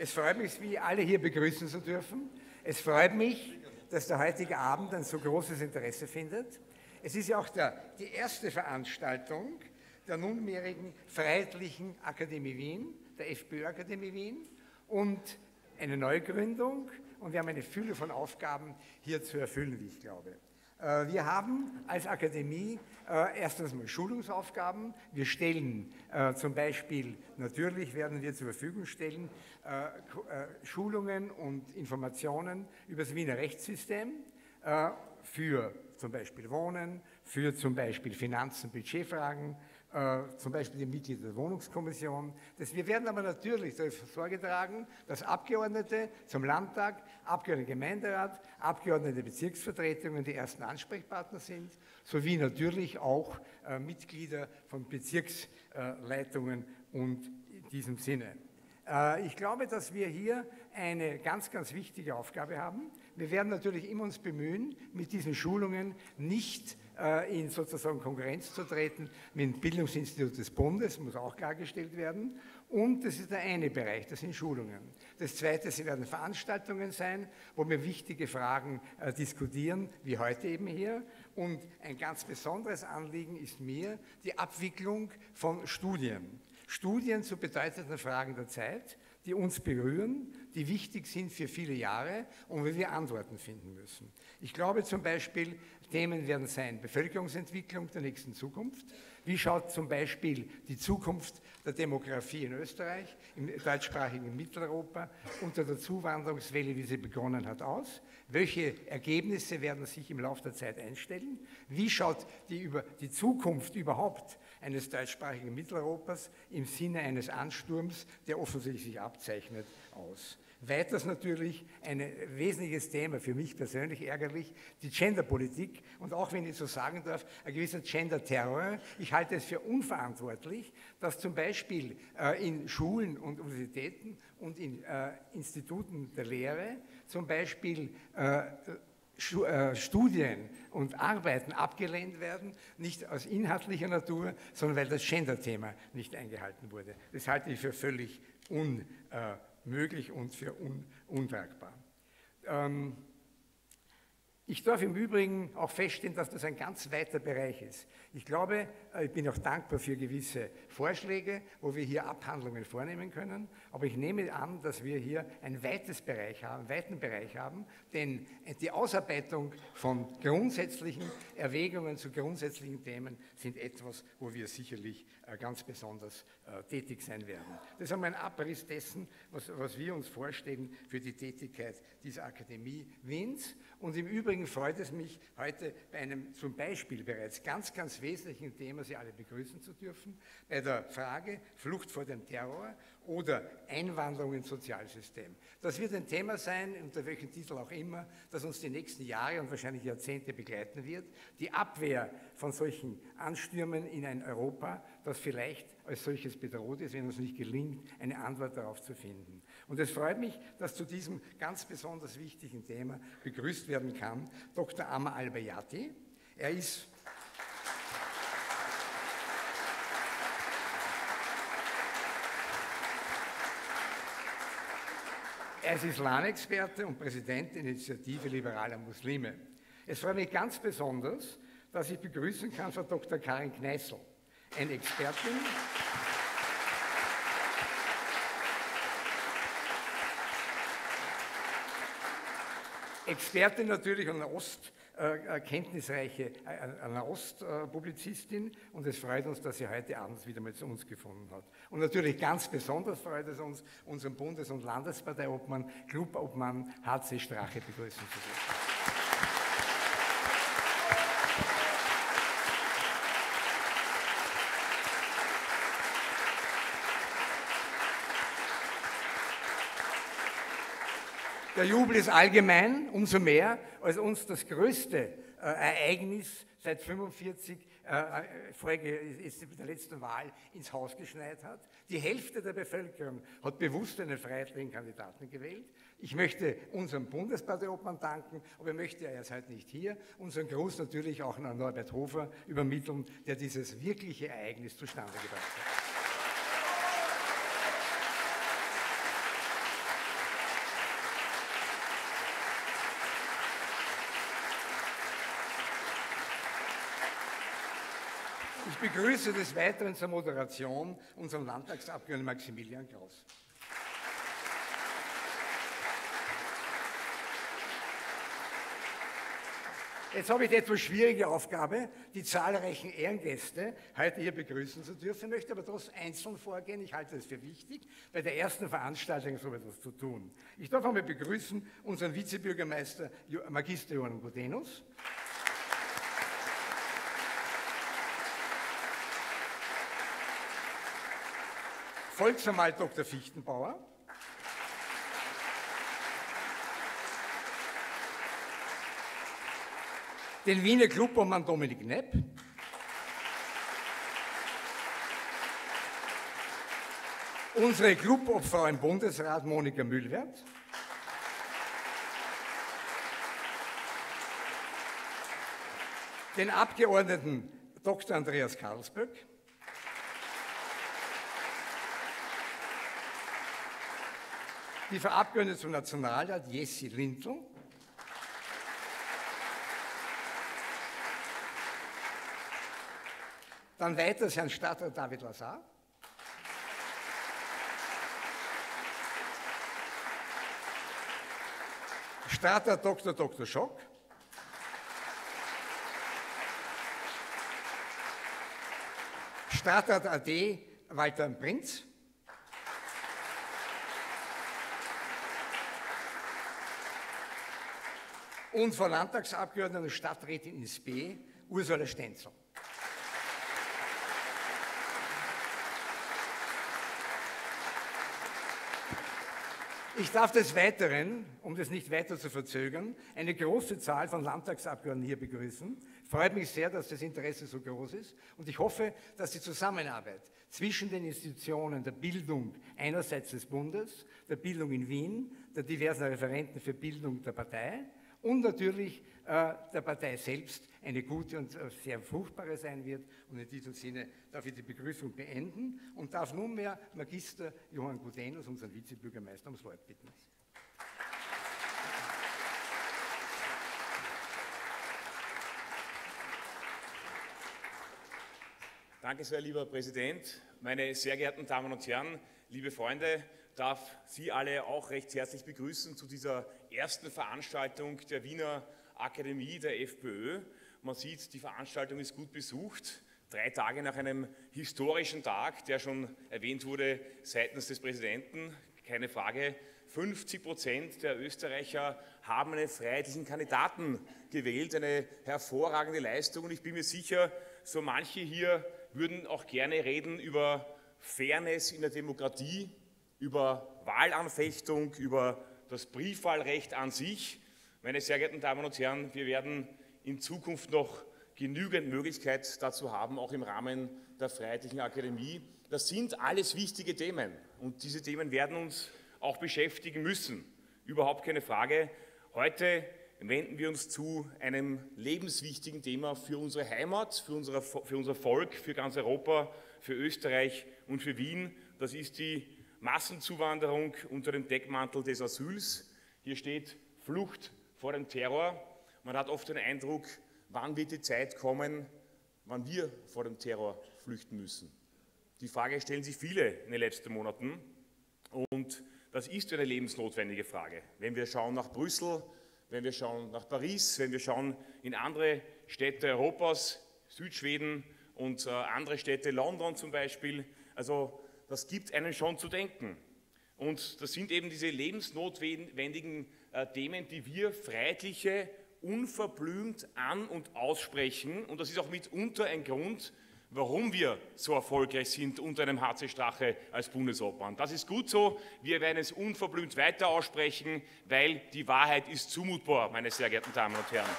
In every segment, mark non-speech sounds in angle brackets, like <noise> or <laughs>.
Es freut mich, wie alle hier begrüßen zu dürfen. Es freut mich, dass der heutige Abend ein so großes Interesse findet. Es ist ja auch der, die erste Veranstaltung der nunmehrigen Freiheitlichen Akademie Wien, der FPÖ-Akademie Wien und eine Neugründung und wir haben eine Fülle von Aufgaben hier zu erfüllen, wie ich glaube. Äh, wir haben als Akademie äh, erstens mal Schulungsaufgaben. Wir stellen äh, zum Beispiel, natürlich werden wir zur Verfügung stellen, Schulungen und Informationen über das Wiener Rechtssystem für zum Beispiel Wohnen, für zum Beispiel Finanzen, Budgetfragen, äh, zum Beispiel die Mitglieder der Wohnungskommission. Das, wir werden aber natürlich dafür Sorge tragen, dass Abgeordnete zum Landtag, Abgeordnete Gemeinderat, Abgeordnete Bezirksvertretungen die ersten Ansprechpartner sind, sowie natürlich auch äh, Mitglieder von Bezirksleitungen und in diesem Sinne. Äh, ich glaube, dass wir hier eine ganz, ganz wichtige Aufgabe haben. Wir werden natürlich immer uns bemühen, mit diesen Schulungen nicht äh, in sozusagen Konkurrenz zu treten mit dem Bildungsinstitut des Bundes, muss auch klargestellt werden. Und das ist der eine Bereich, das sind Schulungen. Das zweite, sie werden Veranstaltungen sein, wo wir wichtige Fragen äh, diskutieren, wie heute eben hier. Und ein ganz besonderes Anliegen ist mir die Abwicklung von Studien. Studien zu bedeutenden Fragen der Zeit, die uns berühren, die wichtig sind für viele Jahre und wo wir Antworten finden müssen. Ich glaube zum Beispiel, Themen werden sein Bevölkerungsentwicklung der nächsten Zukunft. Wie schaut zum Beispiel die Zukunft der Demografie in Österreich, im deutschsprachigen Mitteleuropa unter der Zuwanderungswelle, wie sie begonnen hat, aus? Welche Ergebnisse werden sich im Laufe der Zeit einstellen? Wie schaut die, über, die Zukunft überhaupt eines deutschsprachigen Mitteleuropas im Sinne eines Ansturms, der offensichtlich sich abzeichnet, aus? Weiters natürlich ein wesentliches Thema, für mich persönlich ärgerlich, die Genderpolitik und auch wenn ich so sagen darf, ein gewisser Gender-Terror. Ich halte es für unverantwortlich, dass zum Beispiel äh, in Schulen und Universitäten und in äh, Instituten der Lehre zum Beispiel äh, Studien und Arbeiten abgelehnt werden, nicht aus inhaltlicher Natur, sondern weil das Gender-Thema nicht eingehalten wurde. Das halte ich für völlig un, möglich und für un, untragbar. Ähm, ich darf im Übrigen auch feststellen, dass das ein ganz weiter Bereich ist. Ich glaube, äh, ich bin auch dankbar für gewisse Vorschläge, wo wir hier Abhandlungen vornehmen können. Aber ich nehme an, dass wir hier ein weites Bereich haben, einen weiten Bereich haben, denn die Ausarbeitung von grundsätzlichen Erwägungen zu grundsätzlichen Themen sind etwas, wo wir sicherlich äh, ganz besonders äh, tätig sein werden. Das ist einmal ein Abriss dessen, was, was wir uns vorstellen für die Tätigkeit dieser Akademie Wiens. Und im Übrigen freut es mich, heute bei einem zum Beispiel bereits ganz, ganz wesentlichen Thema Sie alle begrüßen zu dürfen, bei der Frage Flucht vor dem Terror oder Einwanderung ins Sozialsystem. Das wird ein Thema sein, unter welchem Titel auch immer, das uns die nächsten Jahre und wahrscheinlich Jahrzehnte begleiten wird. Die Abwehr von solchen Anstürmen in ein Europa, das vielleicht als solches bedroht ist, wenn uns nicht gelingt, eine Antwort darauf zu finden. Und es freut mich, dass zu diesem ganz besonders wichtigen Thema begrüßt werden kann Dr. Amma Albayati. Er ist Er ist Islamexperte und Präsident der Initiative Liberaler Muslime. Es freut mich ganz besonders, dass ich begrüßen kann Frau Dr. Karin Kneißl, eine Expertin. Expertin natürlich an Ost, äh, äh, kenntnisreiche äh, Nahost-Publizistin und es freut uns, dass sie heute Abend wieder mal zu uns gefunden hat. Und natürlich ganz besonders freut es uns, unseren Bundes- und Landesparteiobmann, Clubobmann HC Strache begrüßen zu dürfen. Der Jubel ist allgemein, umso mehr, als uns das größte äh, Ereignis seit 45 äh, Folge ist der letzten Wahl ins Haus geschneit hat. Die Hälfte der Bevölkerung hat bewusst einen freiheitlichen Kandidaten gewählt. Ich möchte unserem Bundesparteiobmann danken, aber möchte er ist heute nicht hier, unseren Gruß natürlich auch an Norbert Hofer übermitteln, der dieses wirkliche Ereignis zustande gebracht hat. Begrüße des Weiteren zur Moderation unseren Landtagsabgeordneten Maximilian Kraus. Jetzt habe ich die etwas schwierige Aufgabe, die zahlreichen Ehrengäste heute hier begrüßen zu dürfen, möchte aber trotzdem einzeln vorgehen. Ich halte es für wichtig, bei der ersten Veranstaltung so etwas zu tun. Ich darf einmal begrüßen unseren Vizebürgermeister Magister Johann Gudenus. Volksanwalt Dr. Fichtenbauer. den Wiener Clubobmann Dominik Nepp, unsere Clubobfrau im Bundesrat Monika Mühlwert, den Abgeordneten Dr. Andreas Karlsböck, die Verabgeordnete zum Nationalrat Jessie Lindl, Dann weiter Herrn Stadtrat David Lazar. Stadtrat Dr. Dr. Schock. Stadtrat AD Walter Prinz. Und Frau Landtagsabgeordnete und Stadträtin ins B, Ursula Stenzel. Ich darf des Weiteren, um das nicht weiter zu verzögern, eine große Zahl von Landtagsabgeordneten hier begrüßen. Freut mich sehr, dass das Interesse so groß ist und ich hoffe, dass die Zusammenarbeit zwischen den Institutionen der Bildung einerseits des Bundes, der Bildung in Wien, der diversen Referenten für Bildung der Partei und natürlich äh, der Partei selbst eine gute und äh, sehr fruchtbare sein wird. Und in diesem Sinne darf ich die Begrüßung beenden und darf nunmehr Magister Johann Gudenus, unseren Vizebürgermeister, ums Wort bitten. Danke sehr, lieber Präsident. Meine sehr geehrten Damen und Herren, liebe Freunde, darf Sie alle auch recht herzlich begrüßen zu dieser ersten Veranstaltung der Wiener Akademie der FPÖ. Man sieht, die Veranstaltung ist gut besucht. Drei Tage nach einem historischen Tag, der schon erwähnt wurde seitens des Präsidenten, keine Frage. 50 Prozent der Österreicher haben einen freiheitlichen Kandidaten gewählt, eine hervorragende Leistung. Und ich bin mir sicher, so manche hier würden auch gerne reden über Fairness in der Demokratie, über Wahlanfechtung, über das Briefwahlrecht an sich. Meine sehr geehrten Damen und Herren, wir werden in Zukunft noch genügend Möglichkeit dazu haben, auch im Rahmen der Freiheitlichen Akademie. Das sind alles wichtige Themen und diese Themen werden uns auch beschäftigen müssen. Überhaupt keine Frage. Heute wenden wir uns zu einem lebenswichtigen Thema für unsere Heimat, für, unser Volk, für ganz Europa, für Österreich und für Wien. Das ist die Massenzuwanderung unter dem Deckmantel des Asyls. Hier steht Flucht vor dem Terror. Man hat oft den Eindruck, wann wird die Zeit kommen, wann wir vor dem Terror flüchten müssen. Die Frage stellen sich viele in den letzten Monaten und das ist eine lebensnotwendige Frage. Wenn wir schauen nach Brüssel, wenn wir schauen nach Paris, wenn wir schauen in andere Städte Europas, Südschweden und äh, andere Städte, London zum Beispiel, also das gibt einen schon zu denken. Und das sind eben diese lebensnotwendigen äh, Themen, die wir Freiheitliche unverblümt an- und aussprechen. Und das ist auch mitunter ein Grund, warum wir so erfolgreich sind unter einem HC Strache als Bundesobmann. Das ist gut so. Wir werden es unverblümt weiter aussprechen, weil die Wahrheit ist zumutbar, meine sehr geehrten Damen und Herren.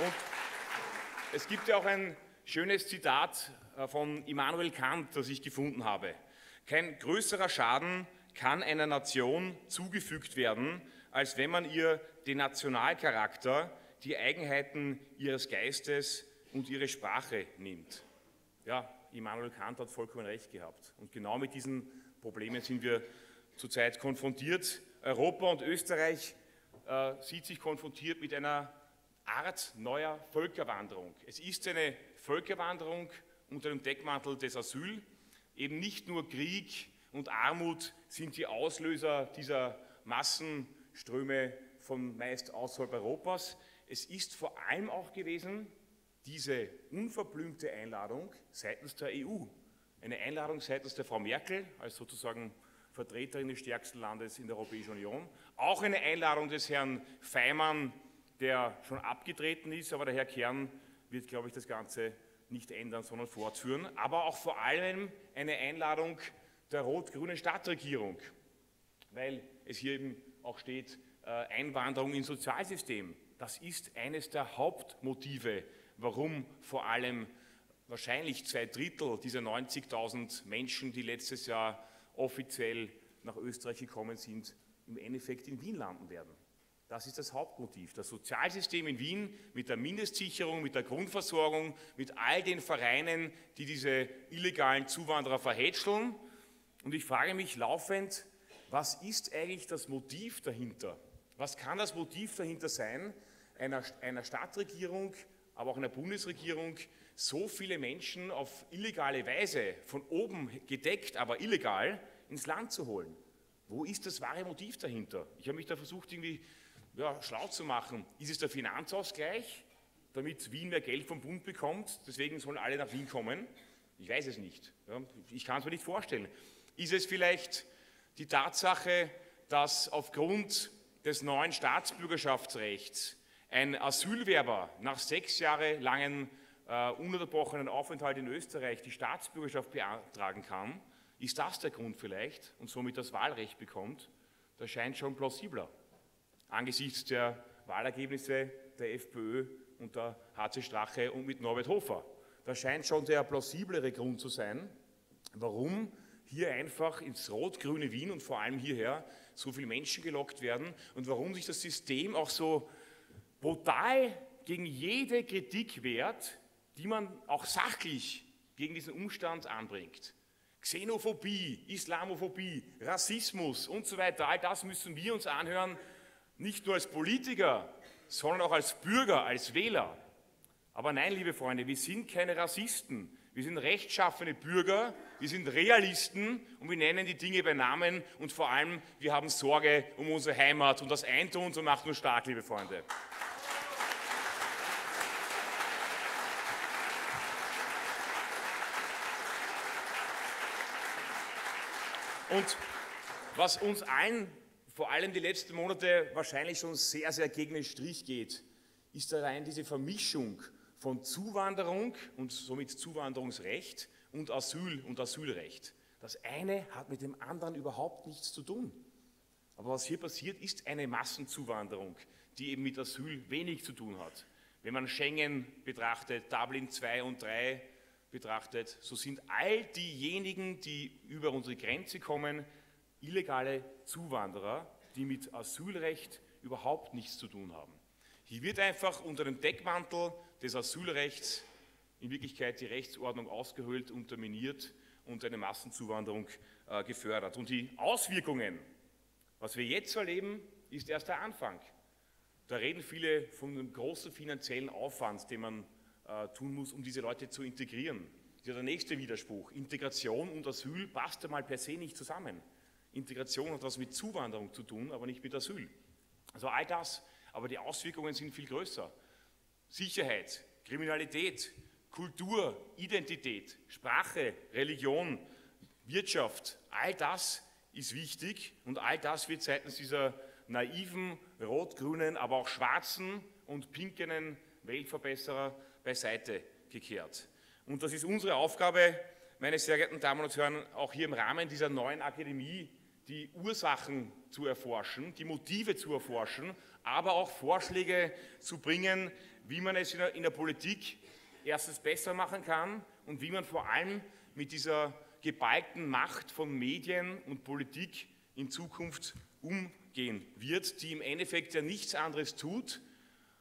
Und es gibt ja auch ein schönes Zitat äh, von Immanuel Kant, das ich gefunden habe. Kein größerer Schaden kann einer Nation zugefügt werden, als wenn man ihr den Nationalcharakter, die Eigenheiten ihres Geistes und ihre Sprache nimmt. Ja, Immanuel Kant hat vollkommen recht gehabt. Und genau mit diesen Problemen sind wir zurzeit konfrontiert. Europa und Österreich äh, sieht sich konfrontiert mit einer Art neuer Völkerwanderung. Es ist eine Völkerwanderung unter dem Deckmantel des Asyl. Eben nicht nur Krieg und Armut sind die Auslöser dieser Massenströme von meist außerhalb Europas. Es ist vor allem auch gewesen diese unverblümte Einladung seitens der EU. Eine Einladung seitens der Frau Merkel als sozusagen Vertreterin des stärksten Landes in der Europäischen Union. Auch eine Einladung des Herrn Feimann, der schon abgetreten ist, aber der Herr Kern wird, glaube ich, das Ganze nicht ändern, sondern fortführen. Aber auch vor allem eine Einladung der rot-grünen Stadtregierung, weil es hier eben auch steht, äh, Einwanderung ins Sozialsystem. Das ist eines der Hauptmotive, warum vor allem wahrscheinlich zwei Drittel dieser 90.000 Menschen, die letztes Jahr offiziell nach Österreich gekommen sind, im Endeffekt in Wien landen werden. Das ist das Hauptmotiv. Das Sozialsystem in Wien mit der Mindestsicherung, mit der Grundversorgung, mit all den Vereinen, die diese illegalen Zuwanderer verhätscheln. Und ich frage mich laufend, was ist eigentlich das Motiv dahinter? Was kann das Motiv dahinter sein, einer, einer Stadtregierung, aber auch einer Bundesregierung, so viele Menschen auf illegale Weise, von oben gedeckt, aber illegal, ins Land zu holen? Wo ist das wahre Motiv dahinter? Ich habe mich da versucht, irgendwie ja, schlau zu machen. Ist es der Finanzausgleich, damit Wien mehr Geld vom Bund bekommt? Deswegen sollen alle nach Wien kommen? Ich weiß es nicht. Ja, ich kann es mir nicht vorstellen. Ist es vielleicht die Tatsache, dass aufgrund des neuen Staatsbürgerschaftsrechts ein Asylwerber nach sechs Jahre langen äh, ununterbrochenen Aufenthalt in Österreich die Staatsbürgerschaft beantragen kann, ist das der Grund vielleicht und somit das Wahlrecht bekommt? Das scheint schon plausibler angesichts der Wahlergebnisse der FPÖ unter HC Strache und mit Norbert Hofer. Das scheint schon der plausiblere Grund zu sein, warum hier einfach ins rot-grüne Wien und vor allem hierher so viele Menschen gelockt werden und warum sich das System auch so brutal gegen jede Kritik wehrt, die man auch sachlich gegen diesen Umstand anbringt. Xenophobie, Islamophobie, Rassismus und so weiter, all das müssen wir uns anhören, nicht nur als Politiker, sondern auch als Bürger, als Wähler. Aber nein, liebe Freunde, wir sind keine Rassisten. Wir sind rechtschaffene Bürger, wir sind Realisten und wir nennen die Dinge bei Namen und vor allem, wir haben Sorge um unsere Heimat und das eint uns und macht uns stark, liebe Freunde. Und was uns allen vor allem die letzten Monate wahrscheinlich schon sehr, sehr gegen den Strich geht, ist allein diese Vermischung von Zuwanderung und somit Zuwanderungsrecht und Asyl und Asylrecht. Das eine hat mit dem anderen überhaupt nichts zu tun. Aber was hier passiert, ist eine Massenzuwanderung, die eben mit Asyl wenig zu tun hat. Wenn man Schengen betrachtet, Dublin 2 und 3 betrachtet, so sind all diejenigen, die über unsere Grenze kommen, illegale Zuwanderer, die mit Asylrecht überhaupt nichts zu tun haben. Hier wird einfach unter dem Deckmantel des Asylrechts in Wirklichkeit die Rechtsordnung ausgehöhlt, unterminiert und eine Massenzuwanderung äh, gefördert. Und die Auswirkungen, was wir jetzt erleben, ist erst der Anfang. Da reden viele von einem großen finanziellen Aufwand, den man äh, tun muss, um diese Leute zu integrieren. Das ist ja der nächste Widerspruch. Integration und Asyl passt einmal per se nicht zusammen. Integration hat was mit Zuwanderung zu tun, aber nicht mit Asyl. Also all das, aber die Auswirkungen sind viel größer. Sicherheit, Kriminalität, Kultur, Identität, Sprache, Religion, Wirtschaft, all das ist wichtig und all das wird seitens dieser naiven, rot-grünen, aber auch schwarzen und pinkenen Weltverbesserer beiseite gekehrt. Und das ist unsere Aufgabe, meine sehr geehrten Damen und Herren, auch hier im Rahmen dieser neuen Akademie die Ursachen zu erforschen, die Motive zu erforschen, aber auch Vorschläge zu bringen, wie man es in der, in der Politik erstens besser machen kann und wie man vor allem mit dieser geballten Macht von Medien und Politik in Zukunft umgehen wird, die im Endeffekt ja nichts anderes tut,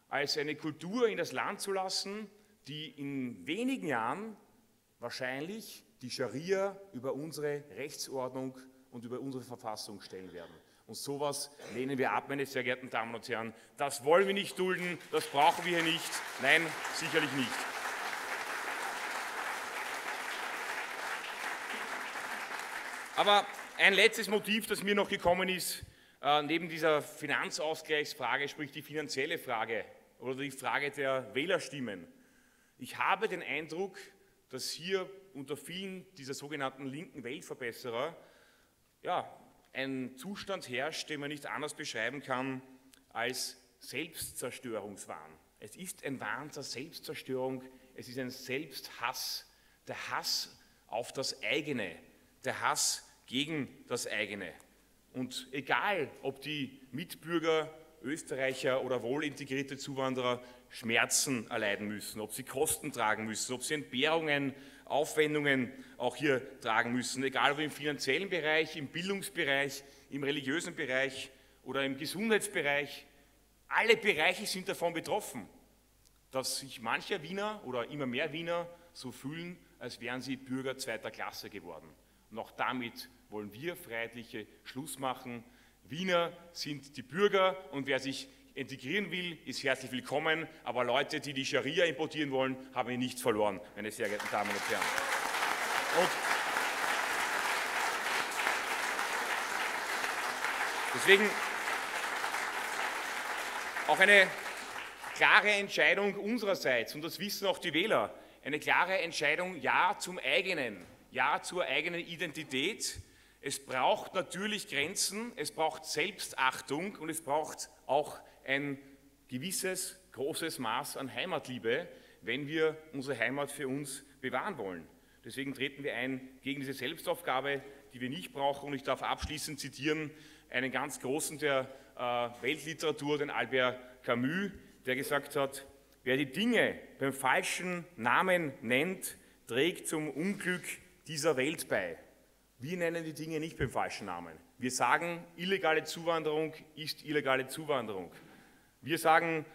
als eine Kultur in das Land zu lassen, die in wenigen Jahren wahrscheinlich die Scharia über unsere Rechtsordnung und über unsere Verfassung stellen werden. Und sowas lehnen wir ab, meine sehr geehrten Damen und Herren. Das wollen wir nicht dulden, das brauchen wir hier nicht. Nein, sicherlich nicht. Aber ein letztes Motiv, das mir noch gekommen ist, äh, neben dieser Finanzausgleichsfrage, sprich die finanzielle Frage oder die Frage der Wählerstimmen. Ich habe den Eindruck, dass hier unter vielen dieser sogenannten linken Weltverbesserer ja, ein Zustand herrscht, den man nicht anders beschreiben kann als Selbstzerstörungswahn. Es ist ein Wahn der Selbstzerstörung, es ist ein Selbsthass, der Hass auf das eigene, der Hass gegen das eigene. Und egal, ob die Mitbürger, Österreicher oder wohlintegrierte Zuwanderer Schmerzen erleiden müssen, ob sie Kosten tragen müssen, ob sie Entbehrungen, Aufwendungen auch hier tragen müssen, egal ob im finanziellen Bereich, im Bildungsbereich, im religiösen Bereich oder im Gesundheitsbereich. Alle Bereiche sind davon betroffen, dass sich mancher Wiener oder immer mehr Wiener so fühlen, als wären sie Bürger zweiter Klasse geworden. Und auch damit wollen wir Freiheitliche Schluss machen. Wiener sind die Bürger und wer sich integrieren will, ist herzlich willkommen, aber Leute, die die Scharia importieren wollen, haben hier nichts verloren, meine sehr geehrten Damen und Herren. Und deswegen auch eine klare Entscheidung unsererseits, und das wissen auch die Wähler, eine klare Entscheidung Ja zum eigenen, Ja zur eigenen Identität, es braucht natürlich Grenzen, es braucht Selbstachtung und es braucht auch ein gewisses großes Maß an Heimatliebe, wenn wir unsere Heimat für uns bewahren wollen. Deswegen treten wir ein gegen diese Selbstaufgabe, die wir nicht brauchen. Und ich darf abschließend zitieren einen ganz großen der äh, Weltliteratur, den Albert Camus, der gesagt hat, wer die Dinge beim falschen Namen nennt, trägt zum Unglück dieser Welt bei. Wir nennen die Dinge nicht beim falschen Namen. Wir sagen, illegale Zuwanderung ist illegale Zuwanderung. Wir sagen,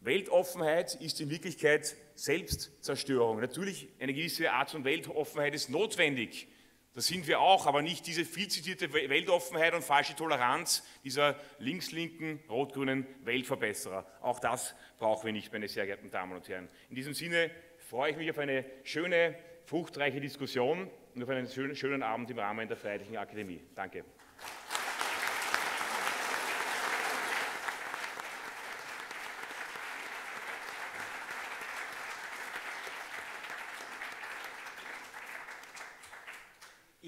Weltoffenheit ist in Wirklichkeit Selbstzerstörung. Natürlich, eine gewisse Art von Weltoffenheit ist notwendig. Das sind wir auch, aber nicht diese viel zitierte Weltoffenheit und falsche Toleranz dieser links-linken, rot-grünen Weltverbesserer. Auch das brauchen wir nicht, meine sehr geehrten Damen und Herren. In diesem Sinne freue ich mich auf eine schöne, fruchtreiche Diskussion und auf einen schönen, Abend im Rahmen der Freiheitlichen Akademie. Danke.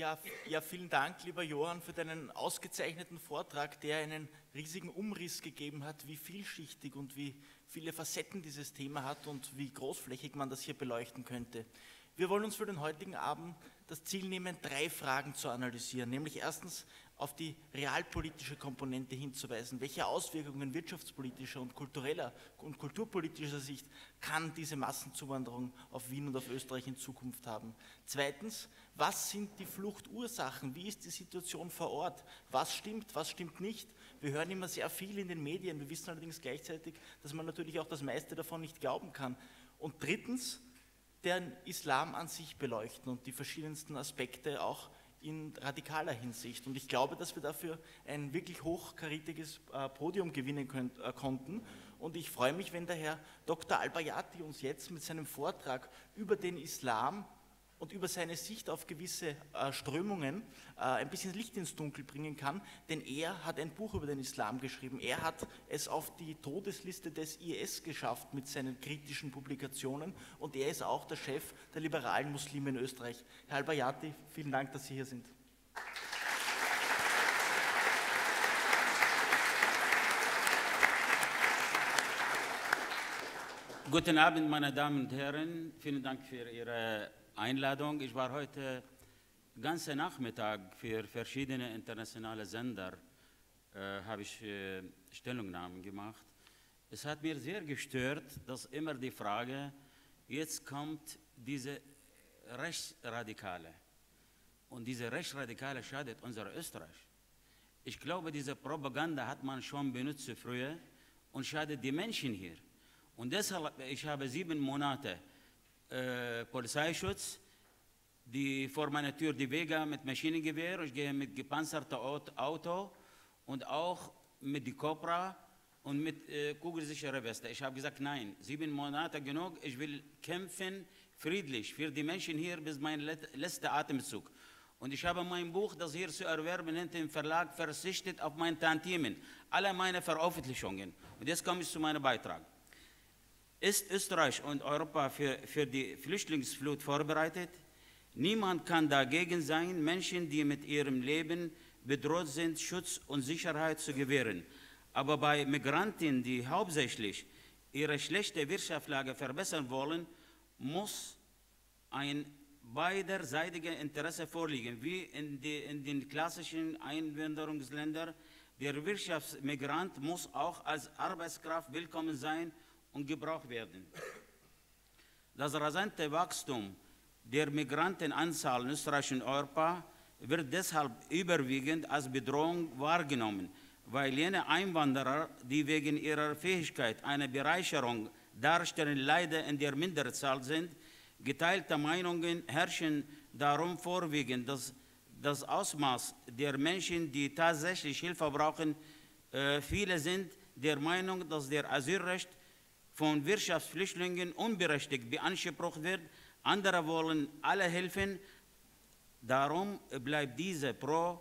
Ja, ja, vielen Dank, lieber Johann, für deinen ausgezeichneten Vortrag, der einen riesigen Umriss gegeben hat, wie vielschichtig und wie viele Facetten dieses Thema hat und wie großflächig man das hier beleuchten könnte. Wir wollen uns für den heutigen Abend das Ziel nehmen, drei Fragen zu analysieren, nämlich erstens auf die realpolitische Komponente hinzuweisen. Welche Auswirkungen wirtschaftspolitischer und kultureller und kulturpolitischer Sicht kann diese Massenzuwanderung auf Wien und auf Österreich in Zukunft haben? Zweitens, was sind die Fluchtursachen? Wie ist die Situation vor Ort? Was stimmt, was stimmt nicht? Wir hören immer sehr viel in den Medien. Wir wissen allerdings gleichzeitig, dass man natürlich auch das meiste davon nicht glauben kann. Und drittens, den Islam an sich beleuchten und die verschiedensten Aspekte auch in radikaler Hinsicht. Und ich glaube, dass wir dafür ein wirklich hochkarätiges äh, Podium gewinnen äh, konnten. Und ich freue mich, wenn der Herr Dr. Al-Bayati uns jetzt mit seinem Vortrag über den Islam und über seine Sicht auf gewisse äh, Strömungen äh, ein bisschen Licht ins Dunkel bringen kann, denn er hat ein Buch über den Islam geschrieben. Er hat es auf die Todesliste des IS geschafft mit seinen kritischen Publikationen und er ist auch der Chef der liberalen Muslime in Österreich. Herr Al-Bayati, vielen Dank, dass Sie hier sind. Guten Abend, meine Damen und Herren. Vielen Dank für Ihre Einladung. Ich war heute ganzen Nachmittag für verschiedene internationale Sender, äh, habe ich äh, Stellungnahmen gemacht. Es hat mir sehr gestört, dass immer die Frage, jetzt kommt diese Rechtsradikale. Und diese Rechtsradikale schadet unser Österreich. Ich glaube, diese Propaganda hat man schon benutzt früher und schadet die Menschen hier. Und deshalb, ich habe sieben Monate Polizeischutz, die vor meiner Tür die Wege mit Maschinengewehr, ich gehe mit gepanzertem Auto und auch mit die Cobra und mit äh, kugelsichere Weste. Ich habe gesagt, nein, sieben Monate genug, ich will kämpfen friedlich für die Menschen hier bis mein let- letzter Atemzug. Und ich habe mein Buch, das hier zu erwerben, hinter dem Verlag verzichtet auf mein Tantiemen, alle meine Veröffentlichungen. Und jetzt komme ich zu meinem Beitrag. Ist Österreich und Europa für, für die Flüchtlingsflut vorbereitet? Niemand kann dagegen sein, Menschen, die mit ihrem Leben bedroht sind, Schutz und Sicherheit zu gewähren. Aber bei Migranten, die hauptsächlich ihre schlechte Wirtschaftslage verbessern wollen, muss ein beiderseitiges Interesse vorliegen, wie in, die, in den klassischen Einwanderungsländern. Der Wirtschaftsmigrant muss auch als Arbeitskraft willkommen sein und gebraucht werden. Das rasante Wachstum der Migrantenanzahl in Österreich und Europa wird deshalb überwiegend als Bedrohung wahrgenommen, weil jene Einwanderer, die wegen ihrer Fähigkeit eine Bereicherung darstellen, leider in der Minderzahl sind. Geteilte Meinungen herrschen darum vorwiegend, dass das Ausmaß der Menschen, die tatsächlich Hilfe brauchen, äh, viele sind der Meinung, dass der Asylrecht von Wirtschaftsflüchtlingen unberechtigt beansprucht wird. Andere wollen alle helfen. Darum bleibt diese Pro-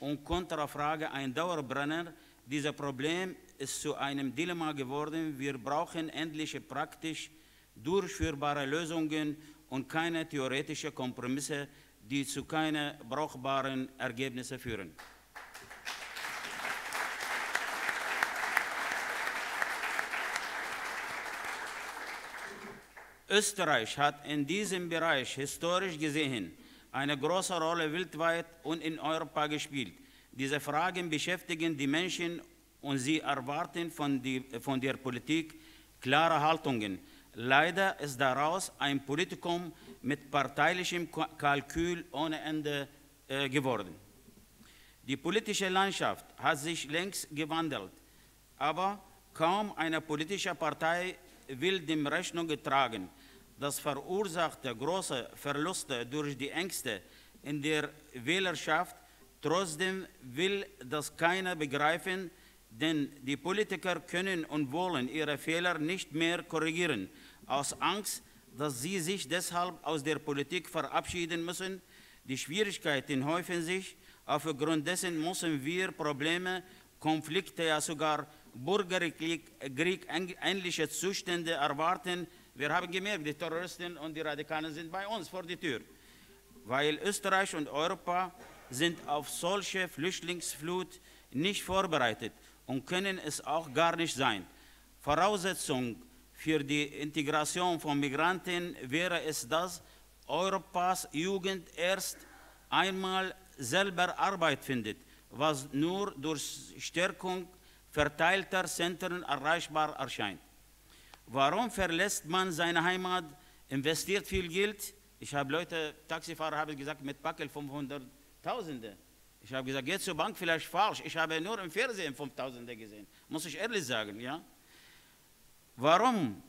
und Kontrafrage ein Dauerbrenner. Dieses Problem ist zu einem Dilemma geworden. Wir brauchen endlich praktisch durchführbare Lösungen und keine theoretischen Kompromisse, die zu keinen brauchbaren Ergebnissen führen. Österreich hat in diesem Bereich historisch gesehen eine große Rolle weltweit und in Europa gespielt. Diese Fragen beschäftigen die Menschen und sie erwarten von, die, von der Politik klare Haltungen. Leider ist daraus ein Politikum mit parteilichem Ka- Kalkül ohne Ende äh, geworden. Die politische Landschaft hat sich längst gewandelt, aber kaum eine politische Partei will dem Rechnung tragen. Das verursachte große Verluste durch die Ängste in der Wählerschaft. Trotzdem will das keiner begreifen, denn die Politiker können und wollen ihre Fehler nicht mehr korrigieren, aus Angst, dass sie sich deshalb aus der Politik verabschieden müssen. Die Schwierigkeiten häufen sich, aufgrund dessen müssen wir Probleme, Konflikte, ja sogar Bürgerkrieg Krieg, ähnliche Zustände erwarten. Wir haben gemerkt, die Terroristen und die Radikalen sind bei uns vor die Tür, weil Österreich und Europa sind auf solche Flüchtlingsflut nicht vorbereitet und können es auch gar nicht sein. Voraussetzung für die Integration von Migranten wäre es, dass Europas Jugend erst einmal selber Arbeit findet, was nur durch Stärkung verteilter Zentren erreichbar erscheint. Warum verlässt man seine Heimat, investiert viel Geld? Ich habe Leute, Taxifahrer haben gesagt, mit Packel 500.000. Ich habe gesagt, geht zur Bank vielleicht falsch. Ich habe nur im Fernsehen 5.000 gesehen. Muss ich ehrlich sagen, ja? Warum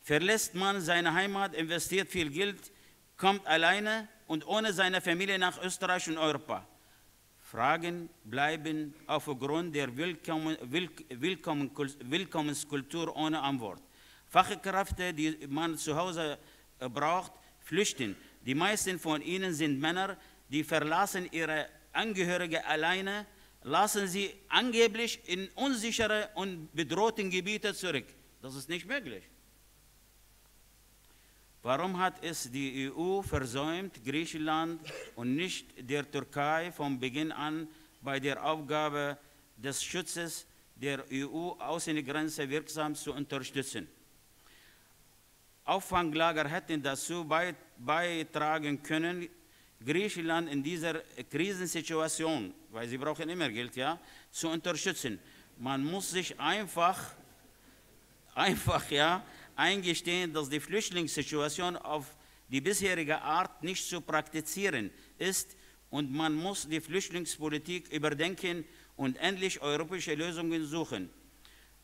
verlässt man seine Heimat, investiert viel Geld, kommt alleine und ohne seine Familie nach Österreich und Europa? Fragen bleiben aufgrund der Willkommen, Willk- Willkommen, Willkommenskultur ohne Antwort. Fachkräfte, die man zu Hause äh, braucht, flüchten. Die meisten von ihnen sind Männer, die verlassen ihre Angehörige alleine, lassen sie angeblich in unsichere und bedrohten Gebiete zurück. Das ist nicht möglich. Warum hat es die EU versäumt, Griechenland und nicht der Türkei von Beginn an bei der Aufgabe des Schutzes der EU-Außengrenze wirksam zu unterstützen? Auffanglager hätten dazu bei- beitragen können, Griechenland in dieser Krisensituation, weil sie brauchen immer Geld, ja, zu unterstützen. Man muss sich einfach einfach ja, eingestehen, dass die Flüchtlingssituation auf die bisherige Art nicht zu praktizieren ist und man muss die Flüchtlingspolitik überdenken und endlich europäische Lösungen suchen.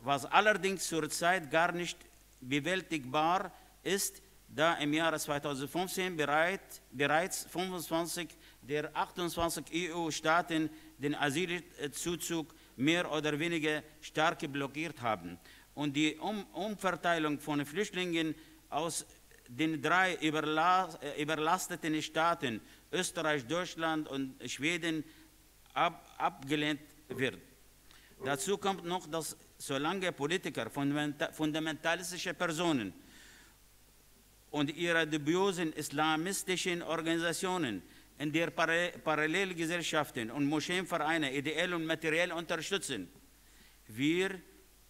Was allerdings zurzeit gar nicht bewältigbar ist, da im Jahre 2015 bereit, bereits 25 der 28 EU-Staaten den Asylzuzug mehr oder weniger stark blockiert haben. Und die um Umverteilung von Flüchtlingen aus den drei überlas äh, überlasteten Staaten, Österreich, Deutschland und Schweden, ab abgelehnt wird. Dazu kommt noch, dass solange Politiker, fundamentalistische Personen und ihre dubiosen islamistischen Organisationen in der Parallelgesellschaften und Moscheenvereine ideell und materiell unterstützen, wir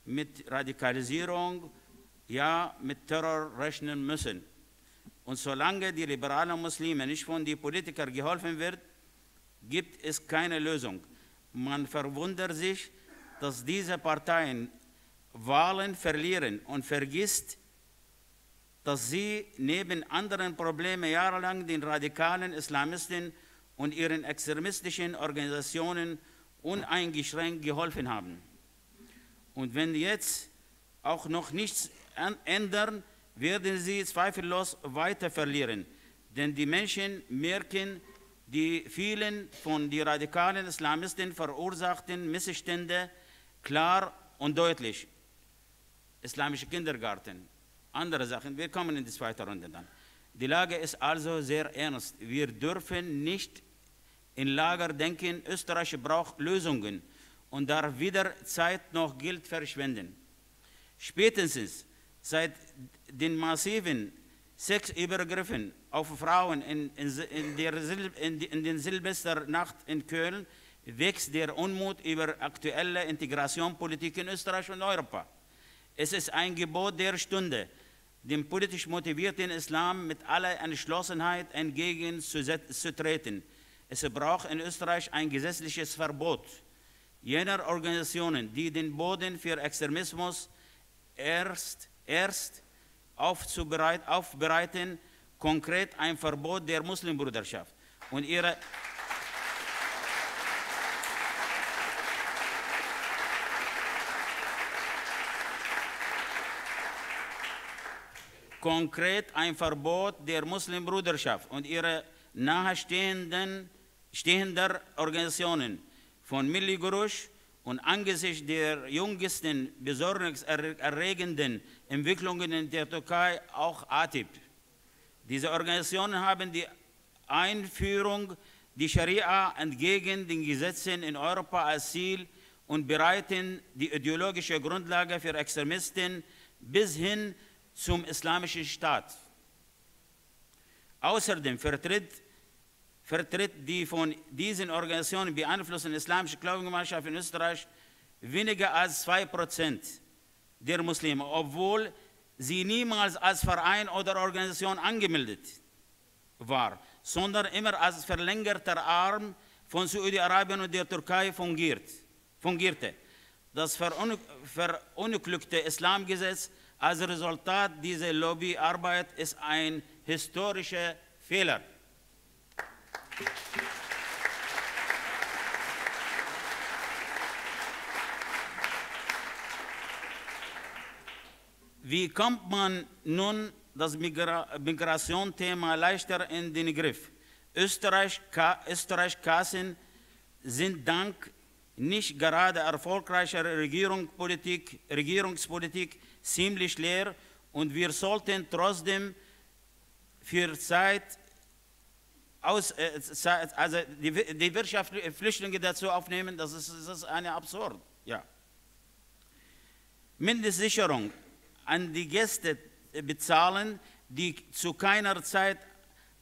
mit Radikalisierung, ja mit Terror rechnen müssen. Und solange die liberalen Muslime nicht von den Politikern geholfen wird, gibt es keine Lösung. Man verwundert sich, dass diese Parteien Wahlen verlieren und vergisst, dass sie neben anderen Problemen jahrelang den radikalen Islamisten und ihren extremistischen Organisationen uneingeschränkt geholfen haben. Und wenn jetzt auch noch nichts ändern, werden sie zweifellos weiter verlieren. Denn die Menschen merken die vielen von den radikalen Islamisten verursachten Missstände klar und deutlich. Islamische Kindergarten, andere Sachen. Wir kommen in die zweite Runde dann. Die Lage ist also sehr ernst. Wir dürfen nicht in Lager denken, Österreich braucht Lösungen und darf weder Zeit noch Geld verschwenden. Spätestens seit den massiven Sexübergriffen auf Frauen in, in, in, der, in, in den Silvesternacht in Köln wächst der Unmut über aktuelle Integrationspolitik in Österreich und Europa. Es ist ein Gebot der Stunde, dem politisch motivierten Islam mit aller Entschlossenheit entgegenzutreten. Es braucht in Österreich ein gesetzliches Verbot jener Organisationen, die den Boden für Extremismus erst, erst aufbereiten, konkret ein Verbot der Muslimbruderschaft. Und ihre konkret ein Verbot der Muslimbruderschaft und ihre nahestehenden stehender Organisationen von Milli Gurush und angesichts der jüngsten besorgniserregenden Entwicklungen in der Türkei auch ATIP. Diese Organisationen haben die Einführung der Scharia entgegen den Gesetzen in Europa als Ziel und bereiten die ideologische Grundlage für Extremisten bis hin zum islamischen Staat. Außerdem vertritt, vertritt die von diesen Organisationen beeinflusste islamische Glaubensgemeinschaft in Österreich weniger als 2% der Muslime, obwohl sie niemals als Verein oder Organisation angemeldet war, sondern immer als verlängerter Arm von Saudi-Arabien und der Türkei fungiert, fungierte. Das verunglückte Islamgesetz als Resultat dieser Lobbyarbeit ist ein historischer Fehler. Wie kommt man nun das Migrationsthema leichter in den Griff? Österreich-Kassen sind dank nicht gerade erfolgreicher Regierungspolitik, Regierungspolitik ziemlich leer und wir sollten trotzdem für Zeit aus, äh, also die, die Wirtschaft, Flüchtlinge dazu aufnehmen, das ist, das ist eine absurd. Ja. Mindestsicherung an die Gäste bezahlen, die zu keiner Zeit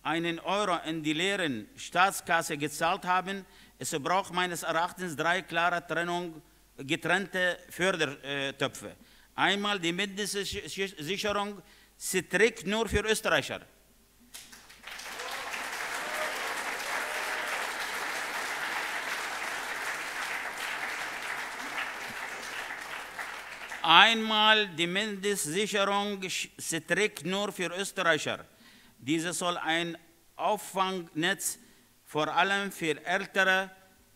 einen Euro in die leeren Staatskasse gezahlt haben. Es braucht meines Erachtens drei klare Trennung, getrennte Fördertöpfe. Einmal die Mindestsicherung, sie trägt nur für Österreicher. Einmal die Mindestsicherung, sie trägt nur für Österreicher. Diese soll ein Auffangnetz vor allem für ältere,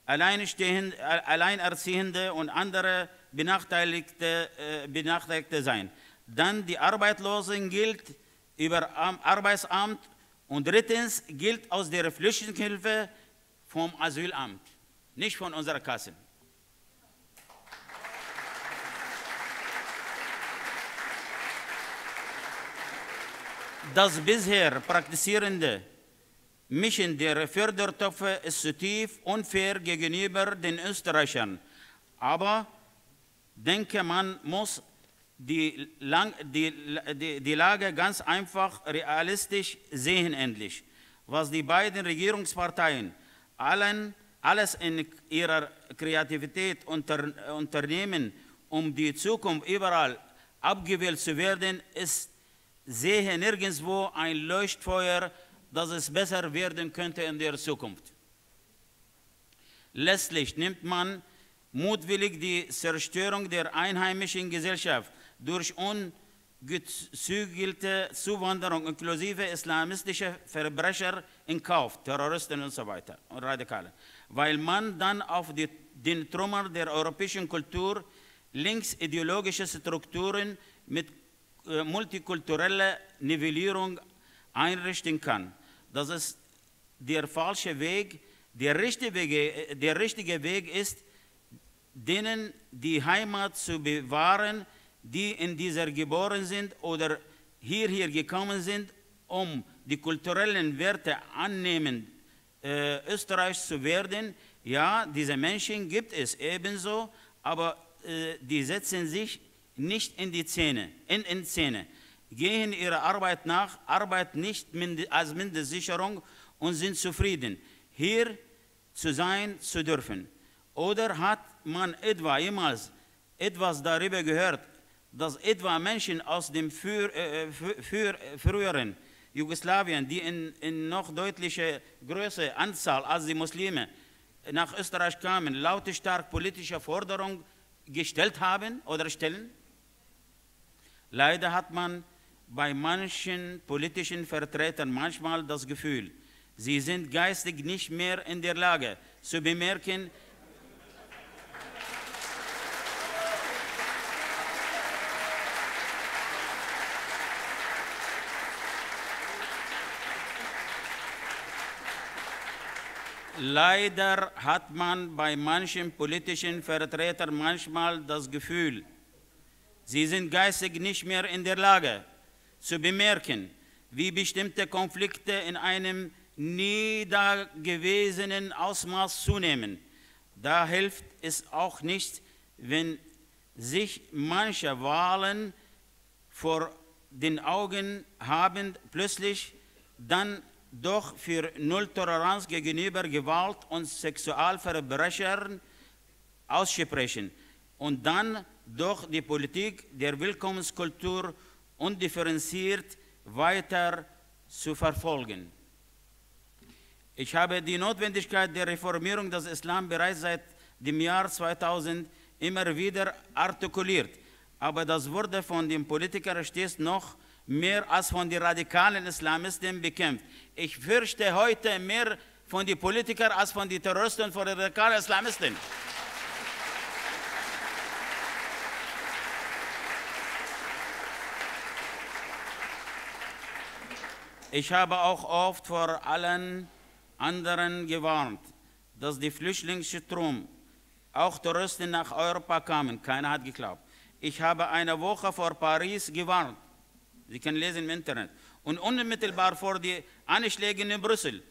Alleinerziehende und andere Benachteiligte, äh, Benachteiligte sein. Dann die Arbeitslosen gilt über Arbeitsamt und drittens gilt aus der Flüchtlingshilfe vom Asylamt, nicht von unserer Kasse. Das bisher praktizierende Mischen der Fördertöpfe ist zutiefst unfair gegenüber den Österreichern. Aber denke, man muss die, Lang die, die, die Lage ganz einfach realistisch sehen endlich. Was die beiden Regierungsparteien allen, alles in ihrer Kreativität unter, unternehmen, um die Zukunft überall abgewählt zu werden, ist, sehe nirgendwo ein Leuchtfeuer, dass es besser werden könnte in der Zukunft. Letztlich nimmt man mutwillig die Zerstörung der einheimischen Gesellschaft durch ungezügelte Zuwanderung inklusive islamistischer Verbrecher in Kauf, Terroristen und so weiter und Radikale, weil man dann auf die, den Trümmer der europäischen Kultur linksideologische Strukturen mit äh, multikultureller Nivellierung einrichten kann. Das ist der falsche Weg. Der richtige Weg, der richtige Weg ist, denen die Heimat zu bewahren, die in dieser geboren sind oder hierher gekommen sind, um die kulturellen Werte annehmen, äh, Österreich zu werden. Ja, diese Menschen gibt es ebenso, aber äh, die setzen sich nicht in die Szene, in, in Szene, gehen ihrer Arbeit nach, arbeiten nicht als Mindestsicherung und sind zufrieden, hier zu sein zu dürfen. Oder hat man etwa jemals etwas darüber gehört, dass etwa Menschen aus dem für, äh, für, für, früheren Jugoslawien, die in, in noch deutlicher Größe Anzahl als die Muslime nach Österreich kamen, lautstark politische Forderungen gestellt haben oder stellen? Leider hat man bei manchen politischen Vertretern manchmal das Gefühl, sie sind geistig nicht mehr in der Lage zu bemerken, Leider hat man bei manchen politischen Vertretern manchmal das Gefühl, sie sind geistig nicht mehr in der Lage zu bemerken, wie bestimmte Konflikte in einem nie dagewesenen Ausmaß zunehmen. Da hilft es auch nicht, wenn sich manche Wahlen vor den Augen haben, plötzlich dann doch für Nulltoleranz gegenüber Gewalt und Sexualverbrechern aussprechen und dann doch die Politik der Willkommenskultur undifferenziert weiter zu verfolgen. Ich habe die Notwendigkeit der Reformierung des Islam bereits seit dem Jahr 2000 immer wieder artikuliert, aber das wurde von den Politikern stets noch mehr als von den radikalen Islamisten bekämpft. Ich fürchte heute mehr von den Politikern als von den Terroristen und von den radikalen Islamisten. Ich habe auch oft vor allen anderen gewarnt, dass die Flüchtlingsstrom auch Touristen nach Europa kamen. Keiner hat geglaubt. Ich habe eine Woche vor Paris gewarnt. Sie können lesen im Internet. Und unmittelbar vor die Anschläge in Brüssel,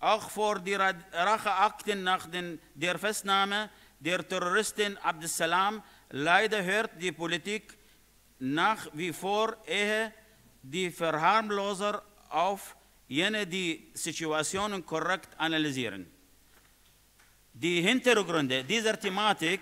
auch vor die Racheakten nach den, der Festnahme der Terroristin Abdessalam, leider hört die Politik nach wie vor eher die Verharmloser auf jene, die Situationen korrekt analysieren. Die Hintergründe dieser Thematik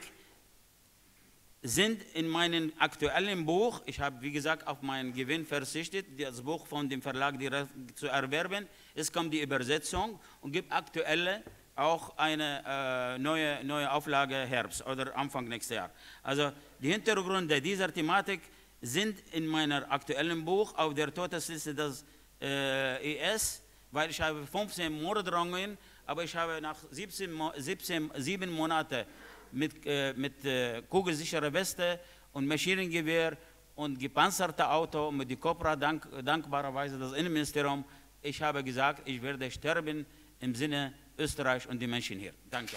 sind in meinem aktuellen Buch, ich habe wie gesagt auf meinen Gewinn verzichtet, das Buch von dem Verlag direkt zu erwerben. Es kommt die Übersetzung und gibt aktuelle auch eine äh, neue, neue Auflage Herbst oder Anfang nächstes Jahr. Also die Hintergründe dieser Thematik sind in meinem aktuellen Buch auf der Todesliste des äh, ES, weil ich habe 15 Morddrohungen, aber ich habe nach 17, 17 sieben Monaten mit, äh, mit äh, kugelsicherer Weste und Maschinengewehr und gepanzerte Auto mit die Cobra, dank, dankbarerweise das Innenministerium. Ich habe gesagt, ich werde sterben im Sinne Österreich und die Menschen hier. Danke.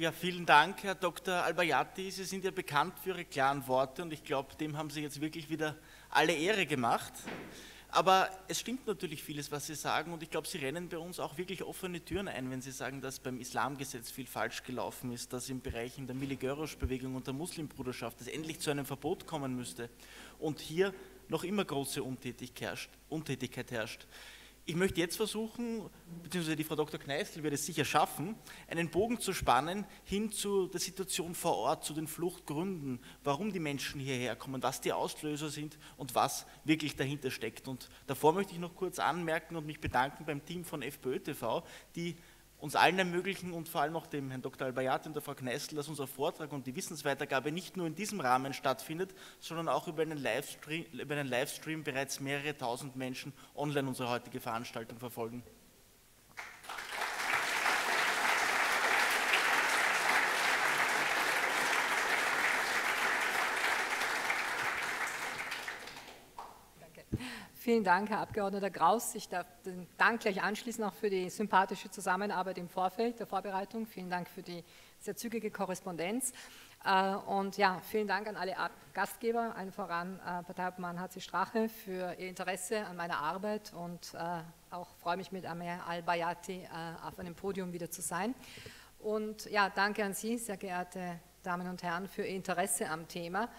Ja, vielen Dank, Herr Dr. Albayati. Sie sind ja bekannt für Ihre klaren Worte und ich glaube, dem haben Sie jetzt wirklich wieder alle Ehre gemacht. Aber es stimmt natürlich vieles, was Sie sagen und ich glaube, Sie rennen bei uns auch wirklich offene Türen ein, wenn Sie sagen, dass beim Islamgesetz viel falsch gelaufen ist, dass im Bereich der Miligörosch-Bewegung und der Muslimbruderschaft es endlich zu einem Verbot kommen müsste und hier noch immer große Untätigkeit herrscht. Ich möchte jetzt versuchen, beziehungsweise die Frau Dr. Kneißl wird es sicher schaffen, einen Bogen zu spannen hin zu der Situation vor Ort, zu den Fluchtgründen, warum die Menschen hierher kommen, was die Auslöser sind und was wirklich dahinter steckt. Und davor möchte ich noch kurz anmerken und mich bedanken beim Team von FPÖ TV, die uns allen ermöglichen und vor allem auch dem Herrn Dr. Albayat und der Frau Kneißl, dass unser Vortrag und die Wissensweitergabe nicht nur in diesem Rahmen stattfindet, sondern auch über einen Livestream, über einen Livestream bereits mehrere tausend Menschen online unsere heutige Veranstaltung verfolgen. Vielen Dank, Herr Abgeordneter Kraus. Ich darf den Dank gleich anschließen, auch für die sympathische Zusammenarbeit im Vorfeld der Vorbereitung. Vielen Dank für die sehr zügige Korrespondenz. Äh, und ja, vielen Dank an alle Gastgeber, allen voran äh, Parteiobmann HC Strache für Ihr Interesse an meiner Arbeit und äh, auch freue mich mit Amir Al-Bayati auf einem Podium wieder zu sein. Und ja, danke an Sie, sehr geehrte Damen und Herren, für Ihr Interesse am Thema.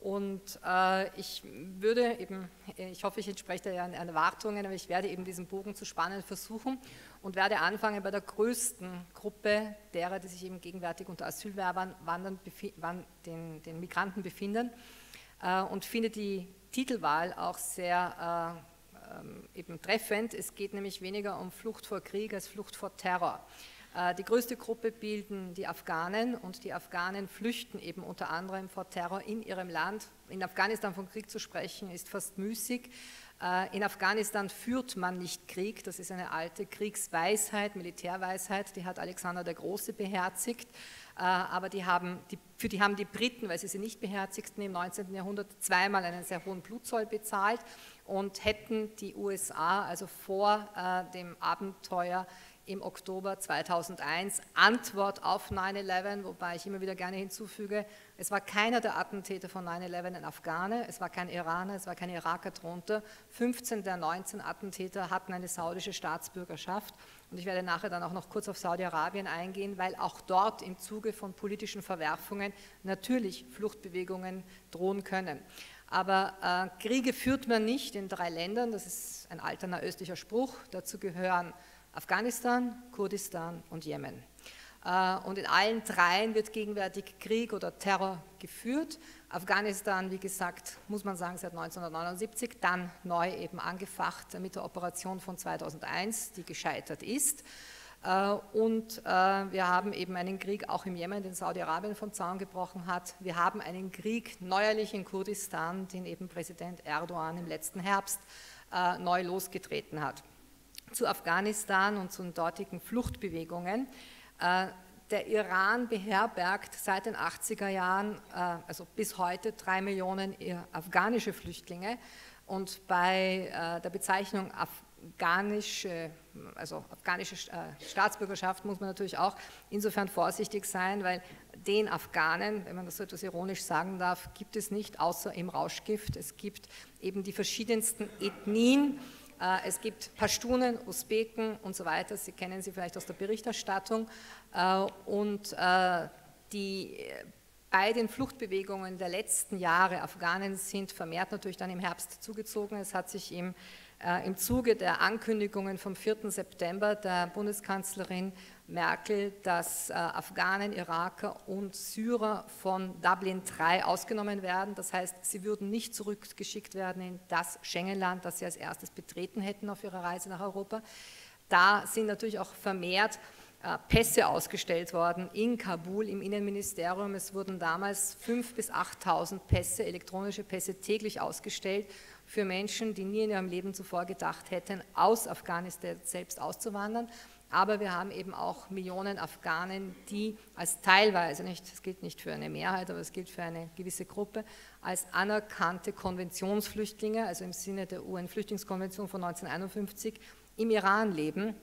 Und äh, ich würde eben, ich hoffe, ich entspreche da Ihren Erwartungen, aber ich werde eben diesen Bogen zu spannen versuchen und werde anfangen bei der größten Gruppe derer, die sich eben gegenwärtig unter Asylwerbern wandern, den, den, Migranten befinden äh, und finde die Titelwahl auch sehr äh, ähm, eben treffend. Es geht nämlich weniger um Flucht vor Krieg als Flucht vor Terror. Äh, die größte Gruppe bilden die Afghanen und die Afghanen flüchten eben unter anderem vor Terror in ihrem Land. In Afghanistan von Krieg zu sprechen ist fast müßig. Äh, in Afghanistan führt man nicht Krieg, das ist eine alte Kriegsweisheit, Militärweisheit, die hat Alexander der Große beherzigt. Äh, aber die haben, die, für die haben die Briten, weil sie sie nicht beherzigten, im 19. Jahrhundert zweimal einen sehr hohen Blutzoll bezahlt und hätten die USA also vor dem Abenteuer im Oktober 2001, Antwort auf 9-11, wobei ich immer wieder gerne hinzufüge, es war keiner der Attentäter von 9-11 ein Afghane, es war kein Iraner, es war kein Iraker drunter. 15 der 19 Attentäter hatten eine saudische Staatsbürgerschaft. Und ich werde nachher dann auch noch kurz auf Saudi-Arabien eingehen, weil auch dort im Zuge von politischen Verwerfungen natürlich Fluchtbewegungen drohen können. Aber äh, Kriege führt man nicht in drei Ländern, das ist ein alter nahöstlicher Spruch. Dazu gehören Afghanistan, Kurdistan und Jemen. Äh, und in allen dreien wird gegenwärtig Krieg oder Terror geführt. Afghanistan, wie gesagt, muss man sagen, seit 1979, dann neu eben angefacht mit der Operation von 2001, die gescheitert ist. Äh, und äh, wir haben eben einen Krieg auch im Jemen, den Saudi-Arabien vom Zaun gebrochen hat. Wir haben einen Krieg neuerlich in Kurdistan, den eben Präsident Erdogan im letzten Herbst neu losgetreten hat zu Afghanistan und zu den dortigen Fluchtbewegungen. Äh, der Iran beherbergt seit den 80er Jahren, äh, also bis heute, drei Millionen afghanische Flüchtlinge. Und bei äh, der Bezeichnung afghanische, also afghanische Staatsbürgerschaft muss man natürlich auch insofern vorsichtig sein, weil den Afghanen, wenn man das so etwas ironisch sagen darf, gibt es nicht außer im Rauschgift. Es gibt eben die verschiedensten Ethnien, äh, es gibt Pashtunen, Usbeken und so weiter. Sie kennen sie vielleicht aus der Berichterstattung. Äh, und äh, die, bei den Fluchtbewegungen der letzten Jahre, Afghanen sind vermehrt natürlich dann im Herbst zugezogen. Es hat sich im im Zuge der Ankündigungen vom 4. September der Bundeskanzlerin Merkel, dass äh, Afghanen, Iraker und Syrer von Dublin III ausgenommen werden. Das heißt, sie würden nicht zurückgeschickt werden in das Schengen-Land, das sie als erstes betreten hätten auf ihrer Reise nach Europa. Da sind natürlich auch vermehrt äh, Pässe ausgestellt worden in Kabul im Innenministerium. Es wurden damals 5.000 bis 8.000 Pässe, elektronische Pässe täglich ausgestellt für Menschen, die nie in ihrem Leben zuvor gedacht hätten, aus Afghanistan selbst auszuwandern aber wir haben eben auch Millionen Afghanen, die als teilweise, nicht, es gilt nicht für eine Mehrheit, aber es gilt für eine gewisse Gruppe, als anerkannte Konventionsflüchtlinge, also im Sinne der UN-Flüchtlingskonvention von 1951, im Iran leben,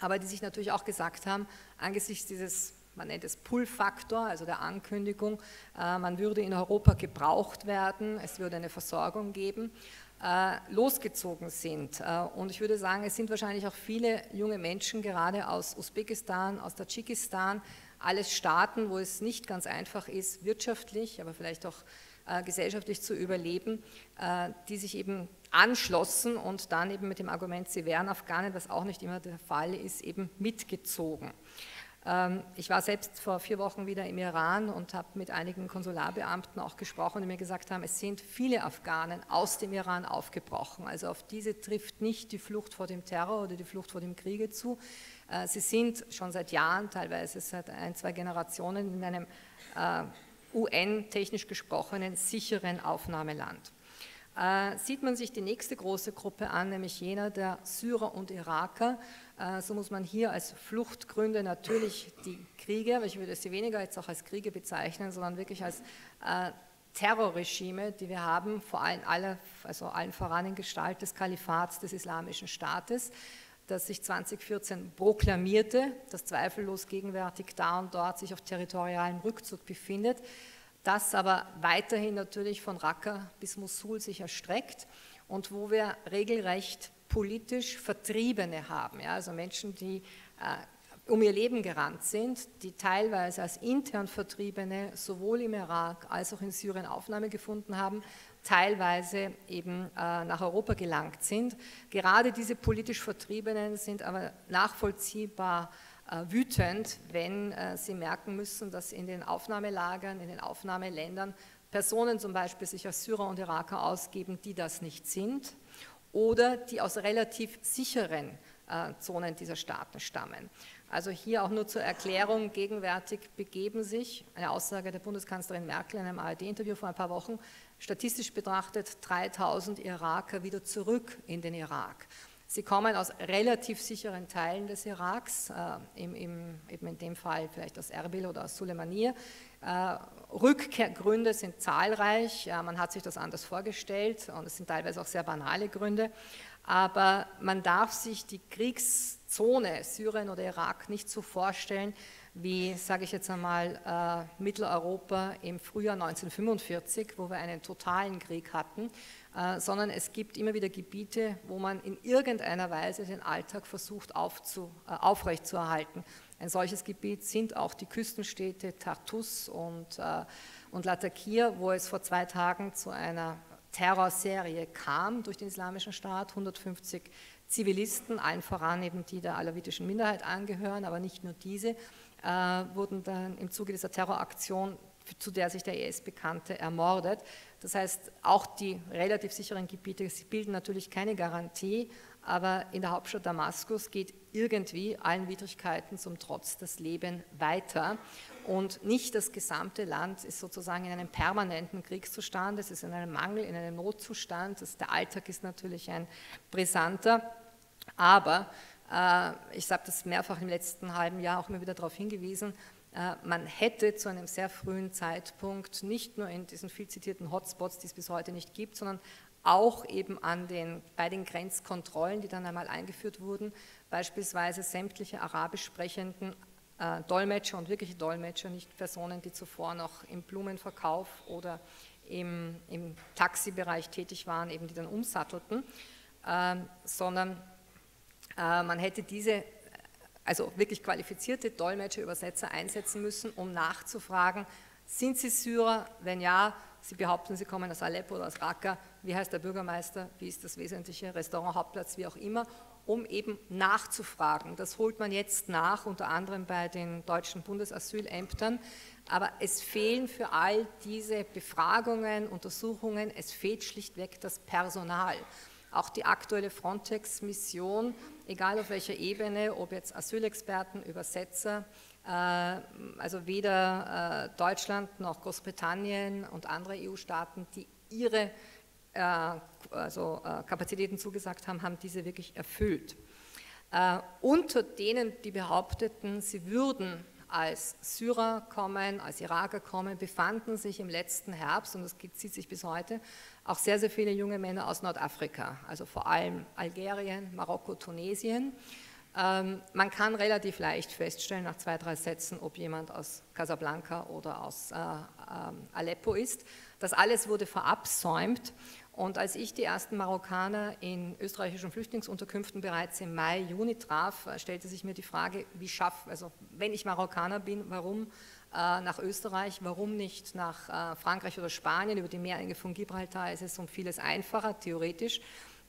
aber die sich natürlich auch gesagt haben, angesichts dieses man nennt es Pull-Faktor, also der Ankündigung, äh, man würde in Europa gebraucht werden, es würde eine Versorgung geben, losgezogen sind. Äh, und ich würde sagen, es sind wahrscheinlich auch viele junge Menschen, gerade aus Usbekistan, aus Tadschikistan, alles Staaten, wo es nicht ganz einfach ist, wirtschaftlich, aber vielleicht auch gesellschaftlich zu überleben, die sich eben anschlossen und dann eben mit dem Argument, sie wären Afghanen, was auch nicht immer der Fall ist, eben mitgezogen. Ähm, ich war selbst vor vier Wochen wieder im Iran und habe mit einigen Konsularbeamten auch gesprochen, die mir gesagt haben, es sind viele Afghanen aus dem Iran aufgebrochen. Also auf diese trifft nicht die Flucht vor dem Terror oder die Flucht vor dem Kriege zu. Äh, sie sind schon seit Jahren, teilweise seit ein, zwei Generationen in einem äh, UN-technisch gesprochenen sicheren Aufnahmeland. Äh, sieht man sich die nächste große Gruppe an, nämlich jener der Syrer und Iraker, so muss man hier als Fluchtgründe natürlich die Kriege, aber ich würde sie weniger jetzt auch als Kriege bezeichnen, sondern wirklich als äh, Terrorregime, die wir haben, vor allem alle, also allen voran in Gestalt des Kalifats des Islamischen Staates, das sich 2014 proklamierte, das zweifellos gegenwärtig da und dort sich auf territorialem Rückzug befindet, das aber weiterhin natürlich von Raqqa bis Mosul sich erstreckt und wo wir regelrecht politisch Vertriebene haben, ja, also Menschen, die äh, um ihr Leben gerannt sind, die teilweise als intern Vertriebene sowohl im Irak als auch in Syrien Aufnahme gefunden haben, teilweise eben äh, nach Europa gelangt sind. Gerade diese politisch Vertriebenen sind aber nachvollziehbar äh, wütend, wenn äh, sie merken müssen, dass in den Aufnahmelagern, in den Aufnahmeländern Personen zum Beispiel sich als Syrer und Iraker ausgeben, die das nicht sind oder die aus relativ sicheren äh, Zonen dieser Staaten stammen. Also hier auch nur zur Erklärung, gegenwärtig begeben sich, eine Aussage der Bundeskanzlerin Merkel in einem ARD-Interview vor ein paar Wochen, statistisch betrachtet 3000 Iraker wieder zurück in den Irak. Sie kommen aus relativ sicheren Teilen des Iraks, äh, im, im, eben in dem Fall vielleicht aus Erbil oder aus Suleimaniya. Äh, Rückkehrgründe sind zahlreich, man hat sich das anders vorgestellt und es sind teilweise auch sehr banale Gründe, aber man darf sich die Kriegszone Syrien oder Irak nicht so vorstellen, wie, sage ich jetzt einmal, äh, Mitteleuropa im Frühjahr 1945, wo wir einen totalen Krieg hatten, äh, sondern es gibt immer wieder Gebiete, wo man in irgendeiner Weise den Alltag versucht aufzu, äh, aufrechtzuerhalten. Ein solches Gebiet sind auch die Küstenstädte Tartus und, äh, und Latakia, wo es vor zwei Tagen zu einer Terrorserie kam durch den Islamischen Staat. 150 Zivilisten, allen voran eben die der alawitischen Minderheit angehören, aber nicht nur diese, äh, wurden dann im Zuge dieser Terroraktion, zu der sich der IS bekannte, ermordet. Das heißt, auch die relativ sicheren Gebiete bilden natürlich keine Garantie, aber in der Hauptstadt Damaskus geht irgendwie allen Widrigkeiten zum Trotz das Leben weiter. Und nicht das gesamte Land ist sozusagen in einem permanenten Kriegszustand, es ist in einem Mangel, in einem Notzustand. Das, der Alltag ist natürlich ein brisanter, aber äh, ich habe das mehrfach im letzten halben Jahr auch immer wieder darauf hingewiesen, man hätte zu einem sehr frühen Zeitpunkt nicht nur in diesen viel zitierten Hotspots, die es bis heute nicht gibt, sondern auch eben an den, bei den Grenzkontrollen, die dann einmal eingeführt wurden, beispielsweise sämtliche arabisch sprechenden äh, Dolmetscher und wirkliche Dolmetscher, nicht Personen, die zuvor noch im Blumenverkauf oder im, im Taxibereich tätig waren, eben die dann umsattelten, äh, sondern äh, man hätte diese, also wirklich qualifizierte Dolmetscher, Übersetzer einsetzen müssen, um nachzufragen, sind sie Syrer? Wenn ja, Sie behaupten, Sie kommen aus Aleppo oder aus Raqqa, wie heißt der Bürgermeister, wie ist das wesentliche Restaurant, Hauptplatz, wie auch immer, um eben nachzufragen. Das holt man jetzt nach, unter anderem bei den deutschen Bundesasylämtern. Aber es fehlen für all diese Befragungen, Untersuchungen, es fehlt schlichtweg das Personal. Auch die aktuelle Frontex-Mission, egal auf welcher Ebene, ob jetzt Asylexperten, Übersetzer, äh, also weder äh, Deutschland noch Großbritannien und andere EU-Staaten, die ihre äh, also Kapazitäten zugesagt haben, haben diese wirklich erfüllt. Unter denen, die behaupteten, sie würden als Syrer kommen, als Iraker kommen, befanden sich im letzten Herbst, und das zieht sich bis heute, auch sehr, sehr viele junge Männer aus Nordafrika, also vor allem Algerien, Marokko, Tunesien Ähm, man kann relativ leicht feststellen nach zwei, drei Sätzen, ob jemand aus Casablanca oder aus äh, äh, Aleppo ist. Das alles wurde verabsäumt und als ich die ersten Marokkaner in österreichischen Flüchtlingsunterkünften bereits im Mai, Juni traf, äh, stellte sich mir die Frage, wie schaffe, also wenn ich Marokkaner bin, warum nach Österreich, warum nicht nach äh, Frankreich oder Spanien? Über die Meerenge von Gibraltar ist es um vieles einfacher, theoretisch.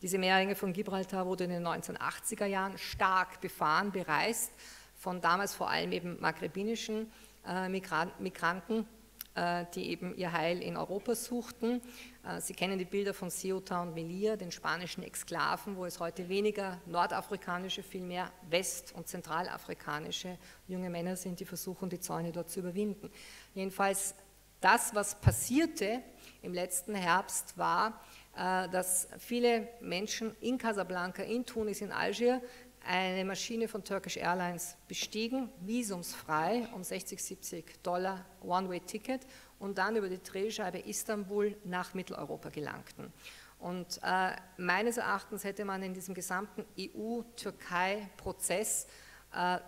Diese Meerenge von Gibraltar wurde in den 1980er Jahren stark befahren, bereist von damals vor allem eben maghrebinischen äh, Migranten, äh, die eben ihr Heil in Europa suchten. Äh, Sie kennen die Bilder von Ceuta und Melilla, den spanischen Exklaven, wo es heute weniger nordafrikanische, vielmehr west- und zentralafrikanische junge Männer sind, die versuchen, die Zäune dort zu überwinden. Jedenfalls das, was passierte im letzten Herbst, war, äh, dass viele Menschen in Casablanca, in Tunis, in Algier eine Maschine von Turkish Airlines bestiegen, visumsfrei um 60, 70 Dollar One-Way-Ticket und dann über die Drehscheibe Istanbul nach Mitteleuropa gelangten. Und äh, meines Erachtens hätte man in diesem gesamten EU-Türkei-Prozess äh,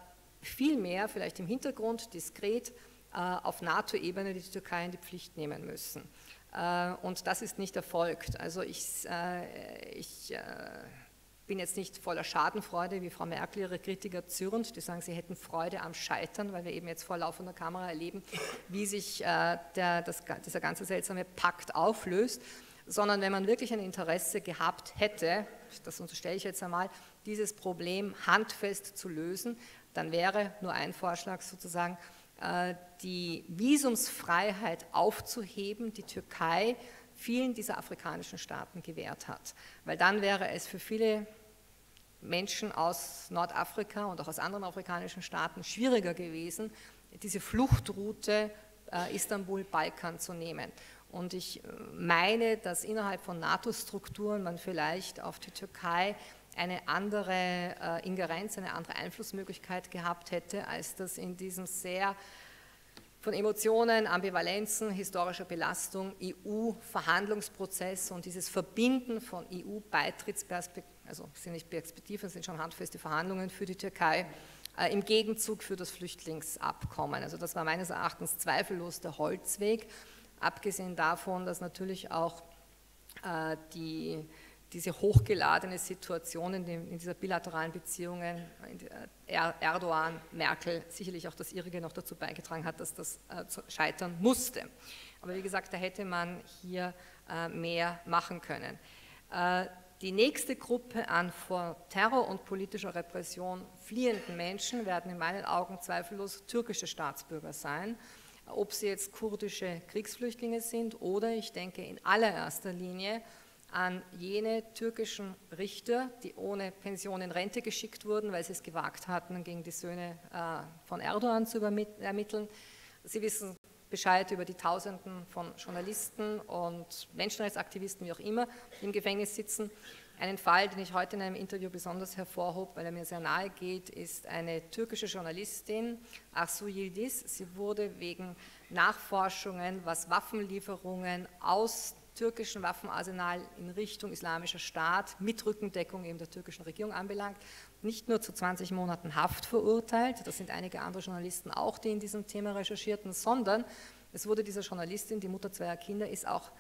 viel mehr, vielleicht im Hintergrund, diskret, äh, auf NATO-Ebene die Türkei in die Pflicht nehmen müssen. Äh, und das ist nicht erfolgt. Also ich, äh, ich äh, bin jetzt nicht voller Schadenfreude, wie Frau Merkel ihre Kritiker zürnt, die sagen, sie hätten Freude am Scheitern, weil wir eben jetzt vor laufender Kamera erleben, wie sich der, das, dieser ganze seltsame Pakt auflöst, sondern wenn man wirklich ein Interesse gehabt hätte, das unterstelle ich jetzt einmal, dieses Problem handfest zu lösen, dann wäre nur ein Vorschlag sozusagen, äh, die Visumsfreiheit aufzuheben, die Türkei vielen dieser afrikanischen Staaten gewährt hat. Weil dann wäre es für viele Menschen aus Nordafrika und auch aus anderen afrikanischen Staaten schwieriger gewesen, diese Fluchtroute äh, Istanbul-Balkan zu nehmen. Und ich äh, meine, dass innerhalb von NATO-Strukturen man vielleicht auf die Türkei eine andere äh, Ingerenz, eine andere Einflussmöglichkeit gehabt hätte, als das in diesem sehr von Emotionen, Ambivalenzen, historischer Belastung, EU-Verhandlungsprozess und dieses Verbinden von EU-Beitrittsperspektiven, also sind nicht Perspektiven, sind schon handfeste Verhandlungen für die Türkei, äh, im Gegenzug für das Flüchtlingsabkommen. Also das war meines Erachtens zweifellos der Holzweg, abgesehen davon, dass natürlich auch äh, die diese hochgeladene Situation in, dem, in dieser bilateralen Beziehungen, Erdogan, Merkel, sicherlich auch das ihrige noch dazu beigetragen hat, dass das äh, scheitern musste. Aber wie gesagt, da hätte man hier äh, mehr machen können. Die nächste Gruppe an vor Terror und politischer Repression fliehenden Menschen werden in meinen Augen zweifellos türkische Staatsbürger sein. Ob sie jetzt kurdische Kriegsflüchtlinge sind oder ich denke in allererster Linie an jene türkischen Richter, die ohne Pension in Rente geschickt wurden, weil sie es gewagt hatten, gegen die Söhne äh, von Erdogan zu ermitteln. Sie wissen Bescheid über die Tausenden von Journalisten und Menschenrechtsaktivisten, wie auch immer, die im Gefängnis sitzen. Einen Fall, den ich heute in einem Interview besonders hervorhob, weil er mir sehr nahe geht, ist eine türkische Journalistin, Arsu Yildiz. Sie wurde wegen Nachforschungen, was Waffenlieferungen aus türkischen Waffenarsenal in Richtung Islamischer Staat mit Rückendeckung eben der türkischen Regierung anbelangt, nicht nur zu 20 Monaten Haft verurteilt, das sind einige andere Journalisten auch, die in diesem Thema recherchierten, sondern es wurde dieser Journalistin, die Mutter zweier Kinder, ist auch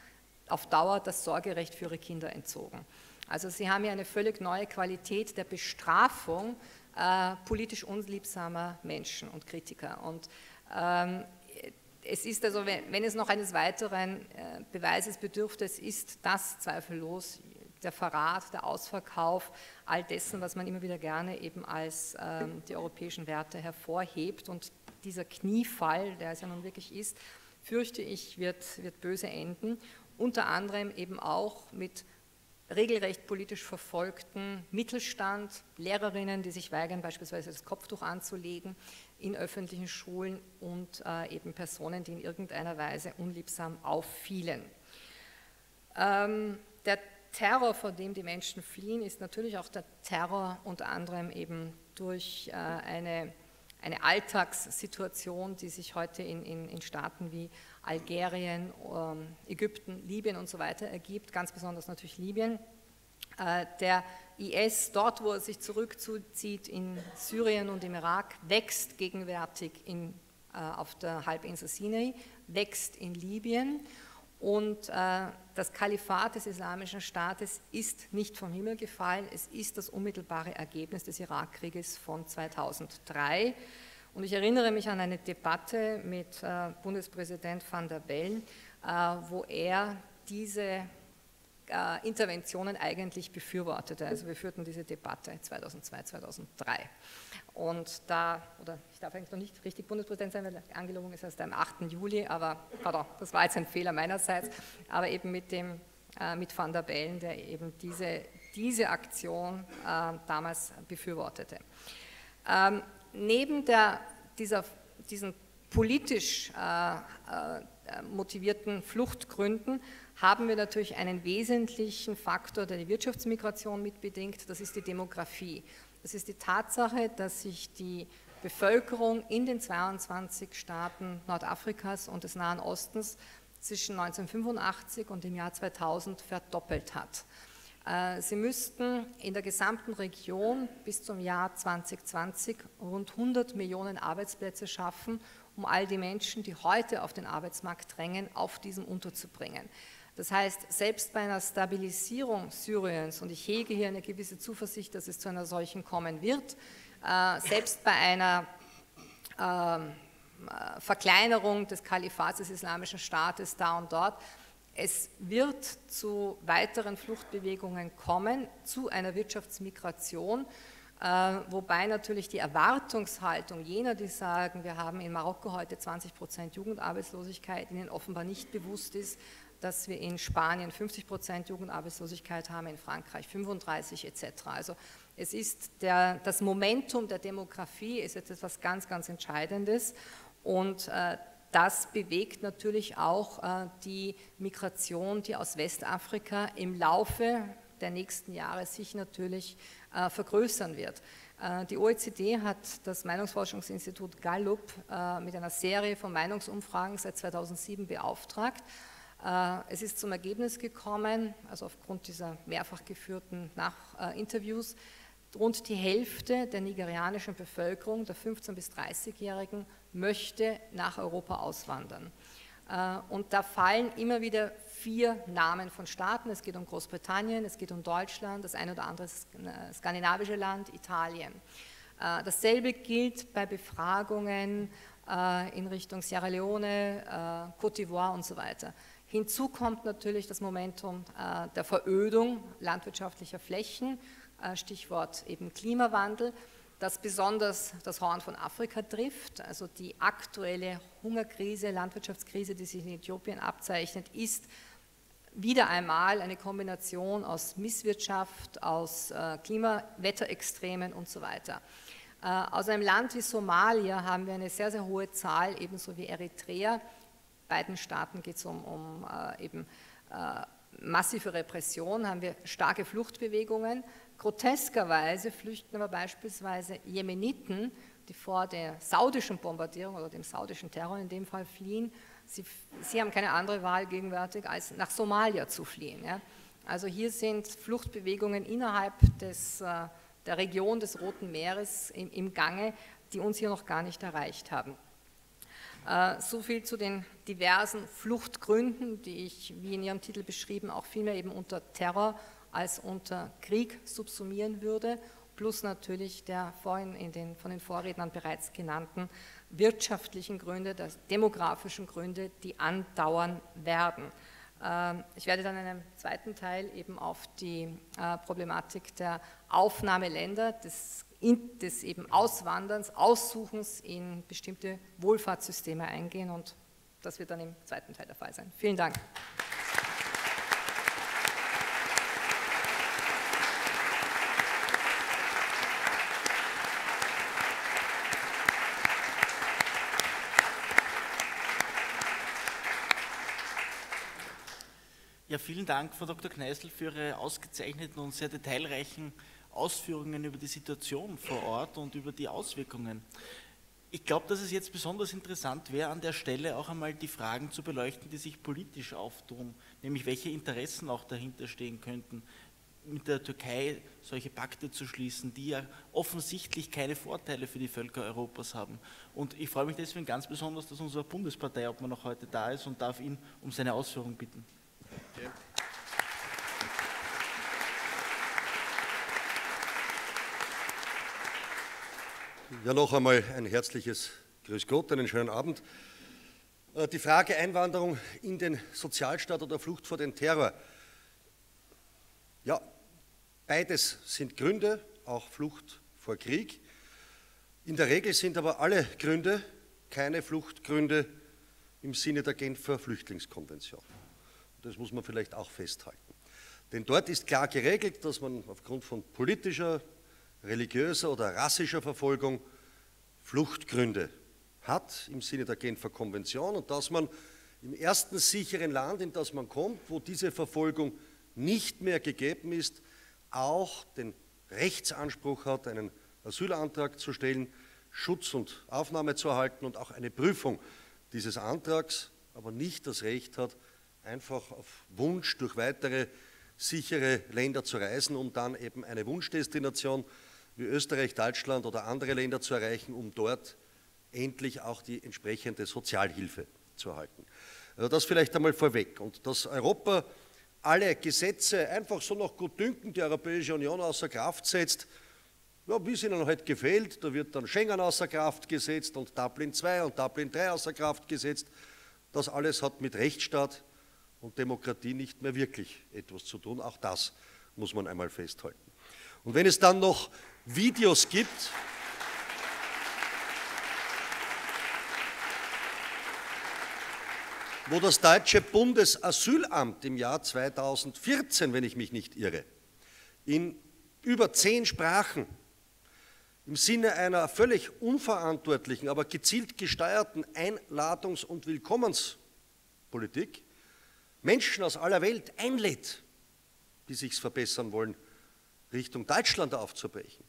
auf Dauer das Sorgerecht für ihre Kinder entzogen. Also sie haben hier eine völlig neue Qualität der Bestrafung äh, politisch unliebsamer Menschen und Kritiker. Und ähm, es ist also, wenn, wenn, es noch eines weiteren äh, Beweises bedürfte, es ist das zweifellos der Verrat, der Ausverkauf all dessen, was man immer wieder gerne eben als ähm, die europäischen Werte hervorhebt. Und dieser Kniefall, der es ja nun wirklich ist, fürchte ich, wird, wird böse enden. Unter anderem eben auch mit regelrecht politisch verfolgten Mittelstand, Lehrerinnen, die sich weigern, beispielsweise das Kopftuch anzulegen, in öffentlichen Schulen und äh, eben Personen, die in irgendeiner Weise unliebsam auffielen. Ähm, der Terror, vor dem die Menschen fliehen, ist natürlich auch der Terror unter anderem eben durch äh, eine, eine Alltagssituation, die sich heute in, in, in Staaten wie Algerien, ähm, Ägypten, Libyen und so weiter ergibt, ganz besonders natürlich Libyen. Äh, der IS, dort wo er sich zurückzieht in Syrien und im Irak, wächst gegenwärtig in, äh, auf der Halbinsel Sinai, wächst in Libyen und äh, das Kalifat des Islamischen Staates ist nicht vom Himmel gefallen, es ist das unmittelbare Ergebnis des Irakkrieges von 2003. Und ich erinnere mich an eine Debatte mit äh, Bundespräsident van der Bellen, äh, wo er diese äh, Interventionen eigentlich befürwortete. Also wir führten diese Debatte 2002, 2003. Und da, oder ich darf eigentlich noch nicht richtig Bundespräsident sein, weil angelogen ist erst am 8. Juli, aber pardon, das war jetzt ein Fehler meinerseits, aber eben mit dem äh, mit Van der Bellen, der eben diese, diese Aktion äh, damals befürwortete. Ähm, neben der, dieser, diesen politisch äh, äh motivierten Fluchtgründen haben wir natürlich einen wesentlichen Faktor, der die Wirtschaftsmigration mitbedingt, das ist die Demografie. Das ist die Tatsache, dass sich die Bevölkerung in den 22 Staaten Nordafrikas und des Nahen Ostens zwischen 1985 und dem Jahr 2000 verdoppelt hat. Äh, sie müssten in der gesamten Region bis zum Jahr 2020 rund 100 Millionen Arbeitsplätze schaffen, um all die Menschen, die heute auf den Arbeitsmarkt drängen, auf diesem unterzubringen. Das heißt, selbst bei einer Stabilisierung Syriens, und ich hege hier eine gewisse Zuversicht, dass es zu einer solchen kommen wird, äh, selbst bei einer ähm, äh, Verkleinerung des Kalifats des Islamischen Staates da und dort, es wird zu weiteren Fluchtbewegungen kommen, zu einer Wirtschaftsmigration, äh, wobei natürlich die Erwartungshaltung jener, die sagen, wir haben in Marokko heute 20 Prozent Jugendarbeitslosigkeit, ihnen offenbar nicht bewusst ist, dass wir in Spanien 50 Prozent Jugendarbeitslosigkeit haben, in Frankreich 35 etc. Also es ist der, das Momentum der Demografie ist jetzt etwas ganz, ganz Entscheidendes und äh, das bewegt natürlich auch äh, die Migration, die aus Westafrika im Laufe der nächsten Jahre sich natürlich äh, vergrößern wird. Äh, die OECD hat das Meinungsforschungsinstitut Gallup äh, mit einer Serie von Meinungsumfragen seit 2007 beauftragt es ist zum Ergebnis gekommen, also aufgrund dieser mehrfach geführten Nachinterviews, rund die Hälfte der nigerianischen Bevölkerung, der 15- bis 30-Jährigen, möchte nach Europa auswandern. Äh, und da fallen immer wieder vier Namen von Staaten. Es geht um Großbritannien, es geht um Deutschland, das eine oder andere äh, skandinavische Land, Italien. Dasselbe gilt bei Befragungen in Richtung Sierra Leone, Côte d'Ivoire und so weiter. Hinzu kommt natürlich das Momentum äh, der Verödung landwirtschaftlicher Flächen, äh, Stichwort eben Klimawandel, das besonders das Horn von Afrika trifft. Also die aktuelle Hungerkrise, Landwirtschaftskrise, die sich in Äthiopien abzeichnet, ist wieder einmal eine Kombination aus Misswirtschaft, aus äh, Klimawetterextremen und so weiter. Aus einem Land wie Somalia haben wir eine sehr, sehr hohe Zahl, ebenso wie Eritrea, beiden Staaten geht es um, um äh, eben äh, massive Repression, haben wir starke Fluchtbewegungen. Groteskerweise flüchten aber beispielsweise Jemeniten, die vor der saudischen Bombardierung oder dem saudischen Terror in dem Fall fliehen. Sie, sie haben keine andere Wahl gegenwärtig, als nach Somalia zu fliehen. Ja. Also hier sind Fluchtbewegungen innerhalb des, äh, der Region des Roten Meeres im, im Gange, die uns hier noch gar nicht erreicht haben. Äh, so viel zu den diversen Fluchtgründen, die ich, wie in Ihrem Titel beschrieben, auch vielmehr eben unter Terror als unter Krieg subsumieren würde, plus natürlich der vorhin in den, von den Vorrednern bereits genannten wirtschaftlichen Gründe, der demografischen Gründe, die andauern werden. Ähm, ich werde dann in einem zweiten Teil eben auf die äh, Problematik der Aufnahmeländer, des des eben Auswanderns, Aussuchens in bestimmte Wohlfahrtssysteme eingehen und das wird dann im zweiten Teil der Fall sein. Vielen Dank. Ja, vielen Dank, Frau Dr. Kneißl, für Ihre ausgezeichneten und sehr detailreichen Ausführungen über die Situation vor Ort und über die Auswirkungen. Ich glaube, dass es jetzt besonders interessant wäre, an der Stelle auch einmal die Fragen zu beleuchten, die sich politisch auftun, nämlich welche Interessen auch dahinter stehen könnten. mit der Türkei solche Pakte zu schließen, die ja offensichtlich keine Vorteile für die Völker Europas haben. Und ich freue mich deswegen ganz besonders, dass unser Bundesparteiobmann noch heute da ist und darf ihn um seine Ausführung bitten. Okay. Ja, noch einmal ein herzliches Grüß Gott, einen schönen Abend. Äh, die Frage Einwanderung in den Sozialstaat oder Flucht vor den Terror. Ja, beides sind Gründe, auch Flucht vor Krieg. In der Regel sind aber alle Gründe keine Fluchtgründe im Sinne der Genfer Flüchtlingskonvention. Das muss man vielleicht auch festhalten. Denn dort ist klar geregelt, dass man aufgrund von politischer, religiöser oder rassischer Verfolgung Fluchtgründe hat im Sinne der Genfer Konvention und dass man im ersten sicheren Land, in das man kommt, wo diese Verfolgung nicht mehr gegeben ist, auch den Rechtsanspruch hat, einen Asylantrag zu stellen, Schutz und Aufnahme zu erhalten und auch eine Prüfung dieses Antrags, aber nicht das Recht hat, einfach auf Wunsch durch weitere sichere Länder zu reisen, um dann eben eine Wunschdestination wie Österreich, Deutschland oder andere Länder zu erreichen, um dort endlich auch die entsprechende Sozialhilfe zu erhalten. Also das vielleicht einmal vorweg. Und dass Europa alle Gesetze einfach so noch gut dünken, die Europäische Union außer Kraft setzt, ja, wie es ihnen halt gefällt, da wird dann Schengen außer Kraft gesetzt und Dublin II und Dublin III außer Kraft gesetzt. Das alles hat mit Rechtsstaat und Demokratie nicht mehr wirklich etwas zu tun. Auch das muss man einmal festhalten. Und wenn es dann noch Videos gibt, wo das deutsche Bundesasylamt im Jahr 2014, wenn ich mich nicht irre, in über zehn Sprachen im Sinne einer völlig unverantwortlichen, aber gezielt gesteuerten Einladungs- und Willkommenspolitik Menschen aus aller Welt einlädt, die sich verbessern wollen, Richtung Deutschland aufzubrechen,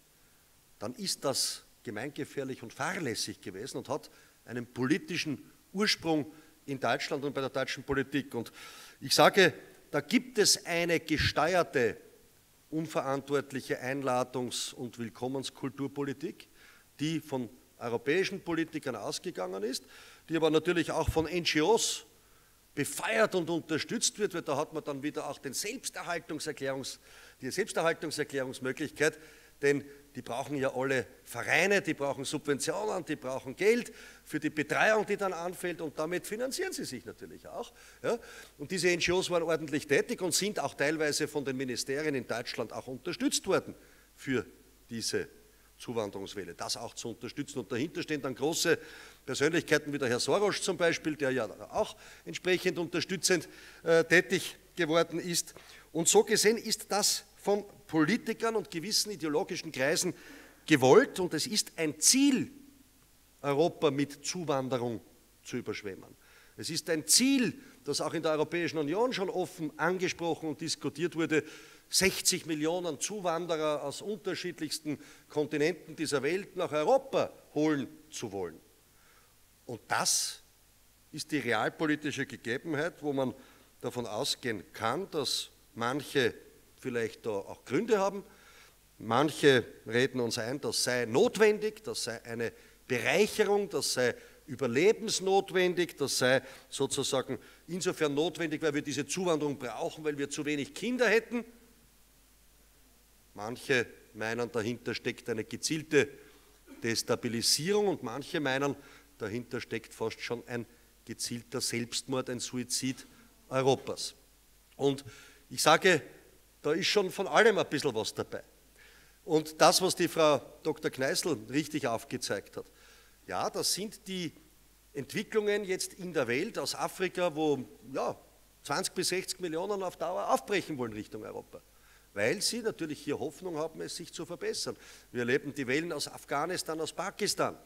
dann ist das gemeingefährlich und fahrlässig gewesen und hat einen politischen Ursprung in Deutschland und bei der deutschen Politik. Und ich sage, da gibt es eine gesteuerte, unverantwortliche Einladungs- und Willkommenskulturpolitik, die von europäischen Politikern ausgegangen ist, die aber natürlich auch von NGOs befeiert und unterstützt wird, weil da hat man dann wieder auch den Selbsterhaltungserklärungs, die Selbsterhaltungserklärungsmöglichkeit, denn die brauchen ja alle Vereine, die brauchen Subventionen, die brauchen Geld für die Betreuung, die dann anfällt und damit finanzieren sie sich natürlich auch. Ja. Und diese NGOs waren ordentlich tätig und sind auch teilweise von den Ministerien in Deutschland auch unterstützt worden für diese Zuwanderungswelle, das auch zu unterstützen. Und dahinter stehen dann große Persönlichkeiten wie der Herr Soros zum Beispiel, der ja auch entsprechend unterstützend äh, tätig geworden ist. Und so gesehen ist das von Politikern und gewissen ideologischen Kreisen gewollt und es ist ein Ziel, Europa mit Zuwanderung zu überschwemmen. Es ist ein Ziel, das auch in der Europäischen Union schon offen angesprochen und diskutiert wurde, 60 Millionen Zuwanderer aus unterschiedlichsten Kontinenten dieser Welt nach Europa holen zu wollen. Und das ist die realpolitische Gegebenheit, wo man davon ausgehen kann, dass manche vielleicht da auch Gründe haben. Manche reden uns ein, das sei notwendig, das sei eine Bereicherung, das sei überlebensnotwendig, das sei sozusagen insofern notwendig, weil wir diese Zuwanderung brauchen, weil wir zu wenig Kinder hätten. Manche meinen, dahinter steckt eine gezielte Destabilisierung und manche meinen, dahinter steckt fast schon ein gezielter Selbstmord, ein Suizid Europas. Und ich sage da ist schon von allem ein bisschen was dabei. Und das, was die Frau Dr. Kneißl richtig aufgezeigt hat, ja, das sind die Entwicklungen jetzt in der Welt aus Afrika, wo ja, 20 bis 60 Millionen auf Dauer aufbrechen wollen Richtung Europa. Weil sie natürlich hier Hoffnung haben, es sich zu verbessern. Wir erleben die Wellen aus Afghanistan, aus Pakistan.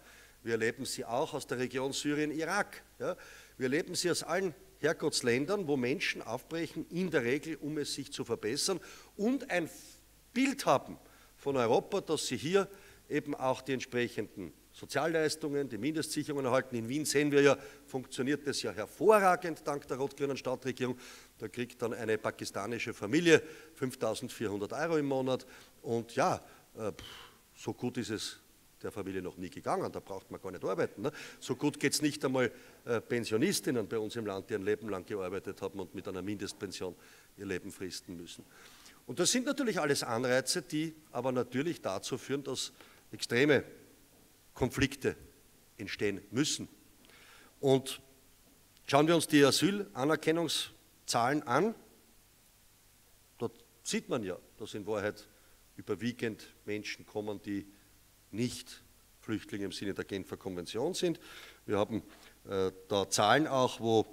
Wir erleben sie auch aus der Region Syrien, Irak. Ja. Wir erleben sie aus allen Herkunftsländern, wo Menschen aufbrechen, in der Regel, um es sich zu verbessern und ein Bild haben von Europa, dass sie hier eben auch die entsprechenden Sozialleistungen, die Mindestsicherungen erhalten. In Wien sehen wir ja, funktioniert das ja hervorragend dank der rot-grünen Stadtregierung. Da kriegt dann eine pakistanische Familie 5400 Euro im Monat. Und ja, äh, so gut ist es der Familie noch nie gegangen, da braucht man gar nicht arbeiten. Ne? So gut geht es nicht einmal äh, Pensionistinnen bei uns im Land, die ein Leben lang gearbeitet haben und mit einer Mindestpension ihr Leben fristen müssen. Und das sind natürlich alles Anreize, die aber natürlich dazu führen, dass extreme Konflikte entstehen müssen. Und schauen wir uns die Asylanerkennungszahlen an. Dort sieht man ja, dass in Wahrheit überwiegend Menschen kommen, die nicht Flüchtlinge im Sinne der Genfer Konvention sind. Wir haben äh, da Zahlen auch, wo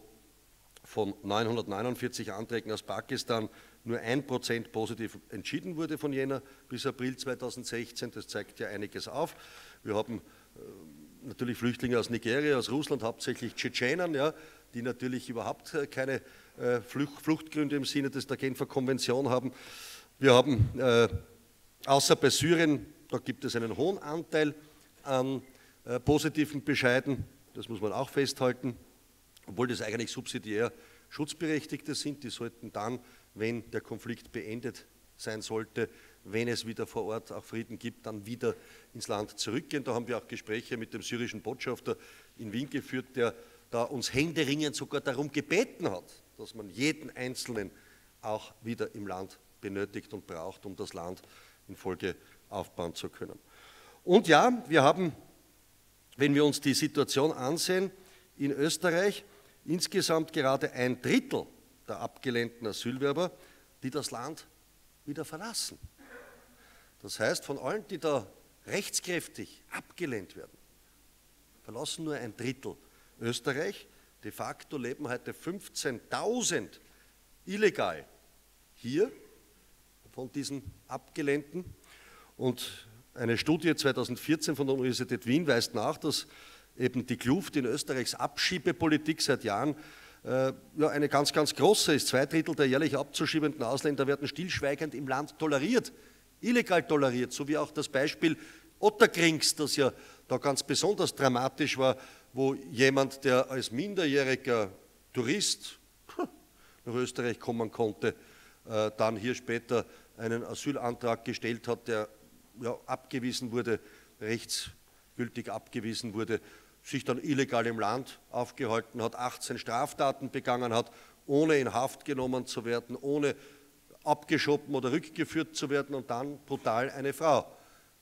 von 949 Anträgen aus Pakistan nur ein Prozent positiv entschieden wurde von Jänner bis April 2016. Das zeigt ja einiges auf. Wir haben äh, natürlich Flüchtlinge aus Nigeria, aus Russland, hauptsächlich Tschetschenen, ja, die natürlich überhaupt äh, keine äh, Fluchtgründe im Sinne des der Genfer Konvention haben. Wir haben äh, außer bei Syrien, da gibt es einen hohen Anteil an äh, positiven Bescheiden, das muss man auch festhalten, obwohl das eigentlich subsidiär Schutzberechtigte sind, die sollten dann, wenn der Konflikt beendet sein sollte, wenn es wieder vor Ort auch Frieden gibt, dann wieder ins Land zurückgehen. Da haben wir auch Gespräche mit dem syrischen Botschafter in Wien geführt, der da uns händeringend sogar darum gebeten hat, dass man jeden Einzelnen auch wieder im Land benötigt und braucht, um das Land in Folge aufbauen zu können. Und ja, wir haben, wenn wir uns die Situation ansehen, in Österreich insgesamt gerade ein Drittel der abgelehnten Asylwerber, die das Land wieder verlassen. Das heißt, von allen, die da rechtskräftig abgelehnt werden, verlassen nur ein Drittel Österreich. De facto leben heute 15.000 illegal hier von diesen Abgelehnten. Und eine Studie 2014 von der Universität Wien weist nach, dass eben die Kluft in Österreichs Abschiebepolitik seit Jahren äh, ja, eine ganz, ganz große ist. Zwei Drittel der jährlich abzuschiebenden Ausländer werden stillschweigend im Land toleriert illegal toleriert, so wie auch das Beispiel Otterkrings, das ja da ganz besonders dramatisch war, wo jemand, der als minderjähriger Tourist nach Österreich kommen konnte, äh, dann hier später einen Asylantrag gestellt hat, der ja, abgewiesen wurde, rechtsgültig abgewiesen wurde, sich dann illegal im Land aufgehalten hat, 18 Straftaten begangen hat, ohne in Haft genommen zu werden, ohne abgeschoben oder rückgeführt zu werden und dann brutal eine Frau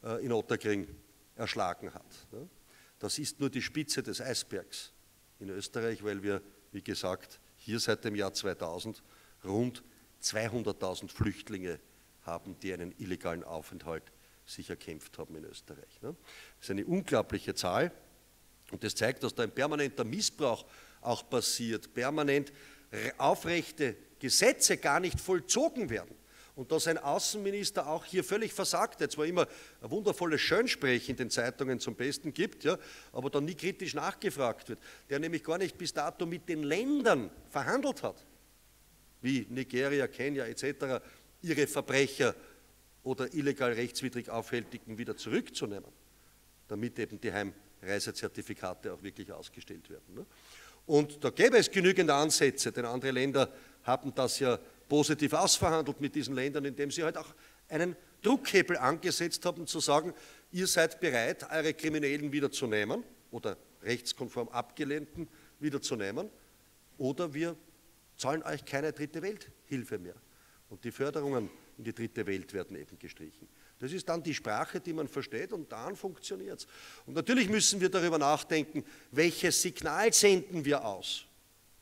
äh, in Otterkring erschlagen hat. Das ist nur die Spitze des Eisbergs in Österreich, weil wir, wie gesagt, hier seit dem Jahr 2000 rund 200.000 Flüchtlinge haben, die einen illegalen Aufenthalt sich erkämpft haben in Österreich. Das ist eine unglaubliche Zahl und das zeigt, dass da ein permanenter Missbrauch auch passiert, permanent aufrechte Gesetze gar nicht vollzogen werden. Und dass ein Außenminister auch hier völlig versagt, der zwar immer ein wundervolles Schönsprech in den Zeitungen zum Besten gibt, ja, aber dann nie kritisch nachgefragt wird, der nämlich gar nicht bis dato mit den Ländern verhandelt hat, wie Nigeria, Kenia etc., ihre Verbrecher oder illegal rechtswidrig Aufhältigen wieder zurückzunehmen, damit eben die Heimreisezertifikate auch wirklich ausgestellt werden. Ne? Und da gäbe es genügend Ansätze, denn andere Länder haben das ja positiv ausverhandelt mit diesen Ländern, indem sie halt auch einen Druckhebel angesetzt haben, zu sagen, ihr seid bereit, eure Kriminellen wiederzunehmen oder rechtskonform Abgelehnten wiederzunehmen oder wir zahlen euch keine dritte Welthilfe mehr. Und die Förderungen in die dritte Welt werden eben gestrichen. Das ist dann die Sprache, die man versteht und dann funktioniert es. Und natürlich müssen wir darüber nachdenken, welches Signal senden wir aus.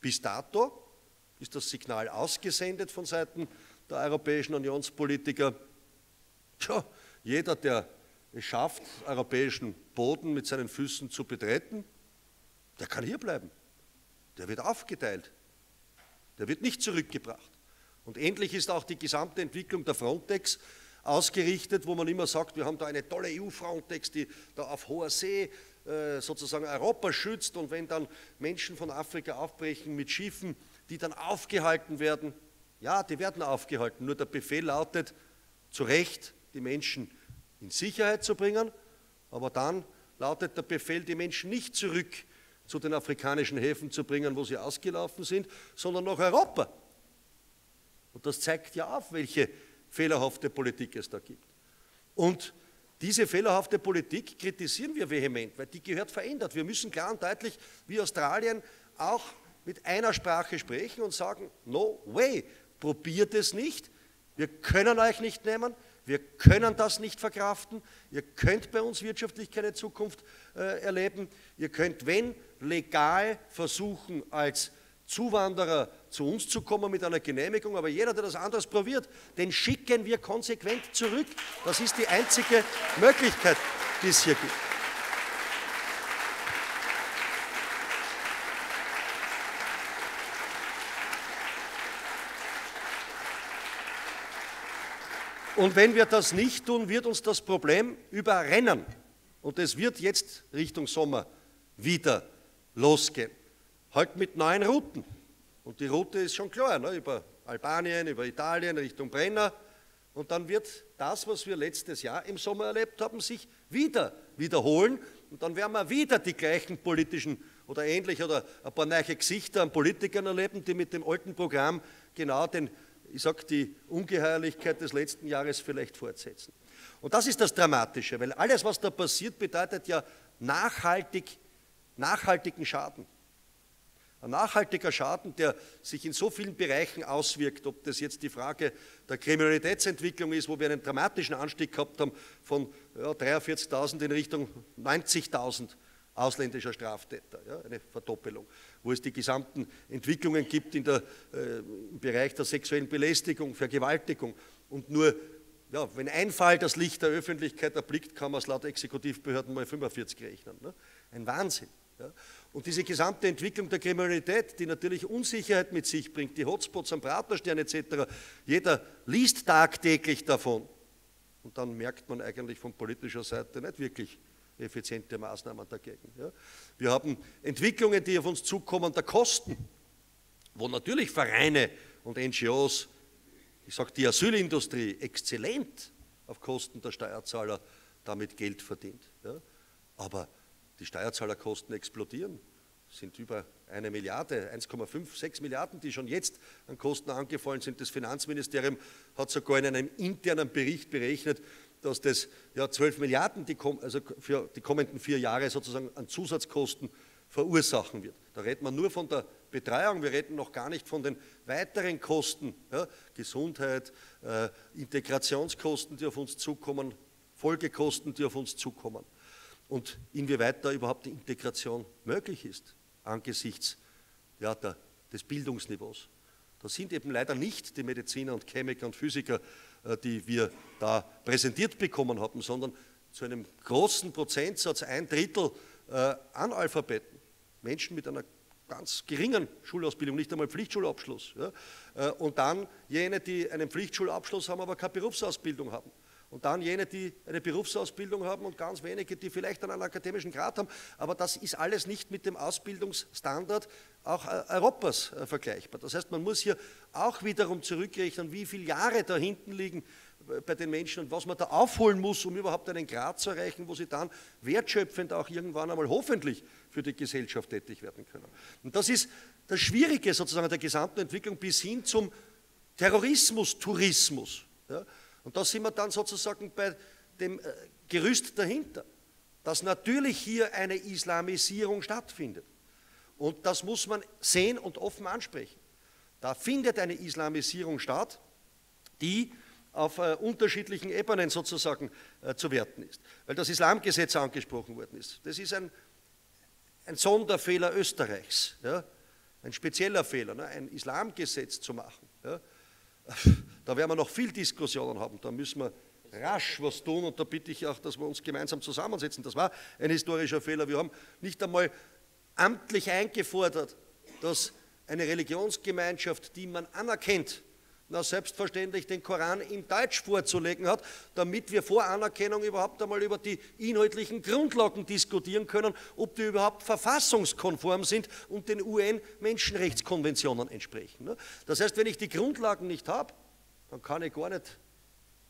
Bis dato ist das Signal ausgesendet von Seiten der Europäischen Unionspolitiker. Tja, jeder, der es schafft, europäischen Boden mit seinen Füßen zu betreten, der kann hier bleiben. Der wird aufgeteilt. Der wird nicht zurückgebracht. Und ähnlich ist auch die gesamte Entwicklung der Frontex ausgerichtet, wo man immer sagt, wir haben da eine tolle EU-Frontex, die da auf hoher See äh, sozusagen Europa schützt und wenn dann Menschen von Afrika aufbrechen mit Schiffen, die dann aufgehalten werden. Ja, die werden aufgehalten, nur der Befehl lautet, zu Recht die Menschen in Sicherheit zu bringen, aber dann lautet der Befehl, die Menschen nicht zurück zu den afrikanischen Häfen zu bringen, wo sie ausgelaufen sind, sondern nach Europa. Und das zeigt ja auf, welche fehlerhafte Politik es da gibt. Und diese fehlerhafte Politik kritisieren wir vehement, weil die gehört verändert. Wir müssen klar und deutlich wie Australien auch mit einer Sprache sprechen und sagen, no way, probiert es nicht, wir können euch nicht nehmen, wir können das nicht verkraften, ihr könnt bei uns wirtschaftlich keine Zukunft äh, erleben, ihr könnt, wenn, legal versuchen, als Zuwanderer zu uns zu kommen mit einer Genehmigung, aber jeder, der das anders probiert, den schicken wir konsequent zurück. Das ist die einzige Möglichkeit, die es hier gibt. Und wenn wir das nicht tun, wird uns das Problem überrennen. Und es wird jetzt Richtung Sommer wieder losgehen halt mit neuen Routen. Und die Route ist schon klar, ne? über Albanien, über Italien, Richtung Brenner. Und dann wird das, was wir letztes Jahr im Sommer erlebt haben, sich wieder wiederholen. Und dann werden wir wieder die gleichen politischen oder ähnlich oder ein paar neue Gesichter an Politikern erleben, die mit dem alten Programm genau den, ich sag, die Ungeheuerlichkeit des letzten Jahres vielleicht fortsetzen. Und das ist das Dramatische, weil alles, was da passiert, bedeutet ja nachhaltig, nachhaltigen Schaden. Ein nachhaltiger Schaden, der sich in so vielen Bereichen auswirkt, ob das jetzt die Frage der Kriminalitätsentwicklung ist, wo wir einen dramatischen Anstieg gehabt haben von ja, 43.000 in Richtung 90.000 ausländischer Straftäter, ja, eine Verdoppelung, wo es die gesamten Entwicklungen gibt in der, äh, im Bereich der sexuellen Belästigung, Vergewaltigung und nur ja, wenn ein Fall das Licht der Öffentlichkeit erblickt, kann man es laut Exekutivbehörden mal 45 rechnen. Ne? Ein Wahnsinn. Ja. Und diese gesamte Entwicklung der Kriminalität, die natürlich Unsicherheit mit sich bringt, die Hotspots am Praterstern etc., jeder liest tagtäglich davon. Und dann merkt man eigentlich von politischer Seite nicht wirklich effiziente Maßnahmen dagegen. Ja. Wir haben Entwicklungen, die auf uns zukommen, der Kosten, wo natürlich Vereine und NGOs, ich sage die Asylindustrie, exzellent auf Kosten der Steuerzahler damit Geld verdient. Ja. Aber die Steuerzahlerkosten explodieren, sind über eine Milliarde, 1,5, 6 Milliarden, die schon jetzt an Kosten angefallen sind. Das Finanzministerium hat sogar in einem internen Bericht berechnet, dass das ja, 12 Milliarden die, also für die kommenden vier Jahre sozusagen an Zusatzkosten verursachen wird. Da redet man nur von der Betreuung, wir reden noch gar nicht von den weiteren Kosten, ja, Gesundheit, äh, Integrationskosten, die auf uns zukommen, Folgekosten, die auf uns zukommen und inwieweit da überhaupt die Integration möglich ist angesichts ja, der, des Bildungsniveaus. Das sind eben leider nicht die Mediziner und Chemiker und Physiker, äh, die wir da präsentiert bekommen haben, sondern zu einem großen Prozentsatz, ein Drittel äh, Analphabeten, Menschen mit einer ganz geringen Schulausbildung, nicht einmal Pflichtschulabschluss. Ja, äh, und dann jene, die einen Pflichtschulabschluss haben, aber keine Berufsausbildung haben. Und dann jene, die eine Berufsausbildung haben und ganz wenige, die vielleicht einen akademischen Grad haben. Aber das ist alles nicht mit dem Ausbildungsstandard auch äh, Europas äh, vergleichbar. Das heißt, man muss hier auch wiederum zurückrechnen, wie viele Jahre da hinten liegen äh, bei den Menschen und was man da aufholen muss, um überhaupt einen Grad zu erreichen, wo sie dann wertschöpfend auch irgendwann einmal hoffentlich für die Gesellschaft tätig werden können. Und das ist das Schwierige sozusagen der gesamten Entwicklung bis hin zum Terrorismus, Tourismus. Ja? Und da sind wir dann sozusagen bei dem äh, Gerüst dahinter, dass natürlich hier eine Islamisierung stattfindet. Und das muss man sehen und offen ansprechen. Da findet eine Islamisierung statt, die auf äh, unterschiedlichen Ebenen sozusagen äh, zu werten ist. Weil das Islamgesetz angesprochen worden ist. Das ist ein, ein Sonderfehler Österreichs, ja? ein spezieller Fehler, ne? ein Islamgesetz zu machen. Ja? Da werden wir noch viel Diskussionen haben, da müssen wir rasch was tun und da bitte ich auch, dass wir uns gemeinsam zusammensetzen. Das war ein historischer Fehler. Wir haben nicht einmal amtlich eingefordert, dass eine Religionsgemeinschaft, die man anerkennt, na selbstverständlich den Koran in Deutsch vorzulegen hat, damit wir vor Anerkennung überhaupt einmal über die inhaltlichen Grundlagen diskutieren können, ob die überhaupt verfassungskonform sind und den UN-Menschenrechtskonventionen entsprechen. Ne? Das heißt, wenn ich die Grundlagen nicht habe, dann kann ich gar nicht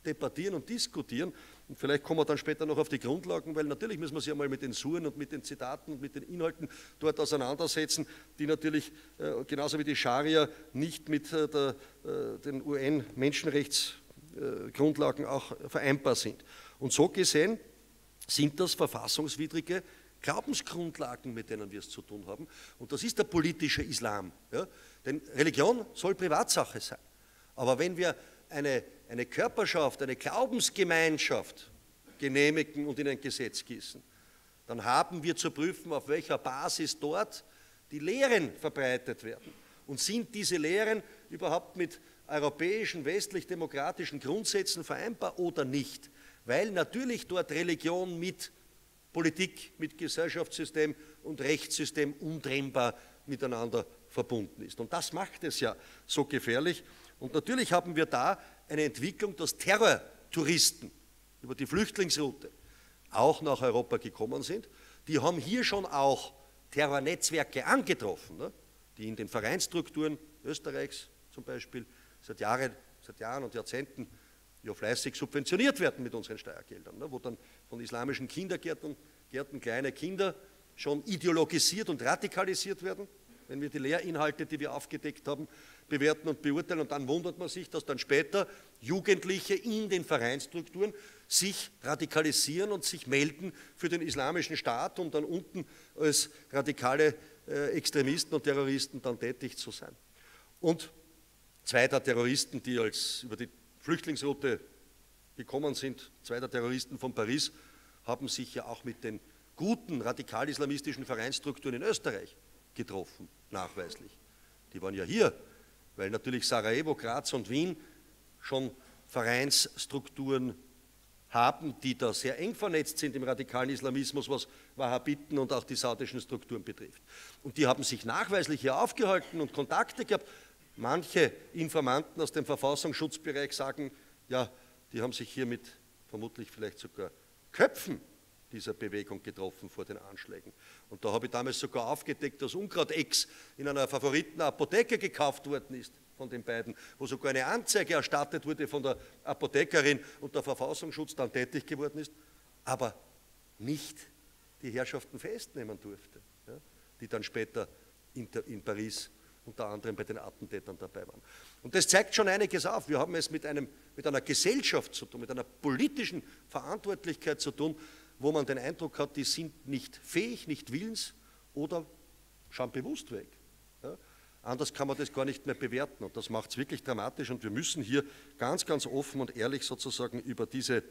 debattieren und diskutieren. Und vielleicht kommen wir dann später noch auf die Grundlagen, weil natürlich müssen wir sich einmal mit den Suren und mit den Zitaten und mit den Inhalten dort auseinandersetzen, die natürlich äh, genauso wie die Scharia nicht mit äh, der, äh, den UN-Menschenrechtsgrundlagen auch vereinbar sind. Und so gesehen sind das verfassungswidrige Glaubensgrundlagen, mit denen wir es zu tun haben. Und das ist der politische Islam. Ja? Denn Religion soll Privatsache sein. Aber wenn wir eine, eine Körperschaft, eine Glaubensgemeinschaft genehmigen und in ein Gesetz gießen, dann haben wir zu prüfen, auf welcher Basis dort die Lehren verbreitet werden. Und sind diese Lehren überhaupt mit europäischen, westlich-demokratischen Grundsätzen vereinbar oder nicht? Weil natürlich dort Religion mit Politik, mit Gesellschaftssystem und Rechtssystem untrennbar miteinander verbunden ist. Und das macht es ja so gefährlich. Und natürlich haben wir da eine Entwicklung, dass Terrortouristen über die Flüchtlingsroute auch nach Europa gekommen sind. Die haben hier schon auch Terrornetzwerke angetroffen, ne? die in den Vereinsstrukturen Österreichs zum Beispiel seit Jahren, seit Jahren und Jahrzehnten ja fleißig subventioniert werden mit unseren Steuergeldern, ne? wo dann von islamischen Kindergärten Gärten kleine Kinder schon ideologisiert und radikalisiert werden, wenn wir die Lehrinhalte, die wir aufgedeckt haben, bewerten und beurteilen. Und dann wundert man sich, dass dann später Jugendliche in den Vereinsstrukturen sich radikalisieren und sich melden für den islamischen Staat, um dann unten als radikale äh, Extremisten und Terroristen dann tätig zu sein. Und zwei der Terroristen, die als über die Flüchtlingsroute gekommen sind, zwei der Terroristen von Paris, haben sich ja auch mit den guten radikal-islamistischen Vereinsstrukturen in Österreich getroffen, nachweislich. Die waren ja hier weil natürlich Sarajevo, Graz und Wien schon Vereinsstrukturen haben, die da sehr eng vernetzt sind im radikalen Islamismus, was Wahhabiten und auch die saudischen Strukturen betrifft. Und die haben sich nachweislich hier aufgehalten und Kontakte gehabt. Manche Informanten aus dem Verfassungsschutzbereich sagen, ja, die haben sich hier mit vermutlich vielleicht sogar Köpfen dieser Bewegung getroffen vor den Anschlägen. Und da habe ich damals sogar aufgedeckt, dass Unkraut-Ex in einer Favoritenapotheke gekauft worden ist von den beiden, wo sogar eine Anzeige erstattet wurde von der Apothekerin und der Verfassungsschutz dann tätig geworden ist, aber nicht die Herrschaften festnehmen durfte, ja, die dann später in, in Paris unter anderem bei den Attentätern dabei waren. Und das zeigt schon einiges auf. Wir haben es mit, einem, mit einer Gesellschaft zu tun, mit einer politischen Verantwortlichkeit zu tun, wo man den Eindruck hat, die sind nicht fähig, nicht willens oder schauen bewusst weg. Ja? Anders kann man das gar nicht mehr bewerten und das macht es wirklich dramatisch und wir müssen hier ganz, ganz offen und ehrlich sozusagen über diese,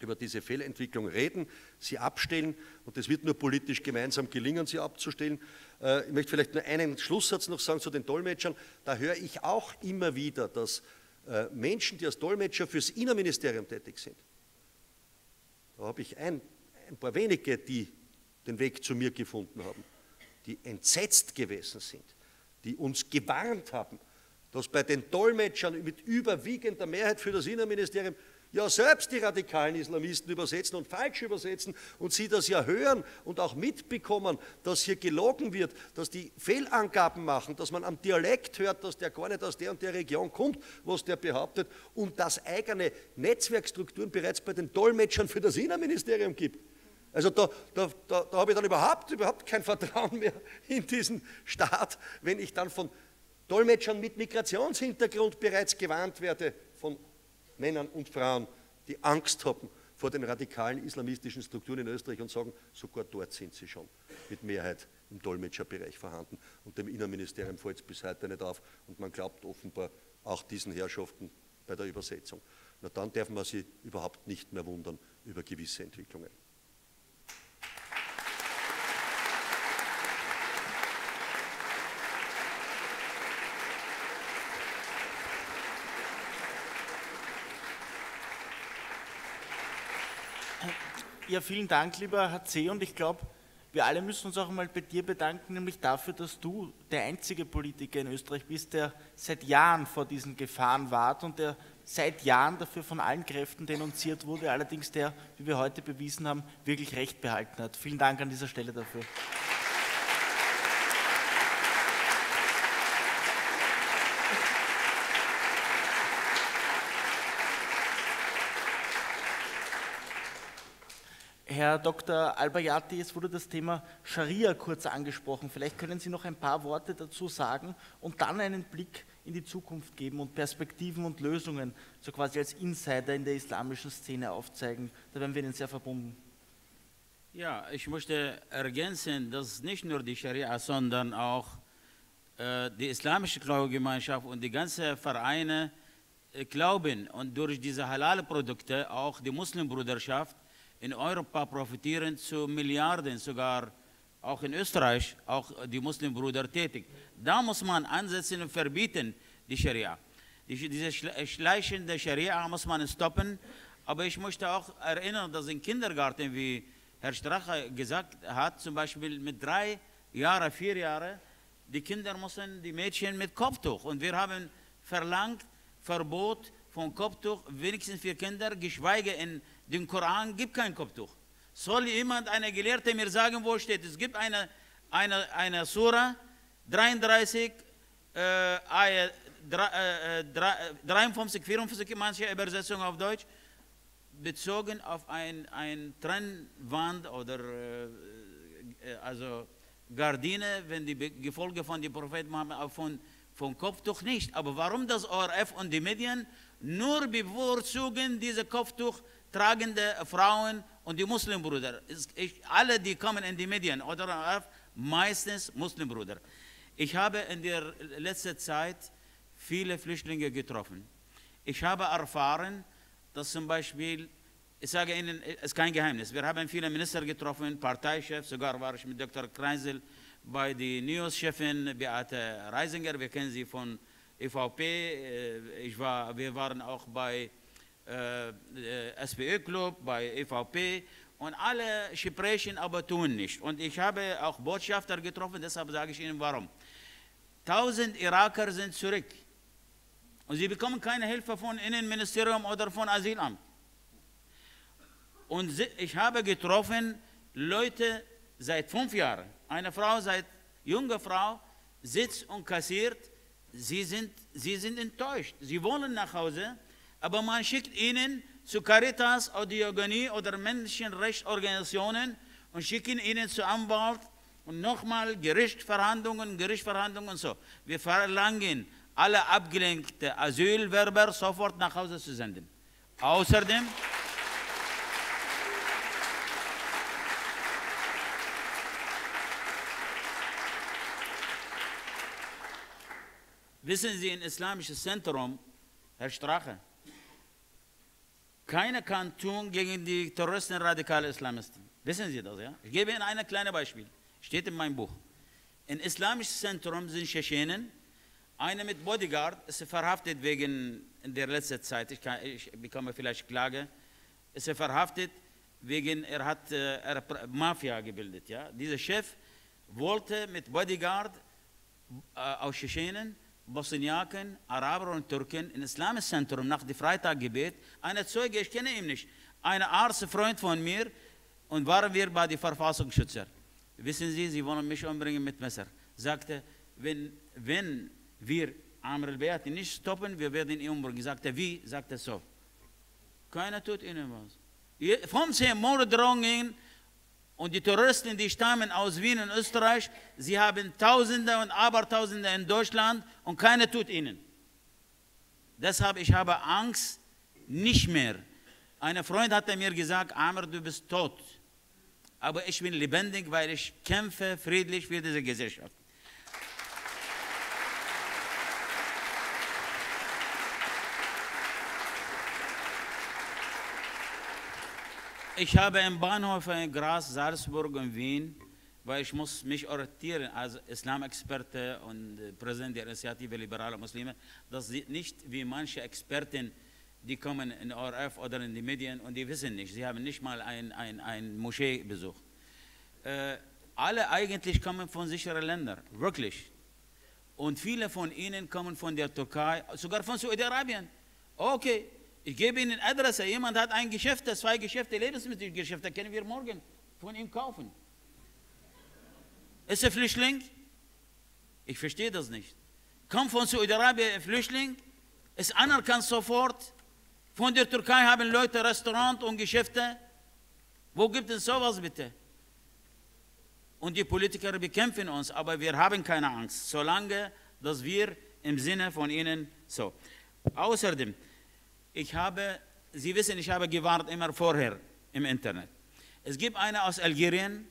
über diese Fehlentwicklung reden, sie abstellen und es wird nur politisch gemeinsam gelingen, sie abzustellen. Äh, ich möchte vielleicht nur einen Schlusssatz noch sagen zu den Dolmetschern. Da höre ich auch immer wieder, dass äh, Menschen, die als Dolmetscher fürs Innenministerium tätig sind, da habe ich ein, ein paar wenige, die den Weg zu mir gefunden haben, die entsetzt gewesen sind, die uns gewarnt haben, dass bei den Dolmetschern mit überwiegender Mehrheit für das Innenministerium ja selbst die radikalen Islamisten übersetzen und falsch übersetzen und sie das ja hören und auch mitbekommen, dass hier gelogen wird, dass die Fehlangaben machen, dass man am Dialekt hört, dass der gar nicht aus der und der Region kommt, was der behauptet und dass eigene Netzwerkstrukturen bereits bei den Dolmetschern für das Innenministerium gibt. Also da, da, da, da habe ich dann überhaupt, überhaupt kein Vertrauen mehr in diesen Staat, wenn ich dann von Dolmetschern mit Migrationshintergrund bereits gewarnt werde, von Männern und Frauen, die Angst haben vor den radikalen islamistischen Strukturen in Österreich und sagen, sogar dort sind sie schon mit Mehrheit im Dolmetscherbereich vorhanden. Und dem Innenministerium fällt es bis heute nicht auf und man glaubt offenbar auch diesen Herrschaften bei der Übersetzung. Na dann darf man sich überhaupt nicht mehr wundern über gewisse Entwicklungen. Ja, vielen Dank, lieber HC. Und ich glaube, wir alle müssen uns auch einmal bei dir bedanken, nämlich dafür, dass du der einzige Politiker in Österreich bist, der seit Jahren vor diesen Gefahren wart und der seit Jahren dafür von allen Kräften denunziert wurde, allerdings der, wie wir heute bewiesen haben, wirklich Recht behalten hat. Vielen Dank an dieser Stelle dafür. Herr Dr. Albayati, es wurde das Thema Scharia kurz angesprochen. Vielleicht können Sie noch ein paar Worte dazu sagen und dann einen Blick in die Zukunft geben und Perspektiven und Lösungen, so quasi als Insider in der islamischen Szene aufzeigen. Da wären wir Ihnen sehr verbunden. Ja, ich möchte ergänzen, dass nicht nur die Scharia, sondern auch äh, die islamische Glaubengemeinschaft und die ganzen Vereine äh, glauben und durch diese Halal-Produkte auch die Muslimbruderschaft in Europa profitieren zu Milliarden, sogar auch in Österreich, auch die Muslimbrüder tätig. Da muss man ansetzen und verbieten, die Scharia. Die, diese schleichende Scharia muss man stoppen. Aber ich möchte auch erinnern, dass im Kindergarten, wie Herr Strache gesagt hat, zum Beispiel mit drei Jahren, vier Jahren, die Kinder müssen, die Mädchen mit Kopftuch. Und wir haben verlangt, Verbot von Kopftuch, wenigstens für Kinder, geschweige in dem Koran gibt kein Kopftuch. Soll jemand, eine Gelehrte, mir sagen, wo steht? Es gibt eine, eine, eine Sura, 33, äh, Ayah, 53, 54, manche Übersetzungen auf Deutsch, bezogen auf ein, ein Trennwand oder äh, äh, also Gardine, wenn die Gefolge von den Propheten Mohammed von, von Kopftuch nicht. Aber warum das ORF und die Medien nur bevorzugen diese Kopftuch tragende Frauen und die Muslimbrüder? alle, die kommen in die Medien oder meistens Muslimbrüder. Ich habe in der letzten Zeit viele Flüchtlinge getroffen. Ich habe erfahren, dass zum Beispiel, ich sage Ihnen, es ist kein Geheimnis, wir haben viele Minister getroffen, Parteichefs, sogar war ich mit Dr. Kreisel bei der News-Chefin Beate Reisinger, wir kennen sie von EVP, äh, ich war, wir waren auch bei äh, äh SPÖ-Club, bei EVP und alle sprechen, aber tun nicht. Und ich habe auch Botschafter getroffen, deshalb sage ich Ihnen warum. Tausend Iraker sind zurück. Und sie bekommen keine Hilfe von Innenministerium oder von Asylamt. Und ich habe getroffen Leute seit fünf Jahren. Eine Frau, seit junge Frau, sitzt und kassiert. Sie sind, sie sind enttäuscht. Sie wollen nach Hause, aber man schickt ihnen zu Caritas oder Diagonie oder Menschenrechtsorganisationen und schickt ihnen zu Anwalt und nochmal Gerichtsverhandlungen, Gerichtsverhandlungen und so. Wir verlangen alle abgelenkten Asylwerber sofort nach Hause zu senden. Außerdem wissen Sie, im islamischen Zentrum, Herr Strache, keiner kann tun gegen die Terroristen radikale Islamisten. Wissen Sie das, ja? Ich gebe Ihnen ein kleines Beispiel. Steht in meinem Buch. Im islamischen Zentrum sind Tschetschenen, einer mit Bodyguard ist verhaftet wegen, in der letzten Zeit, ich, kann, ich bekomme vielleicht Klage, ist er verhaftet wegen, er hat äh, er Mafia gebildet. Ja? Dieser Chef wollte mit Bodyguard äh, aus Tschetschenen, Bosniaken, Araber und Türken im Islamischzentrum nach dem Freitaggebet, eine Zeuge, ich kenne ihn nicht, ein Arzt, Freund von mir, und waren wir bei den Verfassungsschützer. Wissen Sie, sie wollen mich umbringen mit Messer. Sagte, wenn, wenn wir Amr al-Bayati nicht stoppen, wir werden ihn umbringen. Sagt er, wie? Sagt er so. Keiner tut ihnen was. 15 Morddrohungen und die Terroristen, die stammen aus Wien und Österreich, sie haben Tausende und Abertausende in Deutschland und keiner tut ihnen. Deshalb, ich habe Angst, nicht mehr. Ein Freund hat mir gesagt, Amr, du bist tot. Aber ich bin lebendig, weil ich kämpfe friedlich für diese Gesellschaft. Ich habe im Bahnhof in Graz, Salzburg und Wien, weil ich muss mich orientieren als Islamexperte und Präsident der Initiative Liberaler Muslime, dass nicht wie manche Experten, die kommen in ORF oder in die Medien und die wissen nicht, sie haben nicht mal einen ein, ein Moscheebesuch. Äh, alle eigentlich kommen von sicheren Ländern, wirklich. Und viele von ihnen kommen von der Türkei, sogar von Saudi-Arabien. Okay, ich gebe Ihnen Adresse. Jemand hat ein Geschäft, zwei Geschäfte, Lebensmittelgeschäfte, können wir morgen von ihm kaufen. Ist er Flüchtling? Ich verstehe das nicht. Kommt von Saudi-Arabien Flüchtling, ist anerkannt sofort. Von der Türkei haben Leute Restaurant und Geschäfte. Wo gibt es sowas bitte? Und die Politiker bekämpfen uns, aber wir haben keine Angst, solange dass wir im Sinne von ihnen so. Außerdem, ich habe, Sie wissen, ich habe gewarnt immer vorher im Internet. Es gibt eine aus Algerien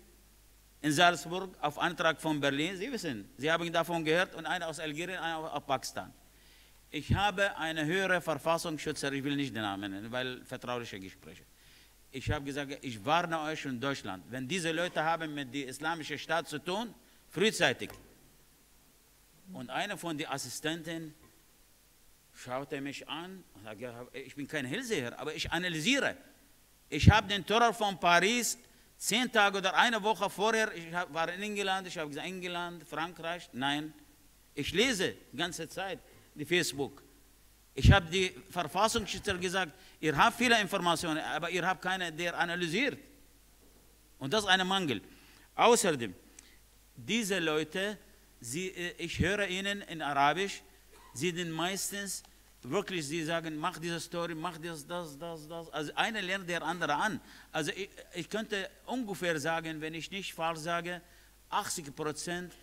in Salzburg auf Antrag von Berlin. Sie wissen, Sie haben davon gehört und eine aus Algerien, eine aus Pakistan. Ich habe eine höhere Verfassungsschützer, ich will nicht den Namen nennen, weil vertrauliche Gespräche. Ich habe gesagt, ich warne euch in Deutschland, wenn diese Leute haben mit dem islamischen Staat zu tun, frühzeitig. Und eine von den Assistenten schaute mich an und sagte, ich bin kein Hellseher, aber ich analysiere. Ich habe den Terror von Paris zehn Tage oder eine Woche vorher, ich war in England, ich habe gesagt, England, Frankreich, nein. Ich lese die ganze Zeit die Facebook. Ich habe die Verfassungsschützer gesagt, ihr habt viele Informationen, aber ihr habt keine, der analysiert. Und das ist ein Mangel. Außerdem, diese Leute, sie, äh, ich höre ihnen in Arabisch, sie sind meistens wirklich, sie sagen, mach diese Story, mach das, das, das, das. Also einer lernt der andere an. Also ich, ich könnte ungefähr sagen, wenn ich nicht falsch sage, 80 Prozent,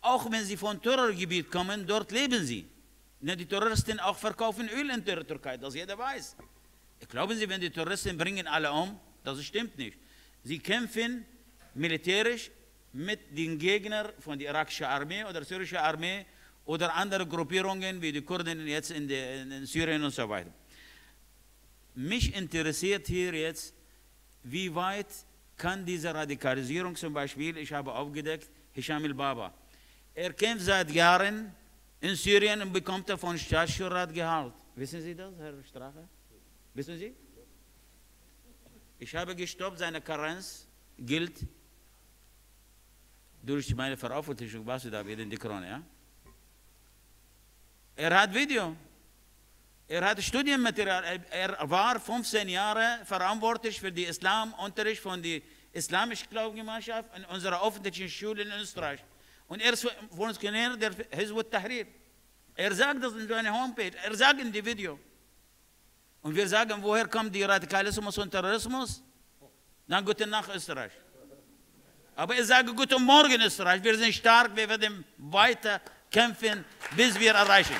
auch wenn sie von Terrorgebiet kommen, dort leben sie. Ne, die Terroristen auch verkaufen Öl in der Türkei, das jeder weiß. Glauben Sie, wenn die Terroristen bringen alle um? Das stimmt nicht. Sie kämpfen militärisch mit den Gegnern von der irakischen Armee oder syrischen Armee oder andere Gruppierungen wie die Kurden jetzt in, die, in Syrien und so weiter. Mich interessiert hier jetzt, wie weit kann diese Radikalisierung zum Beispiel, ich habe aufgedeckt, Hisham el-Baba, er kämpft seit Jahren in Syrien und bekommt er von Staatsschurrat Gehalt. Wissen Sie das, Herr Strache? Wissen Sie? Ich habe gestoppt, seine Karenz gilt durch meine Veröffentlichung, was du da wieder in die Krone, ja? Er hat Video. Er hat Studienmaterial. Er war 15 Jahre verantwortlich für den Islamunterricht von der islamischen Glaubensgemeinschaft in unserer öffentlichen Schule in Österreich. Und er ist Funktionär der Hizb Tahrir. Er sagt das in seiner Homepage, er sagt in dem Video. Und wir sagen, woher kommt der Radikalismus und Terrorismus? Na, guten Nacht, Österreich. Aber ich sage, guten Morgen, Österreich. Wir sind stark, wir werden weiter kämpfen, bis wir erreichen.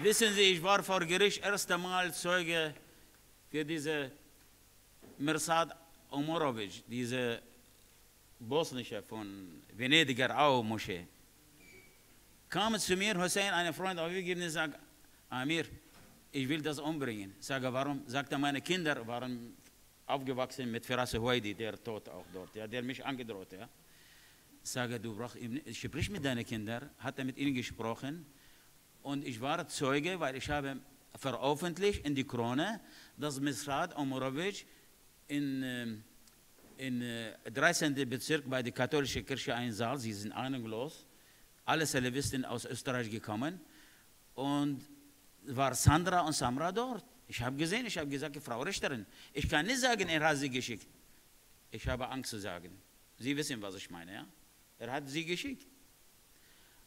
Wissen Sie, ich war vor Gericht erst einmal Zeuge für diese Mirsad Omorovic, diese bosnische von Venediger Au-Moschee. Kam zu mir, Hussein, ein Freund aufgegeben und sagt, Amir, ich will das umbringen. Sage, warum? Sagt er, meine Kinder waren aufgewachsen mit Firasse Huaydi, der tot auch dort, ja, der mich angedroht. Ja. Sage, du brauchst, sprich mit deinen Kindern, hat er mit ihnen gesprochen, und ich war Zeuge, weil ich habe veröffentlicht in die Krone, dass Misrad Omorovic in, ähm, in 13. Äh, Bezirk bei der katholischen Kirche ein Saal, sie sind ahnungslos, alle Salafisten aus Österreich gekommen und war Sandra und Samra dort. Ich habe gesehen, ich habe gesagt, Frau Richterin, ich kann nicht sagen, er hat sie geschickt. Ich habe Angst zu sagen. Sie wissen, was ich meine, ja? Er hat sie geschickt.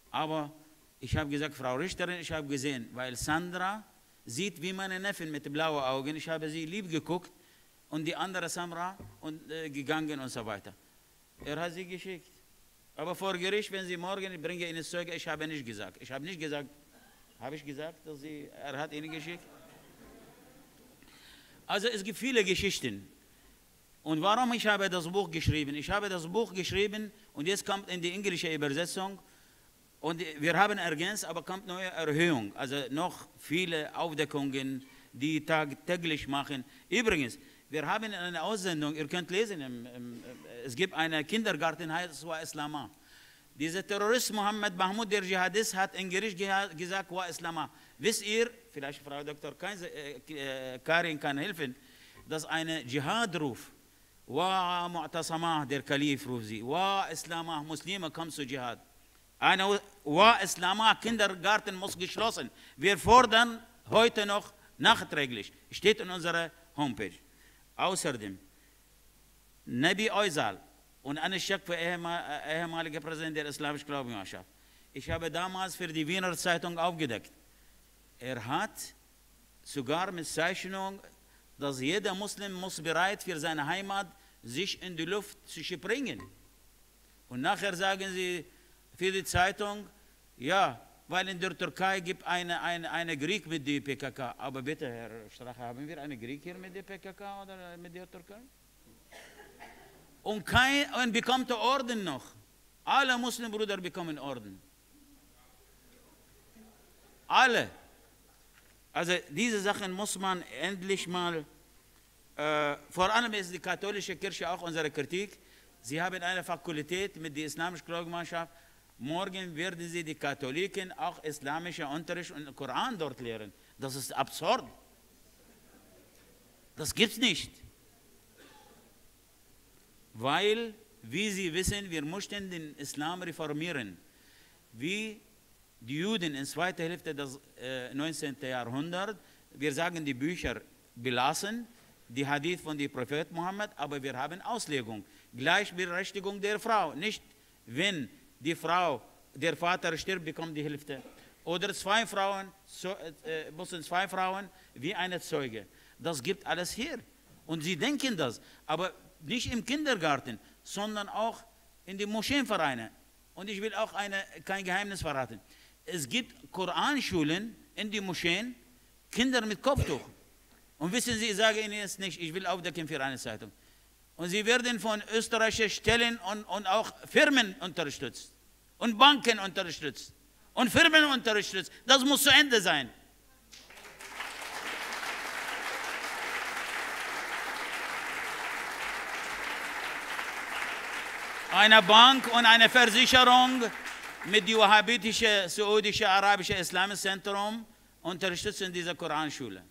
Aber ich habe gesagt, Frau Richterin, ich habe gesehen, weil Sandra sieht wie meine Neffen mit blauen Augen. Ich habe sie lieb geguckt und die andere Samra und äh, gegangen und so weiter. Er hat sie geschickt. Aber vor Gericht, wenn sie morgen, ich bringe Ihnen Zeuge, ich habe nicht gesagt. Ich habe nicht gesagt, habe ich gesagt, dass sie, er hat ihnen geschickt? Also es gibt viele Geschichten. Und warum ich habe das Buch geschrieben? Ich habe das Buch geschrieben und jetzt kommt in die englische Übersetzung und wir haben ergänzt, aber kommt neue Erhöhung, also noch viele Aufdeckungen, die tagtäglich machen. Übrigens, wir haben eine Aussendung, ihr könnt lesen, im, im, es gibt einen Kindergarten, heißt Wa Islama. Dieser Terrorist Mohammed Mahmoud, der Dschihadist, hat in Gericht gesagt, Wa Islama. Wisst ihr, vielleicht Frau Dr. Äh, Karin kann helfen, dass ein Dschihadruf, Wa Mu'tasamah, der Kalif ruft sie, Wa Islama, Muslime kommen zu Dschihad. Eine Wa-Islama Kindergarten muss geschlossen. Wir fordern heute noch nachträglich. Steht in unserer Homepage. Außerdem, Nabi Oizal und Anis Shakwe, ehemaliger Präsident der islamischen Glaubensgemeinschaft. Ich habe damals für die Wiener Zeitung aufgedeckt. Er hat sogar mit Zeichnung, dass jeder Muslim muss bereit für seine Heimat sich in die Luft zu springen. Und nachher sagen sie für die Zeitung, ja, weil in der Türkei gibt eine, eine, eine Krieg mit der PKK. Aber bitte, Herr Strache, haben wir einen Krieg hier mit der PKK oder mit der Türkei? Und, kein, und bekommt Orden noch. Alle Muslimbrüder bekommen Orden. Alle. Also diese Sachen muss man endlich mal, äh, vor allem ist die katholische Kirche auch unsere Kritik. Sie haben eine Fakultät mit der islamischen Glaubensgemeinschaft Morgen werden sie die Katholiken auch islamischer Unterricht und Koran dort lehren. Das ist absurd. Das gibt es nicht. Weil, wie Sie wissen, wir möchten den Islam reformieren. Wie die Juden in der zweiten Hälfte des äh, 19. Jahrhunderts, wir sagen die Bücher belassen, die Hadith von dem Prophet Mohammed, aber wir haben Auslegung. Gleichberechtigung der Frau. Nicht, wenn die Frau, der Vater stirbt, bekommt die Hälfte. Oder zwei Frauen, so, äh, müssen zwei Frauen wie eine Zeuge. Das gibt alles hier. Und sie denken das, aber nicht im Kindergarten, sondern auch in den Moscheenvereinen. Und ich will auch eine, kein Geheimnis verraten. Es gibt Koranschulen in den Moscheen, Kinder mit Kopftuch. Und wissen Sie, ich sage Ihnen jetzt nicht, ich will aufdecken für eine Zeitung. Und sie werden von österreichischen Stellen und, und auch Firmen unterstützt und Banken unterstützt und Firmen unterstützt. Das muss zu Ende sein. Eine Bank und eine Versicherung mit dem wahhabitischen, saudischen, arabischen Islamzentrum unterstützen diese Koranschule.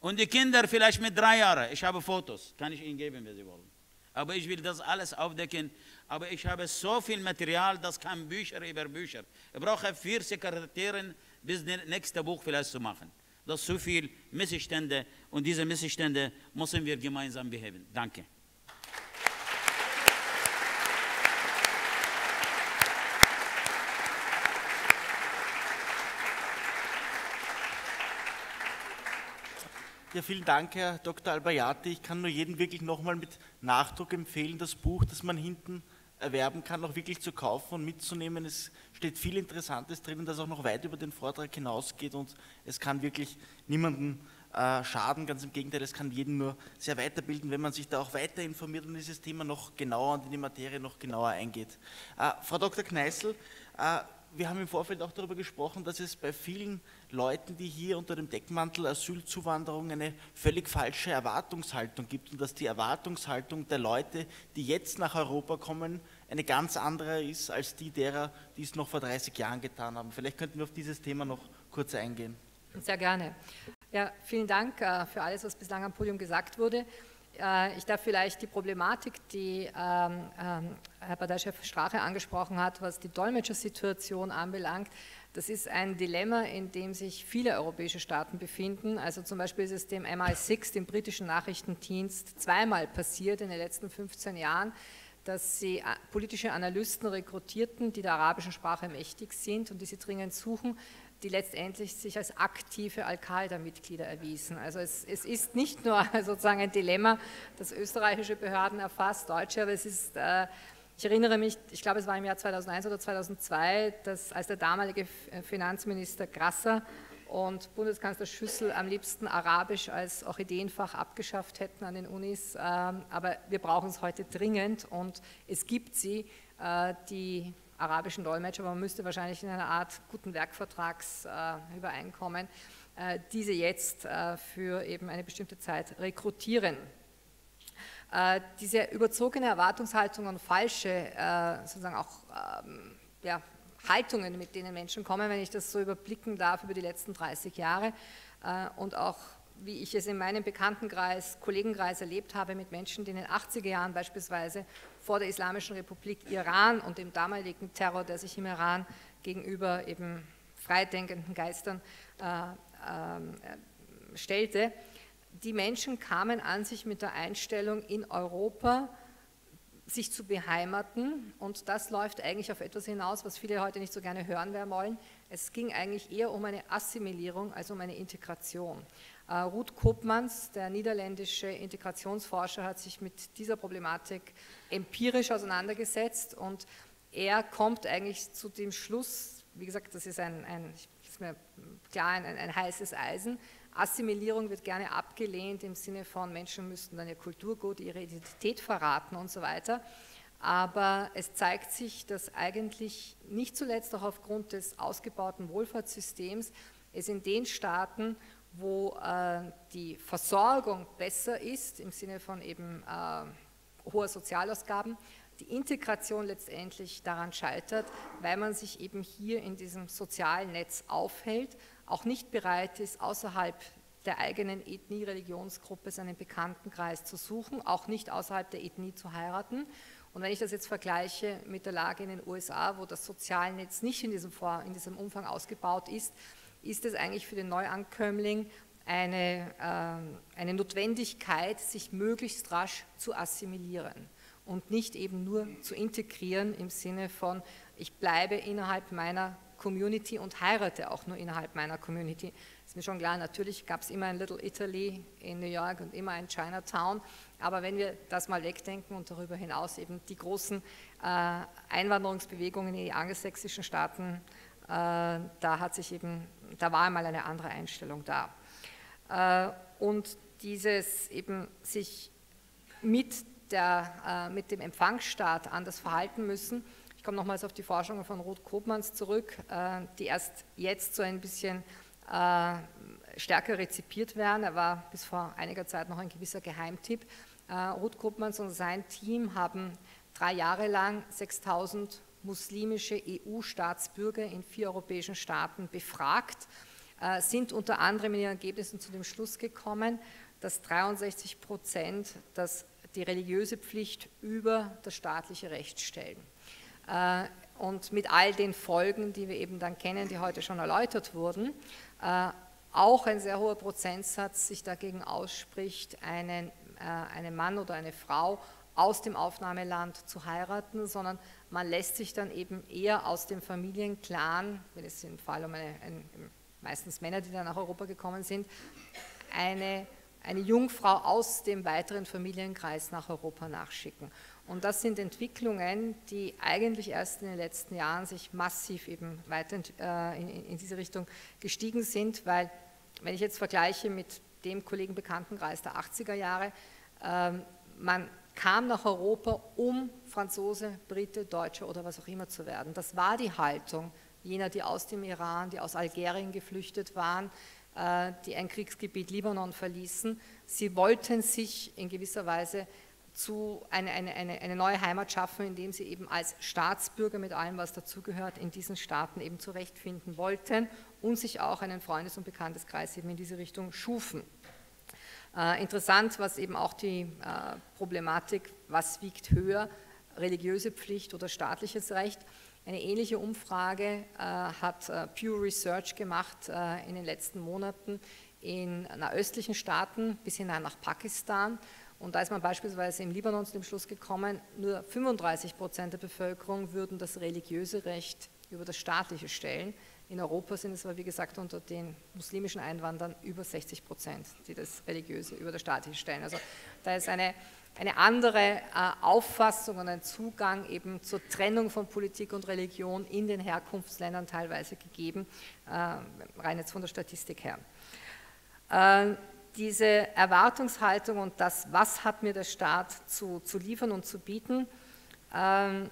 Und die Kinder vielleicht mit drei Jahren. Ich habe Fotos, kann ich Ihnen geben, wenn Sie wollen. Aber ich will das alles aufdecken. Aber ich habe so viel Material, das kann Bücher über Bücher. Ich brauche vier Sekretärinnen, bis das nächste Buch vielleicht zu machen. Das ist so viel Missstände und diese Missstände müssen wir gemeinsam beheben. Danke. Ja, vielen Dank, Herr Dr. Albayati. Ich kann nur jedem wirklich nochmal mit Nachdruck empfehlen, das Buch, das man hinten erwerben kann, auch wirklich zu kaufen und mitzunehmen. Es steht viel Interessantes drin, das auch noch weit über den Vortrag hinausgeht und es kann wirklich niemanden äh, schaden. Ganz im Gegenteil, es kann jeden nur sehr weiterbilden, wenn man sich da auch weiter informiert und dieses Thema noch genauer und in die Materie noch genauer eingeht. Äh, Frau Dr. Kneißl, äh, wir haben im Vorfeld auch darüber gesprochen, dass es bei vielen Leuten, die hier unter dem Deckmantel Asylzuwanderung eine völlig falsche Erwartungshaltung gibt und dass die Erwartungshaltung der Leute, die jetzt nach Europa kommen, eine ganz andere ist als die derer, die es noch vor 30 Jahren getan haben. Vielleicht könnten wir auf dieses Thema noch kurz eingehen. Sehr gerne. Ja, vielen Dank äh, für alles, was bislang am Podium gesagt wurde. Äh, ich darf vielleicht die Problematik, die ähm, ähm, Herr Badachef Strache angesprochen hat, was die Dolmetschersituation anbelangt, das ist ein Dilemma, in dem sich viele europäische Staaten befinden. Also zum Beispiel ist es dem MI6, dem britischen Nachrichtendienst, zweimal passiert in den letzten 15 Jahren, dass sie äh, politische Analysten rekrutierten, die der arabischen Sprache mächtig sind und die sie dringend suchen, die letztendlich sich als aktive Al-Qaida-Mitglieder erwiesen. Also es, es, ist nicht nur <laughs> sozusagen ein Dilemma, das österreichische Behörden erfasst, deutsche, aber es ist äh, ich erinnere mich, ich glaube, es war im Jahr 2001 oder 2002, dass als der damalige äh, Finanzminister Grasser und Bundeskanzler Schüssel am liebsten Arabisch als Orchideenfach abgeschafft hätten an den Unis. Ähm, aber wir brauchen es heute dringend und es gibt sie, äh, die arabischen Dolmetscher, aber man müsste wahrscheinlich in einer Art guten Werkvertrags äh, diese jetzt für eben eine bestimmte Zeit rekrutieren. Äh, diese überzogene Erwartungshaltung und falsche äh, sozusagen auch ähm, ja, Haltungen, mit denen Menschen kommen, wenn ich das so überblicken darf über die letzten 30 Jahre äh, und auch wie ich es in meinem Bekanntenkreis, Kollegenkreis erlebt habe mit Menschen, die in den 80er Jahren beispielsweise vor der Islamischen Republik Iran und dem damaligen Terror, der sich im Iran gegenüber eben freidenkenden Geistern äh, äh, stellte, die Menschen kamen an sich mit der Einstellung, in Europa sich zu beheimaten. Und das läuft eigentlich auf etwas hinaus, was viele heute nicht so gerne hören werden wollen. Es ging eigentlich eher um eine Assimilierung als um eine Integration. Uh, Ruth Koopmans, der niederländische Integrationsforscher, hat sich mit dieser Problematik empirisch auseinandergesetzt und er kommt eigentlich zu dem Schluss, wie gesagt, das ist ein, ein ist mir klar, ein, ein heißes Eisen, Assimilierung wird gerne abgelehnt im Sinne von Menschen müssten dann ihr Kulturgut, ihre Identität verraten und so weiter. Aber es zeigt sich, dass eigentlich nicht zuletzt auch aufgrund des ausgebauten Wohlfahrtssystems es in den Staaten, wo äh, die Versorgung besser ist, im Sinne von eben äh, hoher Sozialausgaben, die Integration letztendlich daran scheitert, weil man sich eben hier in diesem sozialen Netz aufhält, auch nicht bereit ist, außerhalb der eigenen Ethnie, Religionsgruppe seinen Bekanntenkreis zu suchen, auch nicht außerhalb der Ethnie zu heiraten. Und wenn ich das jetzt vergleiche mit der Lage in den USA, wo das Sozialnetz nicht in diesem, in diesem Umfang ausgebaut ist, ist es eigentlich für den Neuankömmling eine, äh, eine Notwendigkeit, sich möglichst rasch zu assimilieren und nicht eben nur zu integrieren im Sinne von, ich bleibe innerhalb meiner Community und heirate auch nur innerhalb meiner Community. Ist mir schon klar, natürlich gab es immer ein Little Italy in New York und immer ein Chinatown, aber wenn wir das mal wegdenken und darüber hinaus eben die großen äh, Einwanderungsbewegungen in die angelsächsischen Staaten, äh, da hat sich eben, da war einmal eine andere Einstellung da. Äh, und dieses eben sich mit, der, äh, mit dem Empfangsstaat anders verhalten müssen, komme nochmals auf die Forschungen von Ruth Kopmanns zurück, äh, die erst jetzt so ein bisschen äh, stärker rezipiert werden. Er war bis vor einiger Zeit noch ein gewisser Geheimtipp. Äh, Ruth Kopmanns und sein Team haben drei Jahre lang 6000 muslimische EU-Staatsbürger in vier europäischen Staaten befragt, sind unter anderem in ihren Ergebnissen zu dem Schluss gekommen, dass 63 Prozent die religiöse Pflicht über das staatliche Recht stellen. Äh, und mit all den Folgen, die wir eben dann kennen, die heute schon erläutert wurden, äh, auch ein sehr hoher Prozentsatz sich dagegen ausspricht, einen, äh, einen Mann oder eine Frau aus dem Aufnahmeland zu heiraten, sondern man lässt sich dann eben eher aus dem Familienclan, wenn es im Fall um eine, ein, meistens Männer, die dann nach Europa gekommen sind, eine, eine Jungfrau aus dem weiteren Familienkreis nach Europa nachschicken. Und das sind Entwicklungen, die eigentlich erst in den letzten Jahren sich massiv eben weiter äh, in, diese Richtung gestiegen sind, weil wenn ich jetzt vergleiche mit dem Kollegen Bekanntenkreis der 80er Jahre, äh, man kam nach Europa, um Franzose, Brite, Deutsche oder was auch immer zu werden. Das war die Haltung jener, die aus dem Iran, die aus Algerien geflüchtet waren, äh, die ein Kriegsgebiet Libanon verließen. Sie wollten sich in gewisser Weise zu eine, eine, eine, eine neue Heimat schaffen, indem sie eben als Staatsbürger mit allem, was dazugehört, in diesen Staaten eben zurechtfinden wollten und sich auch einen Freundes- und Bekannteskreis eben in diese Richtung schufen. Äh, interessant, was eben auch die äh, Problematik, was wiegt höher, religiöse Pflicht oder staatliches Recht. Eine ähnliche Umfrage äh, hat äh, Pew Research gemacht äh, in den letzten Monaten in östlichen Staaten bis hinein nach Pakistan und da ist man beispielsweise im Libanon zu dem Schluss gekommen, nur 35 Prozent der Bevölkerung würden das religiöse Recht über das staatliche stellen. In Europa sind es aber, wie gesagt, unter den muslimischen Einwanderern über 60 Prozent, die das Religiöse über das Staatliche stellen. Also da ist eine, eine andere äh, Auffassung und ein Zugang eben zur Trennung von Politik und Religion in den Herkunftsländern teilweise gegeben, äh, rein jetzt von der Statistik her. Äh, diese Erwartungshaltung und das, was hat mir der Staat zu, zu liefern und zu bieten. Ähm,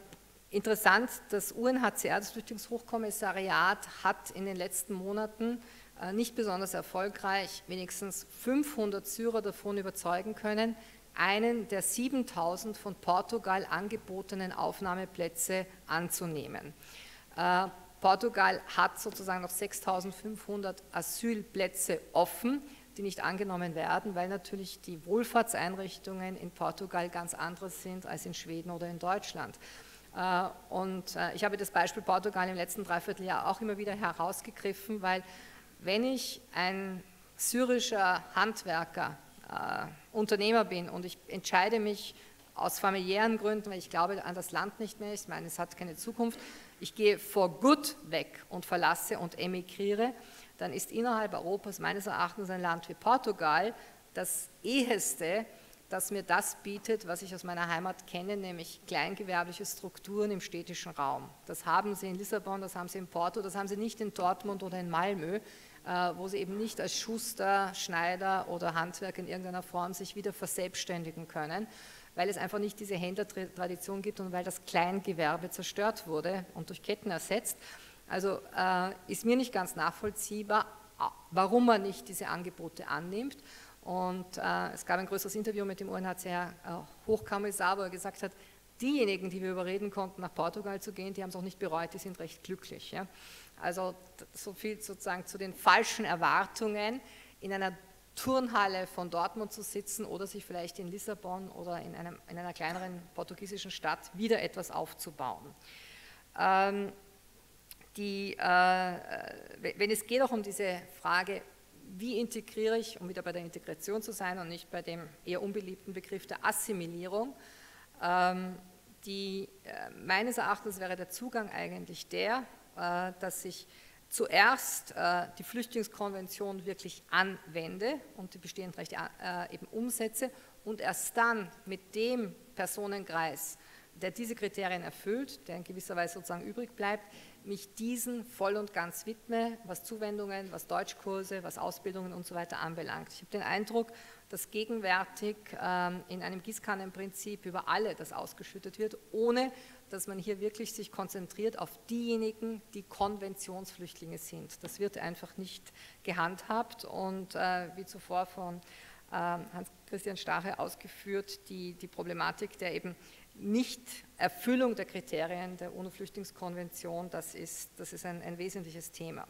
interessant, das UNHCR, das Flüchtlingshochkommissariat, hat in den letzten Monaten äh, nicht besonders erfolgreich wenigstens 500 Syrer davon überzeugen können, einen der 7000 von Portugal angebotenen Aufnahmeplätze anzunehmen. Äh, Portugal hat sozusagen noch 6500 Asylplätze offen die nicht angenommen werden, weil natürlich die Wohlfahrtseinrichtungen in Portugal ganz andere sind als in Schweden oder in Deutschland. Äh, und äh, ich habe das Beispiel Portugal im letzten Dreivierteljahr auch immer wieder herausgegriffen, weil wenn ich ein syrischer Handwerker, äh, Unternehmer bin und ich entscheide mich aus familiären Gründen, weil ich glaube an das Land nicht mehr, ich meine, es hat keine Zukunft, ich gehe for good weg und verlasse und emigriere, dann ist innerhalb Europas meines Erachtens ein Land wie Portugal das eheste, das mir das bietet, was ich aus meiner Heimat kenne, nämlich kleingewerbliche Strukturen im städtischen Raum. Das haben sie in Lissabon, das haben sie in Porto, das haben sie nicht in Dortmund oder in Malmö, äh, wo sie eben nicht als Schuster, Schneider oder Handwerk in irgendeiner Form sich wieder verselbstständigen können, weil es einfach nicht diese Händlertradition gibt und weil das Kleingewerbe zerstört wurde und durch Ketten ersetzt. Also äh, ist mir nicht ganz nachvollziehbar, warum man nicht diese Angebote annimmt. Und äh, es gab ein größeres Interview mit dem UNHCR-Hochkommissar, wo er gesagt hat, diejenigen, die wir überreden konnten, nach Portugal zu gehen, die haben es auch nicht bereut, die sind recht glücklich. Ja? Also so viel sozusagen zu den falschen Erwartungen, in einer Turnhalle von Dortmund zu sitzen oder sich vielleicht in Lissabon oder in, einem, in einer kleineren portugiesischen Stadt wieder etwas aufzubauen. Ähm, die, äh, wenn es geht auch um diese Frage, wie integriere ich, um wieder bei der Integration zu sein und nicht bei dem eher unbeliebten Begriff der Assimilierung, ähm, die, äh, meines Erachtens wäre der Zugang eigentlich der, äh, dass ich zuerst die Flüchtlingskonvention wirklich anwende und die bestehenden Rechte eben umsetze und erst dann mit dem Personenkreis, der diese Kriterien erfüllt, der in gewisser Weise sozusagen übrig bleibt, mich diesen voll und ganz widme, was Zuwendungen, was Deutschkurse, was Ausbildungen und so weiter anbelangt. Ich habe den Eindruck, dass gegenwärtig ähm, in einem Gießkannenprinzip über alle das ausgeschüttet wird, ohne dass man hier wirklich sich konzentriert auf diejenigen, die Konventionsflüchtlinge sind. Das wird einfach nicht gehandhabt und äh, wie zuvor von äh, Hans-Christian Stache ausgeführt, die, die Problematik der eben Nichterfüllung der Kriterien der UNO-Flüchtlingskonvention, das ist, das ist ein, ein wesentliches Thema.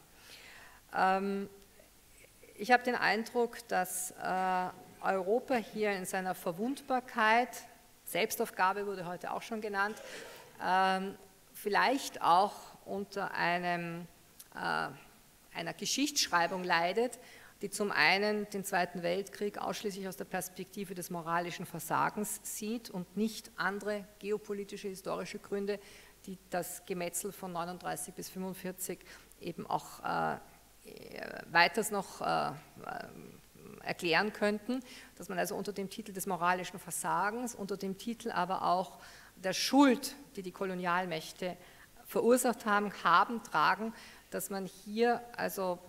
Ähm, ich habe den Eindruck, dass äh, Europa hier in seiner Verwundbarkeit, Selbstaufgabe wurde heute auch schon genannt, ähm, vielleicht auch unter einem, äh, einer Geschichtsschreibung leidet, die zum einen den Zweiten Weltkrieg ausschließlich aus der Perspektive des moralischen Versagens sieht und nicht andere geopolitische, historische Gründe, die das Gemetzel von 39 bis 45 eben auch äh, weiters noch äh, erklären könnten, dass man also unter dem Titel des moralischen Versagens, unter dem Titel aber auch der Schuld, die die Kolonialmächte verursacht haben, haben, tragen, dass man hier also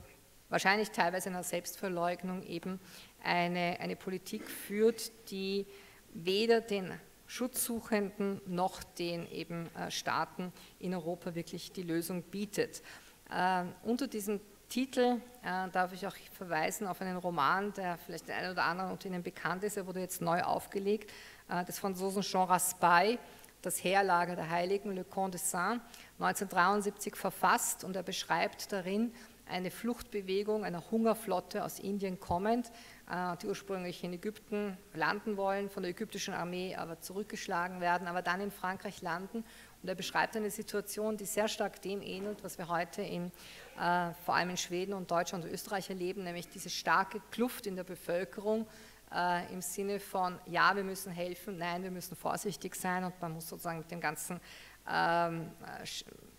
wahrscheinlich teilweise in einer Selbstverleugnung eben eine, eine Politik führt, die weder den Schutzsuchenden noch den eben äh, Staaten in Europa wirklich die Lösung bietet. Äh, unter diesem Titel äh, darf ich auch verweisen auf einen Roman, der vielleicht der eine oder andere unter Ihnen bekannt ist, er wurde jetzt neu aufgelegt, äh, des Franzosen Jean Raspail, das Heerlager der Heiligen, Le Camp de Saint, 1973 verfasst und er beschreibt darin eine Fluchtbewegung einer Hungerflotte aus Indien kommend, äh, die ursprünglich in Ägypten landen wollen, von der ägyptischen Armee aber zurückgeschlagen werden, aber dann in Frankreich landen. Und er beschreibt eine Situation, die sehr stark dem ähnelt, was wir heute in, äh, vor allem in Schweden und Deutschland und Österreich erleben, nämlich diese starke Kluft in der Bevölkerung äh, im Sinne von, ja, wir müssen helfen, nein, wir müssen vorsichtig sein und man muss sozusagen mit dem ganzen ähm,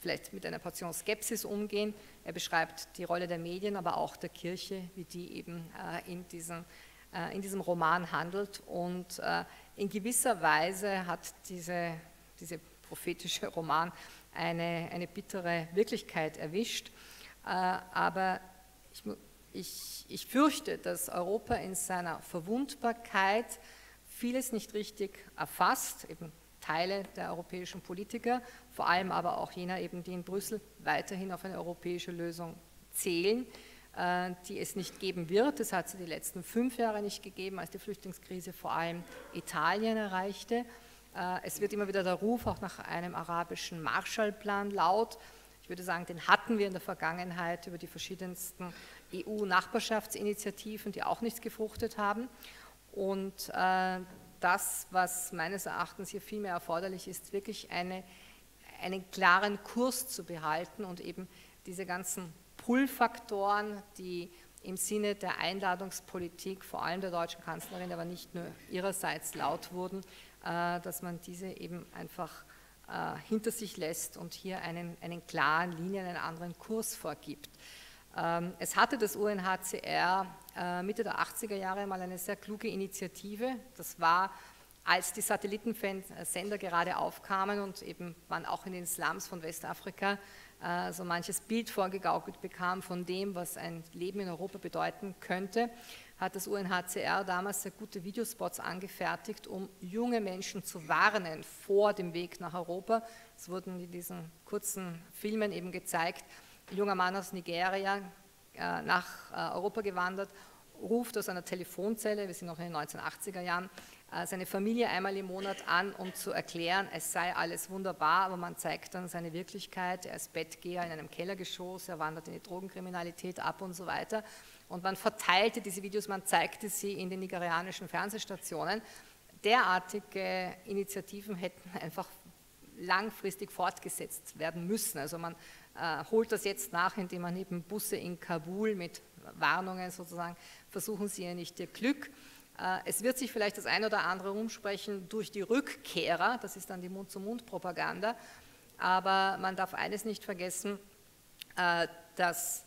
vielleicht mit einer Portion Skepsis umgehen. Er beschreibt die Rolle der Medien, aber auch der Kirche, wie die eben äh, in, diesem, äh, in diesem Roman handelt. Und äh, in gewisser Weise hat diese, diese prophetische <laughs> Roman eine, eine bittere Wirklichkeit erwischt. aber ich, ich, ich fürchte, dass Europa in seiner Verwundbarkeit vieles nicht richtig erfasst, eben Teile der europäischen Politiker, vor allem aber auch jener eben, die in Brüssel weiterhin auf eine europäische Lösung zählen, äh, die es nicht geben wird. Das hat sie die letzten fünf Jahre nicht gegeben, als die Flüchtlingskrise vor allem Italien erreichte. Äh, es wird immer wieder der Ruf auch nach einem arabischen Marshallplan laut. Ich würde sagen, den hatten wir in der Vergangenheit über die verschiedensten EU-Nachbarschaftsinitiativen, die auch nichts gefruchtet haben. Und äh, das, was meines Erachtens hier viel mehr erforderlich ist, wirklich eine, einen klaren Kurs zu behalten und eben diese ganzen Pull-Faktoren, die im Sinne der Einladungspolitik vor allem der deutschen Kanzlerin, aber nicht nur ihrerseits laut wurden, dass man diese eben einfach hinter sich lässt und hier einen, einen klaren Linien, einen anderen Kurs vorgibt. Ähm, es hatte das UNHCR Mitte der 80er Jahre mal eine sehr kluge Initiative. Das war als die Satellitensender gerade aufkamen und eben man auch in den Slums von Westafrika äh, so manches Bild vorgegaukelt bekam von dem, was ein Leben in Europa bedeuten könnte, hat das UNHCR damals sehr gute Videospots angefertigt, um junge Menschen zu warnen vor dem Weg nach Europa. Es wurden in diesen kurzen Filmen eben gezeigt, ein junger Mann aus Nigeria äh, nach äh, Europa gewandert, ruft aus einer Telefonzelle, wir sind noch in den 1980er Jahren, seine Familie einmal im Monat an, um zu erklären, es sei alles wunderbar, aber man zeigt dann seine Wirklichkeit. Er ist Bettgeher in einem Kellergeschoss, er wandert in die Drogenkriminalität ab und so weiter. Und man verteilte diese Videos, man zeigte sie in den nigerianischen Fernsehstationen. Derartige Initiativen hätten <laughs> einfach langfristig fortgesetzt werden müssen. Also man äh, holt das jetzt nach, indem man eben Busse in Kabul mit Warnungen sozusagen, versuchen Sie ja nicht Ihr Glück. Äh, es wird sich vielleicht das ein oder andere umsprechen durch die Rückkehrer, das ist dann die Mund-zu-Mund-Propaganda, aber man darf eines nicht vergessen, äh, das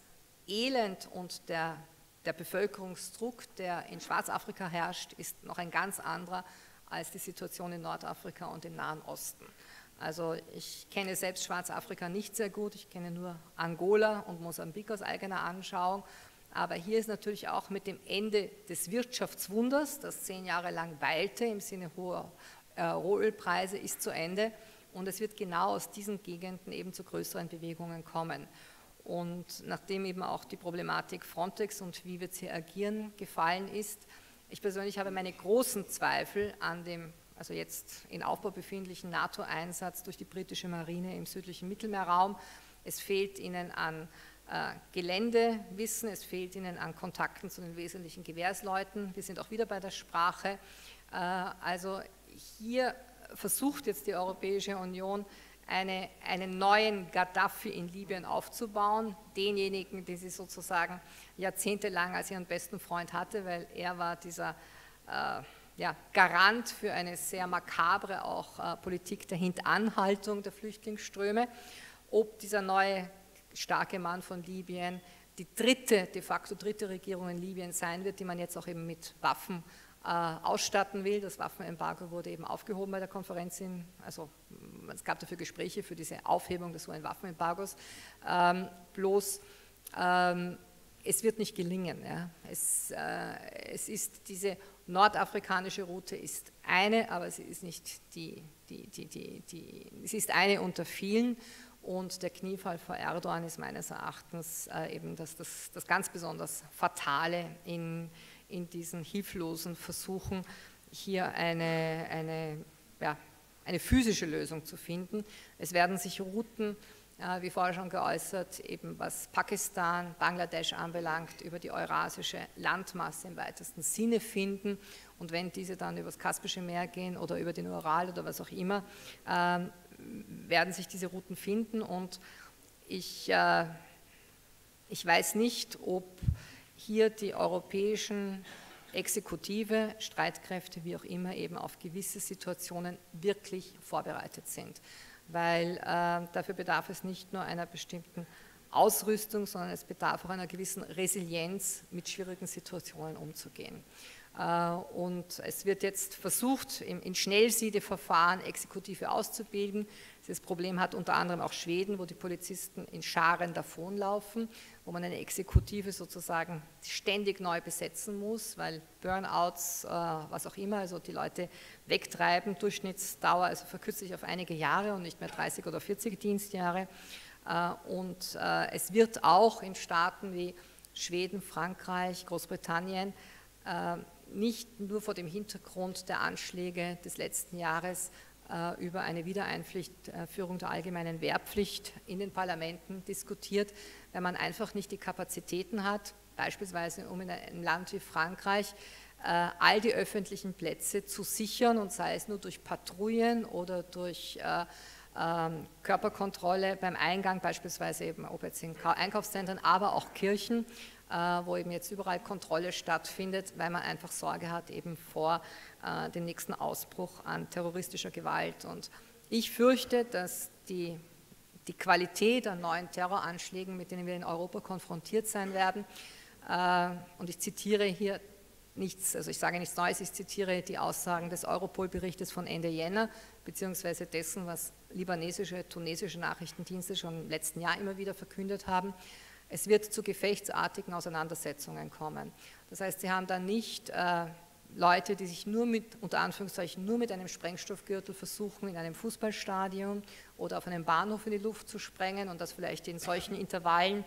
Elend und der, der Bevölkerungsdruck, der in Schwarzafrika herrscht, ist noch ein ganz anderer als die Situation in Nordafrika und im Nahen Osten. Also ich kenne selbst Schwarzafrika nicht sehr gut, ich kenne nur Angola und Mosambik aus eigener Anschauung aber hier ist natürlich auch mit dem Ende des Wirtschaftswunders, das zehn Jahre lang weilte im Sinne hoher äh, Rohölpreise, ist zu Ende. Und es wird genau aus diesen Gegenden eben zu größeren Bewegungen kommen. Und nachdem eben auch die Problematik Frontex und wie wird sie agieren gefallen ist, ich persönlich habe meine großen Zweifel an dem, also jetzt in Aufbau befindlichen NATO-Einsatz durch die britische Marine im südlichen Mittelmeerraum. Es fehlt ihnen an Geländewissen, es fehlt ihnen an Kontakten zu den wesentlichen Gewährsleuten. Wir sind auch wieder bei der Sprache. Äh, also hier versucht jetzt die Europäische Union, eine, einen neuen Gaddafi in Libyen aufzubauen, denjenigen, den sie sozusagen jahrzehntelang als ihren besten Freund hatte, weil er war dieser äh, ja, Garant für eine sehr makabre auch äh, Politik der Hintanhaltung der Flüchtlingsströme. Ob dieser neue starke Mann von Libyen die dritte, de facto dritte Regierung in Libyen sein wird, die man jetzt auch eben mit Waffen äh, ausstatten will. Das Waffenembargo wurde eben aufgehoben bei der Konferenz, in, also es gab dafür Gespräche für diese Aufhebung des UN-Waffenembargos. Ähm, bloß ähm, es wird nicht gelingen. Ja. Es, äh, es, ist diese nordafrikanische Route ist eine, aber sie ist nicht die, die, die, die, die, sie ist eine unter vielen und der Kniefall vor Erdogan ist meines Erachtens äh, eben das, das, das, ganz besonders Fatale in, in diesen hilflosen Versuchen, hier eine, eine, ja, eine physische Lösung zu finden. Es werden sich Routen, äh, wie vorher schon geäußert, eben was Pakistan, Bangladesch anbelangt, über die eurasische Landmasse im weitesten Sinne finden. Und wenn diese dann über das Kaspische Meer gehen oder über den Ural oder was auch immer, ähm, werden sich diese Routen finden und ich, äh, ich weiß nicht, ob hier die europäischen Exekutive, Streitkräfte, wie auch immer, eben auf gewisse Situationen wirklich vorbereitet sind. Weil äh, dafür bedarf es nicht nur einer bestimmten Ausrüstung, sondern es bedarf auch einer gewissen Resilienz, mit schwierigen Situationen umzugehen. Äh, und es wird jetzt versucht, in Schnellsiedeverfahren Exekutive auszubilden. Das Problem hat unter anderem auch Schweden, wo die Polizisten in Scharen davonlaufen, wo man eine Exekutive sozusagen ständig neu besetzen muss, weil Burnouts, äh, was auch immer, also die Leute wegtreiben, Durchschnittsdauer also verkürzt sich auf einige Jahre und nicht mehr 30 oder 40 Dienstjahre. Äh, und es wird auch in Staaten wie Schweden, Frankreich, Großbritannien nicht nur vor dem Hintergrund der Anschläge des letzten Jahres äh, über eine Wiedereinführung der allgemeinen Wehrpflicht in den Parlamenten diskutiert, weil man einfach nicht die Kapazitäten hat, beispielsweise um in einem Land wie Frankreich äh, all die öffentlichen Plätze zu sichern und sei es nur durch Patrouillen oder durch äh, ähm, Körperkontrolle beim Eingang, beispielsweise eben ob jetzt in Einkaufszentren, aber auch Kirchen, äh, wo eben jetzt überall Kontrolle stattfindet, weil man einfach Sorge hat eben vor äh, dem nächsten Ausbruch an terroristischer Gewalt. Und ich fürchte, dass die, die Qualität an neuen Terroranschlägen, mit denen wir in Europa konfrontiert sein werden, äh, und ich zitiere hier nichts, also ich sage nichts Neues, ich zitiere die Aussagen des Europol-Berichtes von Ende Jänner, beziehungsweise dessen, was libanesische, tunesische Nachrichtendienste schon im letzten Jahr immer wieder verkündet haben. Es wird zu gefechtsartigen Auseinandersetzungen kommen. Das heißt, sie haben dann nicht äh, Leute, die sich nur mit, unter Anführungszeichen, nur mit einem Sprengstoffgürtel versuchen, in einem Fußballstadion oder auf einem Bahnhof in die Luft zu sprengen und das vielleicht in solchen Intervallen,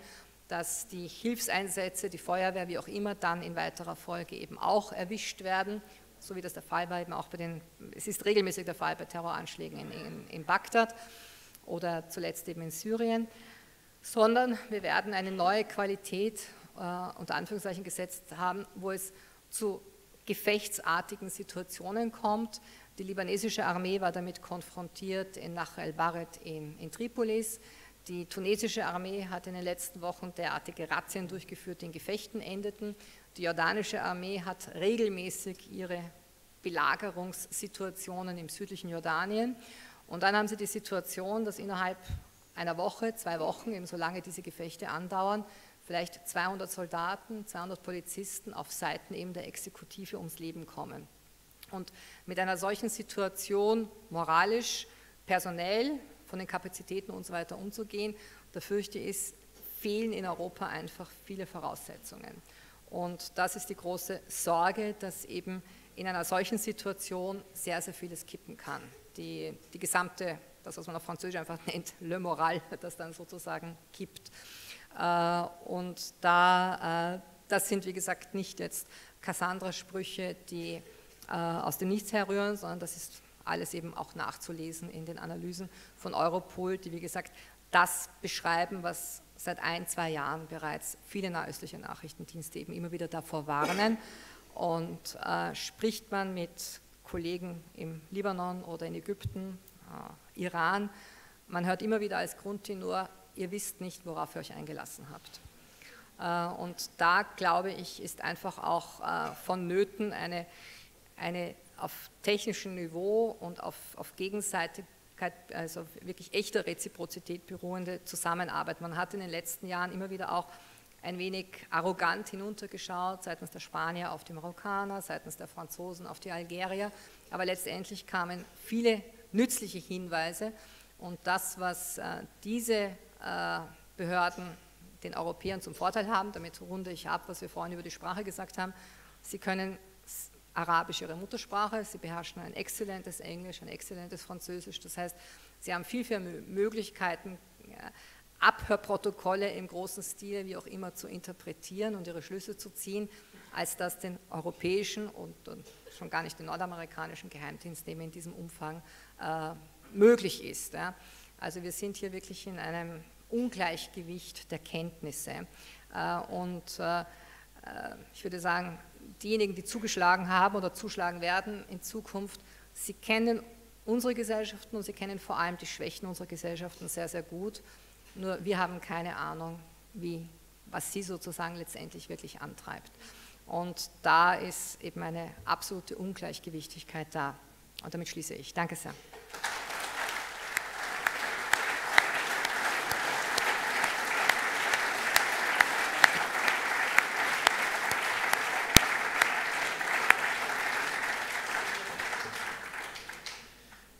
dass die Hilfseinsätze, die Feuerwehr, wie auch immer, dann in weiterer Folge eben auch erwischt werden, so wie das der Fall war, eben auch bei den, es ist regelmäßig der Fall bei Terroranschlägen in, in, in Bagdad oder zuletzt eben in Syrien, sondern wir werden eine neue Qualität äh, unter Anführungszeichen gesetzt haben, wo es zu gefechtsartigen Situationen kommt. Die libanesische Armee war damit konfrontiert in Nach el-Bared in, in Tripolis. Die tunesische Armee hat in den letzten Wochen derartige Razzien durchgeführt, die in Gefechten endeten. Die jordanische Armee hat regelmäßig ihre Belagerungssituationen im südlichen Jordanien. Und dann haben sie die Situation, dass innerhalb einer Woche, zwei Wochen, eben solange diese Gefechte andauern, vielleicht 200 Soldaten, 200 Polizisten auf Seiten eben der Exekutive ums Leben kommen. Und mit einer solchen Situation moralisch, personell, von den Kapazitäten und so weiter umzugehen. Da fürchte ich, fehlen in Europa einfach viele Voraussetzungen. Und das ist die große Sorge, dass eben in einer solchen Situation sehr, sehr vieles kippen kann. Die, die gesamte, das was man auf Französisch einfach <laughs> nennt, le moral, das dann sozusagen kippt. Äh, und da, äh, das sind wie gesagt nicht jetzt Cassandra-Sprüche, die äh, aus dem Nichts herrühren, sondern das ist alles eben auch nachzulesen in den Analysen von Europol, die wie gesagt das beschreiben, was seit ein, zwei Jahren bereits viele nahöstliche Nachrichtendienste eben immer wieder davor warnen. Und äh, spricht man mit Kollegen im Libanon oder in Ägypten, Iran, man hört immer wieder als Grundtenor, ihr wisst nicht, worauf ihr euch eingelassen habt. Äh, und da, glaube ich, ist einfach auch äh, vonnöten eine, eine auf technischem Niveau und auf, auf Gegenseitigkeit, also wirklich echter Reziprozität beruhende Zusammenarbeit. Man hat in den letzten Jahren immer wieder auch ein wenig arrogant hinuntergeschaut, seitens der Spanier auf die Marokkaner, seitens der Franzosen auf die Algerier, aber letztendlich kamen viele nützliche Hinweise und das, was äh, diese äh, Behörden den Europäern zum Vorteil haben, damit runde ich ab, was wir vorhin über die Sprache gesagt haben, sie können Arabisch ihre Muttersprache, sie beherrschen ein exzellentes Englisch, ein exzellentes Französisch. Das heißt, sie haben viel, viel Möglichkeiten, Abhörprotokolle im großen Stil, wie auch immer, zu interpretieren und ihre Schlüsse zu ziehen, als das den europäischen und, und schon gar nicht den nordamerikanischen Geheimdiensten in diesem Umfang äh, möglich ist. Also wir sind hier wirklich in einem Ungleichgewicht der Kenntnisse. Äh, und äh, äh ich würde sagen, diejenigen, die zugeschlagen haben oder zuschlagen werden in Zukunft, sie kennen unsere Gesellschaften und sie kennen vor allem die Schwächen unserer Gesellschaften sehr, sehr gut. Nur wir haben keine Ahnung, wie, was sie sozusagen letztendlich wirklich antreibt. Und da ist eben eine absolute Ungleichgewichtigkeit da. Und damit schließe ich. Danke sehr.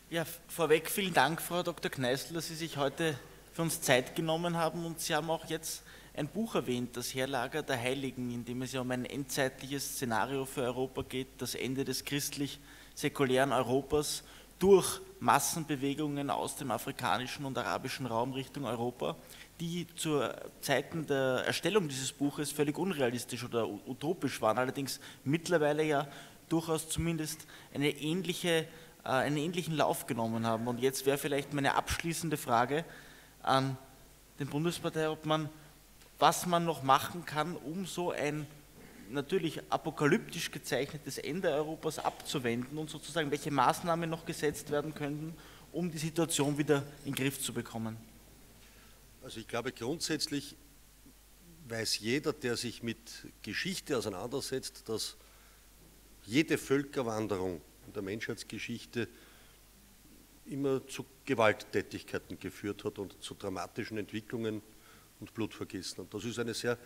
Ja, vorweg vielen Dank, Frau Dr. Kneißl, dass Sie sich heute für uns Zeit genommen haben und Sie haben auch jetzt ein Buch erwähnt, das Herlager der Heiligen, in dem es ja um ein endzeitliches Szenario für Europa geht, das Ende des christlich-säkulären Europas durch Massenbewegungen aus dem afrikanischen und arabischen Raum Richtung Europa, die zu Zeiten der Erstellung dieses Buches völlig unrealistisch oder utopisch waren, allerdings mittlerweile ja durchaus zumindest eine ähnliche äh, einen ähnlichen Lauf genommen haben. Und jetzt wäre vielleicht meine abschließende Frage an den Bundesparteiobmann, was man noch machen kann, um so ein natürlich apokalyptisch gezeichnetes Ende Europas abzuwenden und sozusagen welche Maßnahmen noch gesetzt werden könnten, um die Situation wieder in den Griff zu bekommen? Also ich glaube grundsätzlich weiß jeder, der sich mit Geschichte auseinandersetzt, dass jede Völkerwanderung in der Menschheitsgeschichte immer zu Gewalttätigkeiten geführt hat und zu dramatischen Entwicklungen und Blutvergießen. Und das ist eine sehr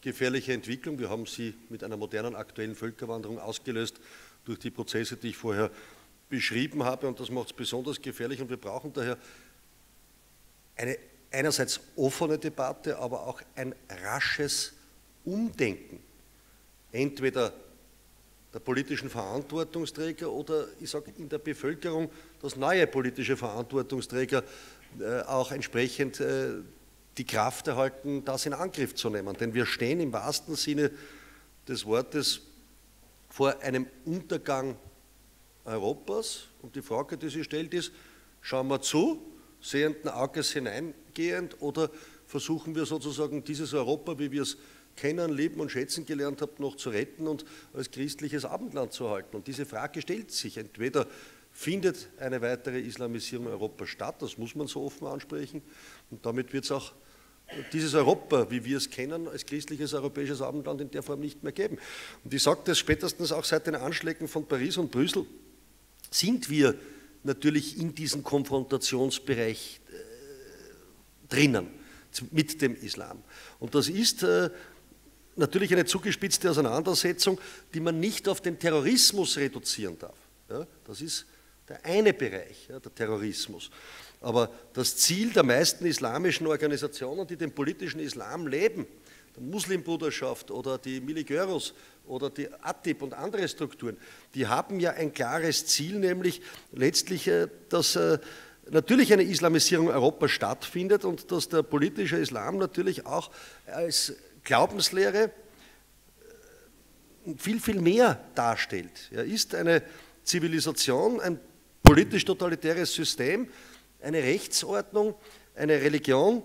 gefährliche Entwicklung. Wir haben sie mit einer modernen aktuellen Völkerwanderung ausgelöst durch die Prozesse, die ich vorher beschrieben habe. Und das macht es besonders gefährlich. Und wir brauchen daher eine einerseits offene Debatte, aber auch ein rasches Umdenken. Entweder der politischen Verantwortungsträger oder ich sage in der Bevölkerung, dass neue politische Verantwortungsträger äh, auch entsprechend äh, die Kraft erhalten, das in Angriff zu nehmen. Denn wir stehen im wahrsten Sinne des Wortes vor einem Untergang Europas und die Frage, die sich stellt, ist, schauen wir zu, sehenden Auges hineingehend oder versuchen wir sozusagen dieses Europa, wie wir es kennen, lieben und schätzen gelernt haben, noch zu retten und als christliches Abendland zu halten. Und diese Frage stellt sich. Entweder findet eine weitere Islamisierung Europas statt, das muss man so offen ansprechen, und damit wird es auch dieses Europa, wie wir es kennen, als christliches europäisches Abendland in der Form nicht mehr geben. Und ich sage das spätestens auch seit den Anschlägen von Paris und Brüssel, sind wir natürlich in diesem Konfrontationsbereich äh, drinnen mit dem Islam. Und das ist äh, natürlich eine zugespitzte Auseinandersetzung, die man nicht auf den Terrorismus reduzieren darf. Ja, das ist der eine Bereich, ja, der Terrorismus. Aber das Ziel der meisten islamischen Organisationen, die den politischen Islam leben, der Muslimbruderschaft oder die Miligöros oder die ATIP und andere Strukturen, die haben ja ein klares Ziel, nämlich letztlich, äh, dass äh, natürlich eine Islamisierung Europas stattfindet und dass der politische Islam natürlich auch als Glaubenslehre äh, viel, viel mehr darstellt. Er ist eine Zivilisation, ein politisch-totalitäres System, eine Rechtsordnung, eine Religion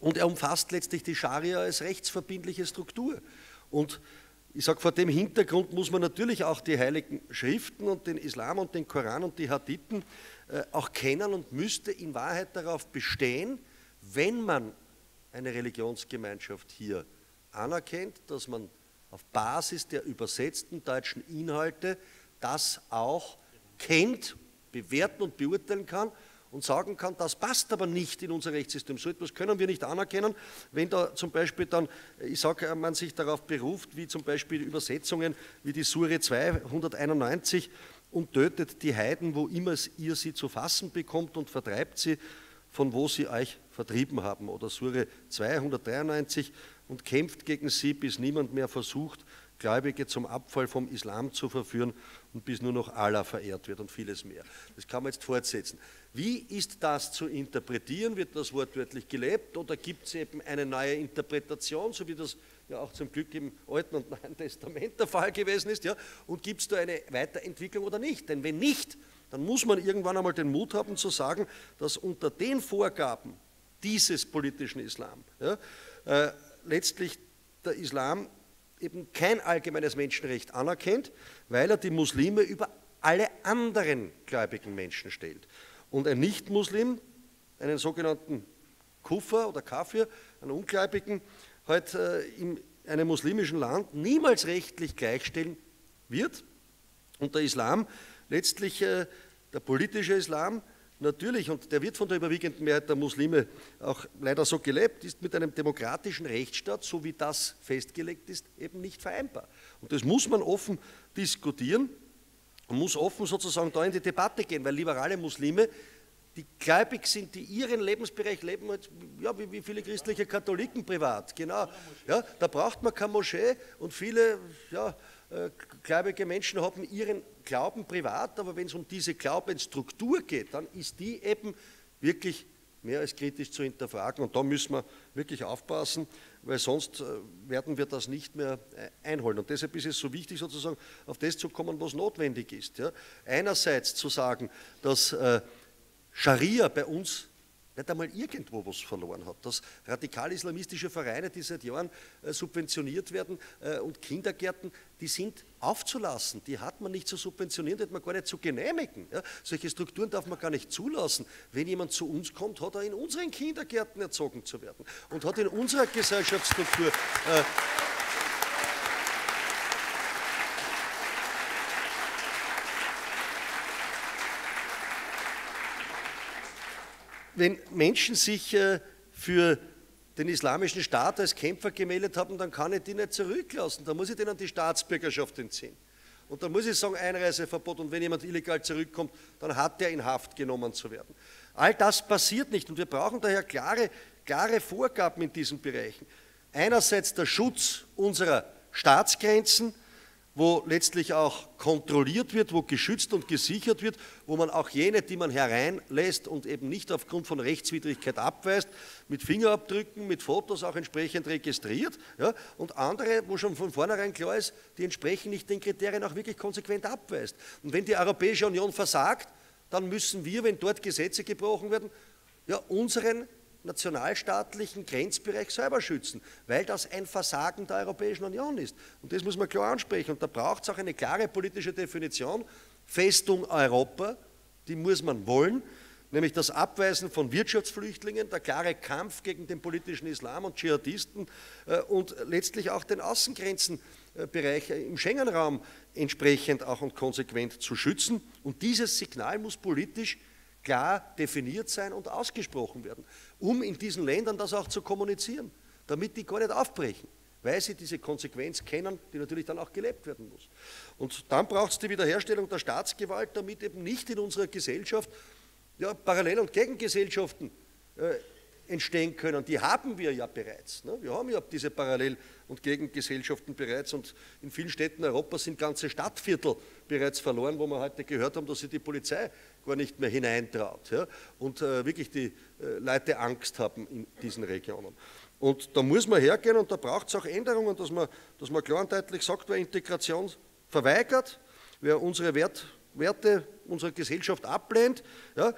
und er umfasst letztlich die Scharia als rechtsverbindliche Struktur. Und ich sage, vor dem Hintergrund muss man natürlich auch die heiligen Schriften und den Islam und den Koran und die Hadithen äh, auch kennen und müsste in Wahrheit darauf bestehen, wenn man eine Religionsgemeinschaft hier anerkennt, dass man auf Basis der übersetzten deutschen Inhalte das auch kennt, bewerten und beurteilen kann und sagen kann, das passt aber nicht in unser Rechtssystem. So etwas können wir nicht anerkennen, wenn da zum Beispiel dann, ich sage, man sich darauf beruft, wie zum Beispiel Übersetzungen wie die Sure 291 und tötet die Heiden, wo immer ihr sie zu fassen bekommt und vertreibt sie, von wo sie euch vertrieben haben. Oder Sure 293 und kämpft gegen sie, bis niemand mehr versucht, Gläubige zum Abfall vom Islam zu verführen und bis nur noch Allah verehrt wird und vieles mehr. Das kann man jetzt fortsetzen. Wie ist das zu interpretieren? Wird das wortwörtlich gelebt oder gibt es eben eine neue Interpretation, so wie das ja auch zum Glück im Alten und Neuen Testament der Fall gewesen ist? Ja? Und gibt es da eine Weiterentwicklung oder nicht? Denn wenn nicht, dann muss man irgendwann einmal den Mut haben zu sagen, dass unter den Vorgaben dieses politischen Islam ja, äh, letztlich der Islam eben kein allgemeines Menschenrecht anerkennt, weil er die Muslime über alle anderen gläubigen Menschen stellt. Und ein Nicht-Muslim, einen sogenannten Kuffer oder Kafir, einen Ungläubigen, halt äh, in einem muslimischen Land niemals rechtlich gleichstellen wird. Und der Islam, letztlich äh, der politische Islam, natürlich, und der wird von der überwiegenden Mehrheit der Muslime auch leider so gelebt, ist mit einem demokratischen Rechtsstaat, so wie das festgelegt ist, eben nicht vereinbar. Und das muss man offen diskutieren und muss offen sozusagen da in die Debatte gehen, weil liberale Muslime, die gläubig sind, die ihren Lebensbereich leben, ja, wie, wie viele christliche Katholiken privat, genau. Ja, da braucht man keine Moschee und viele ja, äh, gläubige Menschen haben ihren Glauben privat, aber wenn es um diese Glaubensstruktur geht, dann ist die eben wirklich mehr als kritisch zu hinterfragen. Und da müssen wir wirklich aufpassen, weil sonst äh, werden wir das nicht mehr äh, einholen. Und deshalb ist es so wichtig, sozusagen auf das zu kommen, was notwendig ist. Ja. Einerseits zu sagen, dass äh, Scharia bei uns nicht einmal irgendwo was verloren hat. Dass radikal-islamistische Vereine, die seit Jahren äh, subventioniert werden äh, und Kindergärten, die sind aufzulassen. Die hat man nicht zu subventionieren, die hat man gar nicht zu genehmigen. Ja? Solche Strukturen darf man gar nicht zulassen. Wenn jemand zu uns kommt, hat er in unseren Kindergärten erzogen zu werden und hat in unserer Gesellschaftsstruktur äh, wenn Menschen sich äh, für den islamischen Staat als Kämpfer gemeldet haben, dann kann ich die nicht zurücklassen. Da muss ich denen die Staatsbürgerschaft entziehen. Und dann muss ich sagen, Einreiseverbot und wenn jemand illegal zurückkommt, dann hat der in Haft genommen zu werden. All das passiert nicht und wir brauchen daher klare, klare Vorgaben in diesen Bereichen. Einerseits der Schutz unserer Staatsgrenzen, wo letztlich auch kontrolliert wird, wo geschützt und gesichert wird, wo man auch jene, die man hereinlässt und eben nicht aufgrund von Rechtswidrigkeit abweist, mit Fingerabdrücken, mit Fotos auch entsprechend registriert. Ja, und andere, wo schon von vornherein klar ist, die entsprechen nicht den Kriterien auch wirklich konsequent abweist. Und wenn die Europäische Union versagt, dann müssen wir, wenn dort Gesetze gebrochen werden, ja, unseren nationalstaatlichen Grenzbereich selber schützen, weil das ein Versagen der Europäischen Union ist. Und das muss man klar ansprechen. Und da braucht es auch eine klare politische Definition. Festung Europa, die muss man wollen, nämlich das Abweisen von Wirtschaftsflüchtlingen, der klare Kampf gegen den politischen Islam und Dschihadisten äh, und letztlich auch den Außengrenzenbereich im Schengen-Raum entsprechend auch und konsequent zu schützen. Und dieses Signal muss politisch klar definiert sein und ausgesprochen werden um in diesen Ländern das auch zu kommunizieren, damit die gar nicht aufbrechen, weil sie diese Konsequenz kennen, die natürlich dann auch gelebt werden muss. Und dann braucht es die Wiederherstellung der Staatsgewalt, damit eben nicht in unserer Gesellschaft ja, Parallel- und Gegengesellschaften äh, entstehen können. Die haben wir ja bereits. Ne? Wir haben ja diese Parallel- und Gegengesellschaften bereits und in vielen Städten Europas sind ganze Stadtviertel bereits verloren, wo wir heute gehört haben, dass sich die Polizei gar nicht mehr hineintraut ja? und äh, wirklich die äh, Leute Angst haben in diesen Regionen. Und da muss man hergehen und da braucht es auch Änderungen, dass man, dass man klar und deutlich sagt, wer Integration verweigert, wer unsere Wert, Werte unserer Gesellschaft ablehnt, ja,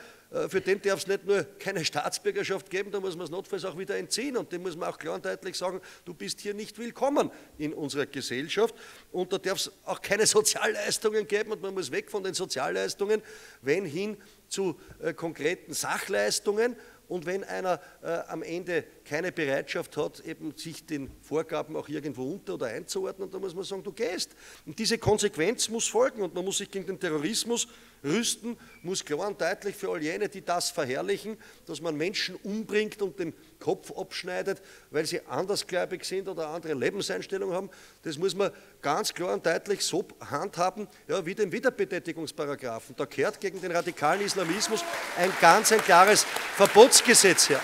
für den darf es nicht nur keine Staatsbürgerschaft geben, da muss man es notfalls auch wieder entziehen. Und dem muss man auch klar und deutlich sagen, du bist hier nicht willkommen in unserer Gesellschaft. Und da darf es auch keine <laughs> Sozialleistungen geben und man muss weg von den Sozialleistungen, wenn hin zu äh, konkreten Sachleistungen. Und wenn einer äh, am Ende keine Bereitschaft hat, eben sich den Vorgaben auch irgendwo unter- oder einzuordnen, dann muss man sagen, du gehst. Und diese Konsequenz muss folgen. Und man muss sich gegen den Terrorismus rüsten, muss klar und deutlich für all jene, die das verherrlichen, dass man Menschen umbringt und den Kopf abschneidet, weil sie andersgläubig sind oder andere Lebenseinstellungen haben, das muss man ganz klar und deutlich so handhaben, ja, wie den Wiederbetätigungsparagraphen. Da kehrt gegen den radikalen Islamismus ein ganz ein klares Verbotsgesetz her.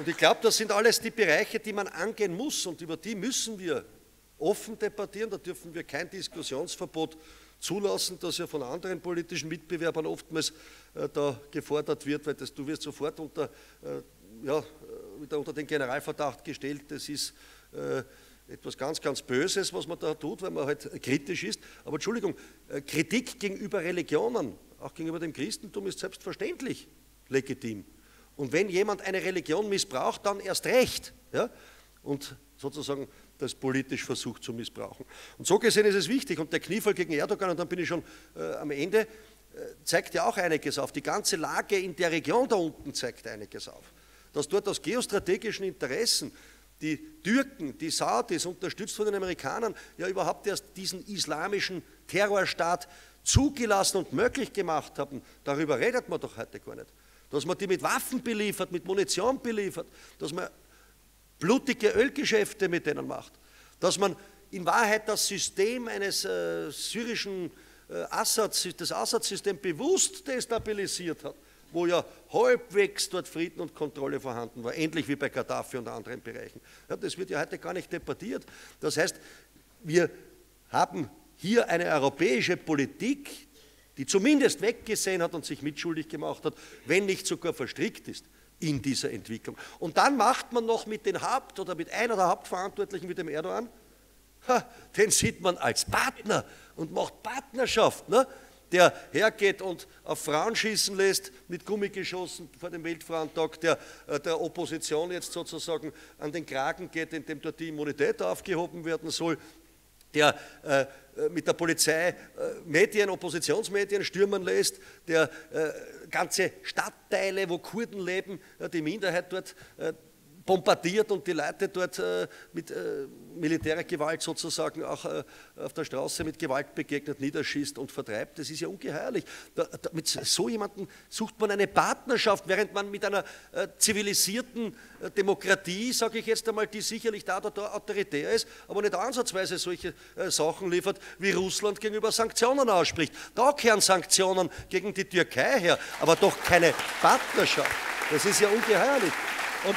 Und ich glaube, das sind alles die Bereiche, die man angehen muss und über die müssen wir offen debattieren. Da dürfen wir kein Diskussionsverbot zulassen, das ja von anderen politischen Mitbewerbern oftmals äh, da gefordert wird, weil das, du wirst sofort unter, äh, ja, wieder unter den Generalverdacht gestellt, das ist äh, etwas ganz, ganz Böses, was man da tut, weil man halt kritisch ist. Aber Entschuldigung, äh, Kritik gegenüber Religionen, auch gegenüber dem Christentum, ist selbstverständlich legitim. Und wenn jemand eine Religion missbraucht, dann erst recht. Ja? Und sozusagen das politisch versucht zu missbrauchen. Und so gesehen ist es wichtig. Und der Kniefall gegen Erdogan, und dann bin ich schon äh, am Ende, äh, zeigt ja auch einiges auf. Die ganze Lage in der Region da unten zeigt einiges auf. Dass dort aus geostrategischen Interessen die Türken, die Saudis, unterstützt von den Amerikanern, ja überhaupt erst diesen islamischen Terrorstaat zugelassen und möglich gemacht haben, darüber redet man doch heute gar nicht dass man die mit Waffen beliefert, mit Munition beliefert, dass man blutige Ölgeschäfte mit denen macht, dass man in Wahrheit das System eines äh, syrischen äh, Assad, das Assad-System bewusst destabilisiert hat, wo ja halbwegs dort Frieden und Kontrolle vorhanden war, ähnlich wie bei Gaddafi und anderen Bereichen. Ja, das wird ja heute gar nicht debattiert. Das heißt, wir haben hier eine europäische Politik, die zumindest weggesehen hat und sich mitschuldig gemacht hat, wenn nicht sogar verstrickt ist in dieser Entwicklung. Und dann macht man noch mit den Haupt- oder mit einer der Hauptverantwortlichen, mit dem Erdogan, ha, den sieht man als Partner und macht Partnerschaft. Ne? der hergeht und auf Frauen schießen lässt mit Gummigeschossen vor dem Weltfrauentag, der äh, der Opposition jetzt sozusagen an den Kragen geht, indem dort die Immunität aufgehoben werden soll, der äh, mit der Polizei äh, Medien, Oppositionsmedien stürmen lässt, der äh, ganze Stadtteile, wo Kurden leben, äh, die Minderheit dort äh, bombardiert und die Leute dort äh, mit äh, militärischer Gewalt sozusagen auch äh, auf der Straße mit Gewalt begegnet, niederschießt und vertreibt. Das ist ja ungeheuerlich. Mit so jemandem sucht man eine Partnerschaft, während man mit einer zivilisierten Demokratie, sage ich jetzt einmal, die sicherlich da oder da autoritär ist, aber nicht ansatzweise solche Sachen liefert, wie Russland gegenüber Sanktionen ausspricht. Da kehren Sanktionen gegen die Türkei her, aber doch keine Partnerschaft. Das ist ja ungeheuerlich. Und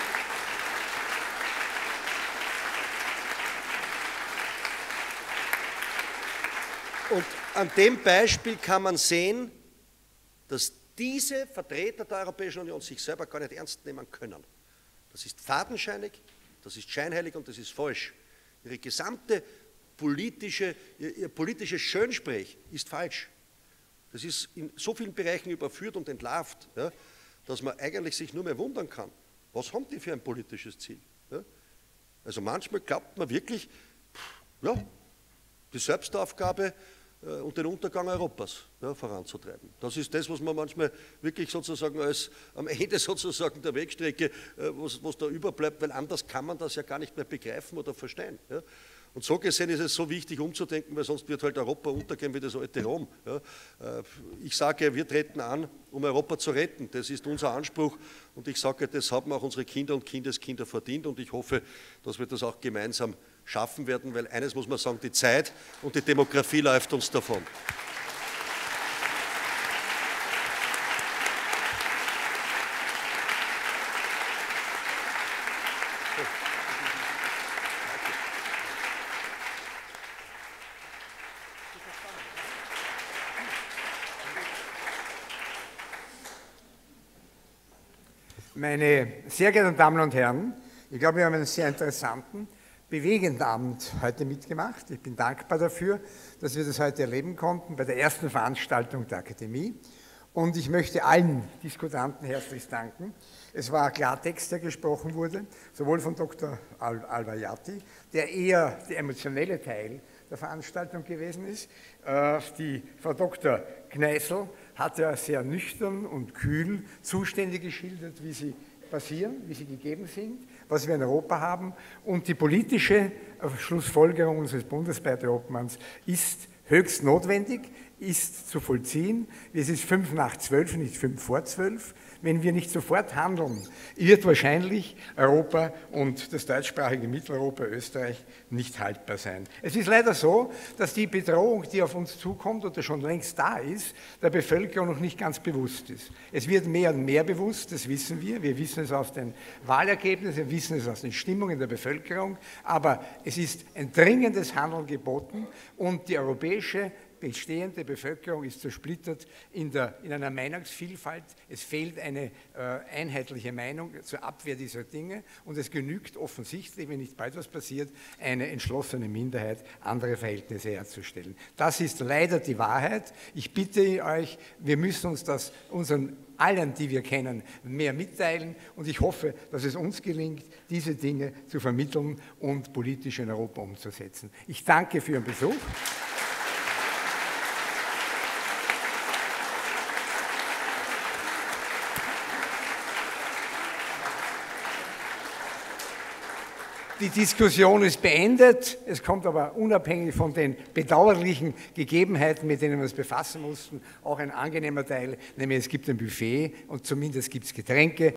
Und an dem Beispiel kann man sehen, dass diese Vertreter der Europäischen Union sich selber gar nicht ernst nehmen können. Das ist fadenscheinig, das ist scheinheilig und das ist falsch. Ihre gesamte politische, ihr, ihr politisches Schönsprech ist falsch. Das ist in so vielen Bereichen überführt und entlarvt, ja, dass man eigentlich sich nur mehr wundern kann. Was haben die für ein politisches Ziel? Ja? Also manchmal glaubt man wirklich, ja, die Selbstaufgabe und den Untergang Europas ja, voranzutreiben. Das ist das, was man manchmal wirklich sozusagen als am Ende <laughs> sozusagen der Wegstrecke, äh, was, was da überbleibt, weil anders kann man das ja gar nicht mehr begreifen oder verstehen. Ja. Und so gesehen ist es so wichtig umzudenken, weil sonst wird halt Europa untergehen wie das alte Rom. Ja. Äh, ich sage, wir treten an, um Europa zu retten. Das ist unser Anspruch und ich sage, das haben auch unsere Kinder und Kindeskinder verdient und ich hoffe, dass wir das auch gemeinsam schaffen werden, weil eines muss man sagen, die Zeit und die Demografie läuft uns davon. Meine sehr geehrten Damen und Herren, ich glaube, wir haben einen sehr interessanten bewegenden Abend heute mitgemacht. Ich bin dankbar dafür, dass wir das heute erleben konnten bei der ersten Veranstaltung der Akademie. Und ich möchte allen Diskutanten herzlich danken. Es war Klartext, der gesprochen wurde, sowohl von Dr. Al Alvayati, der eher der emotionelle Teil der Veranstaltung gewesen ist. Äh, die Frau Dr. Kneißl hat ja sehr nüchtern und kühl Zustände geschildert, wie sie passieren, wie sie gegeben sind was wir in Europa haben. Und die politische Schlussfolgerung unseres Bundesbeitragsmanns ist höchst notwendig, ist zu vollziehen. Es ist fünf nach zwölf, nicht fünf vor zwölf. Wenn wir nicht sofort handeln, wird wahrscheinlich Europa und das deutschsprachige Mitteleuropa, Österreich nicht haltbar sein. Es ist leider so, dass die Bedrohung, die auf uns zukommt oder schon längst da ist, der Bevölkerung noch nicht ganz bewusst ist. Es wird mehr und mehr bewusst, das wissen wir. Wir wissen es aus den Wahlergebnissen, wir wissen es aus den Stimmungen der Bevölkerung. Aber es ist ein dringendes Handeln geboten und die europäische bestehende Bevölkerung ist zersplittert in, der, in einer Meinungsvielfalt. Es fehlt eine äh, einheitliche Meinung zur Abwehr dieser Dinge und es genügt offensichtlich, wenn nicht bald was passiert, eine entschlossene Minderheit, andere Verhältnisse herzustellen. Das ist leider die Wahrheit. Ich bitte euch, wir müssen uns das unseren allen, die wir kennen, mehr mitteilen. Und ich hoffe, dass es uns gelingt, diese Dinge zu vermitteln und politisch in Europa umzusetzen. Ich danke für Ihren Besuch. Die Diskussion ist beendet. Es kommt aber unabhängig von den bedauerlichen Gegebenheiten, mit denen wir uns befassen mussten, auch ein angenehmer Teil, nämlich es gibt ein Buffet und zumindest gibt es Getränke.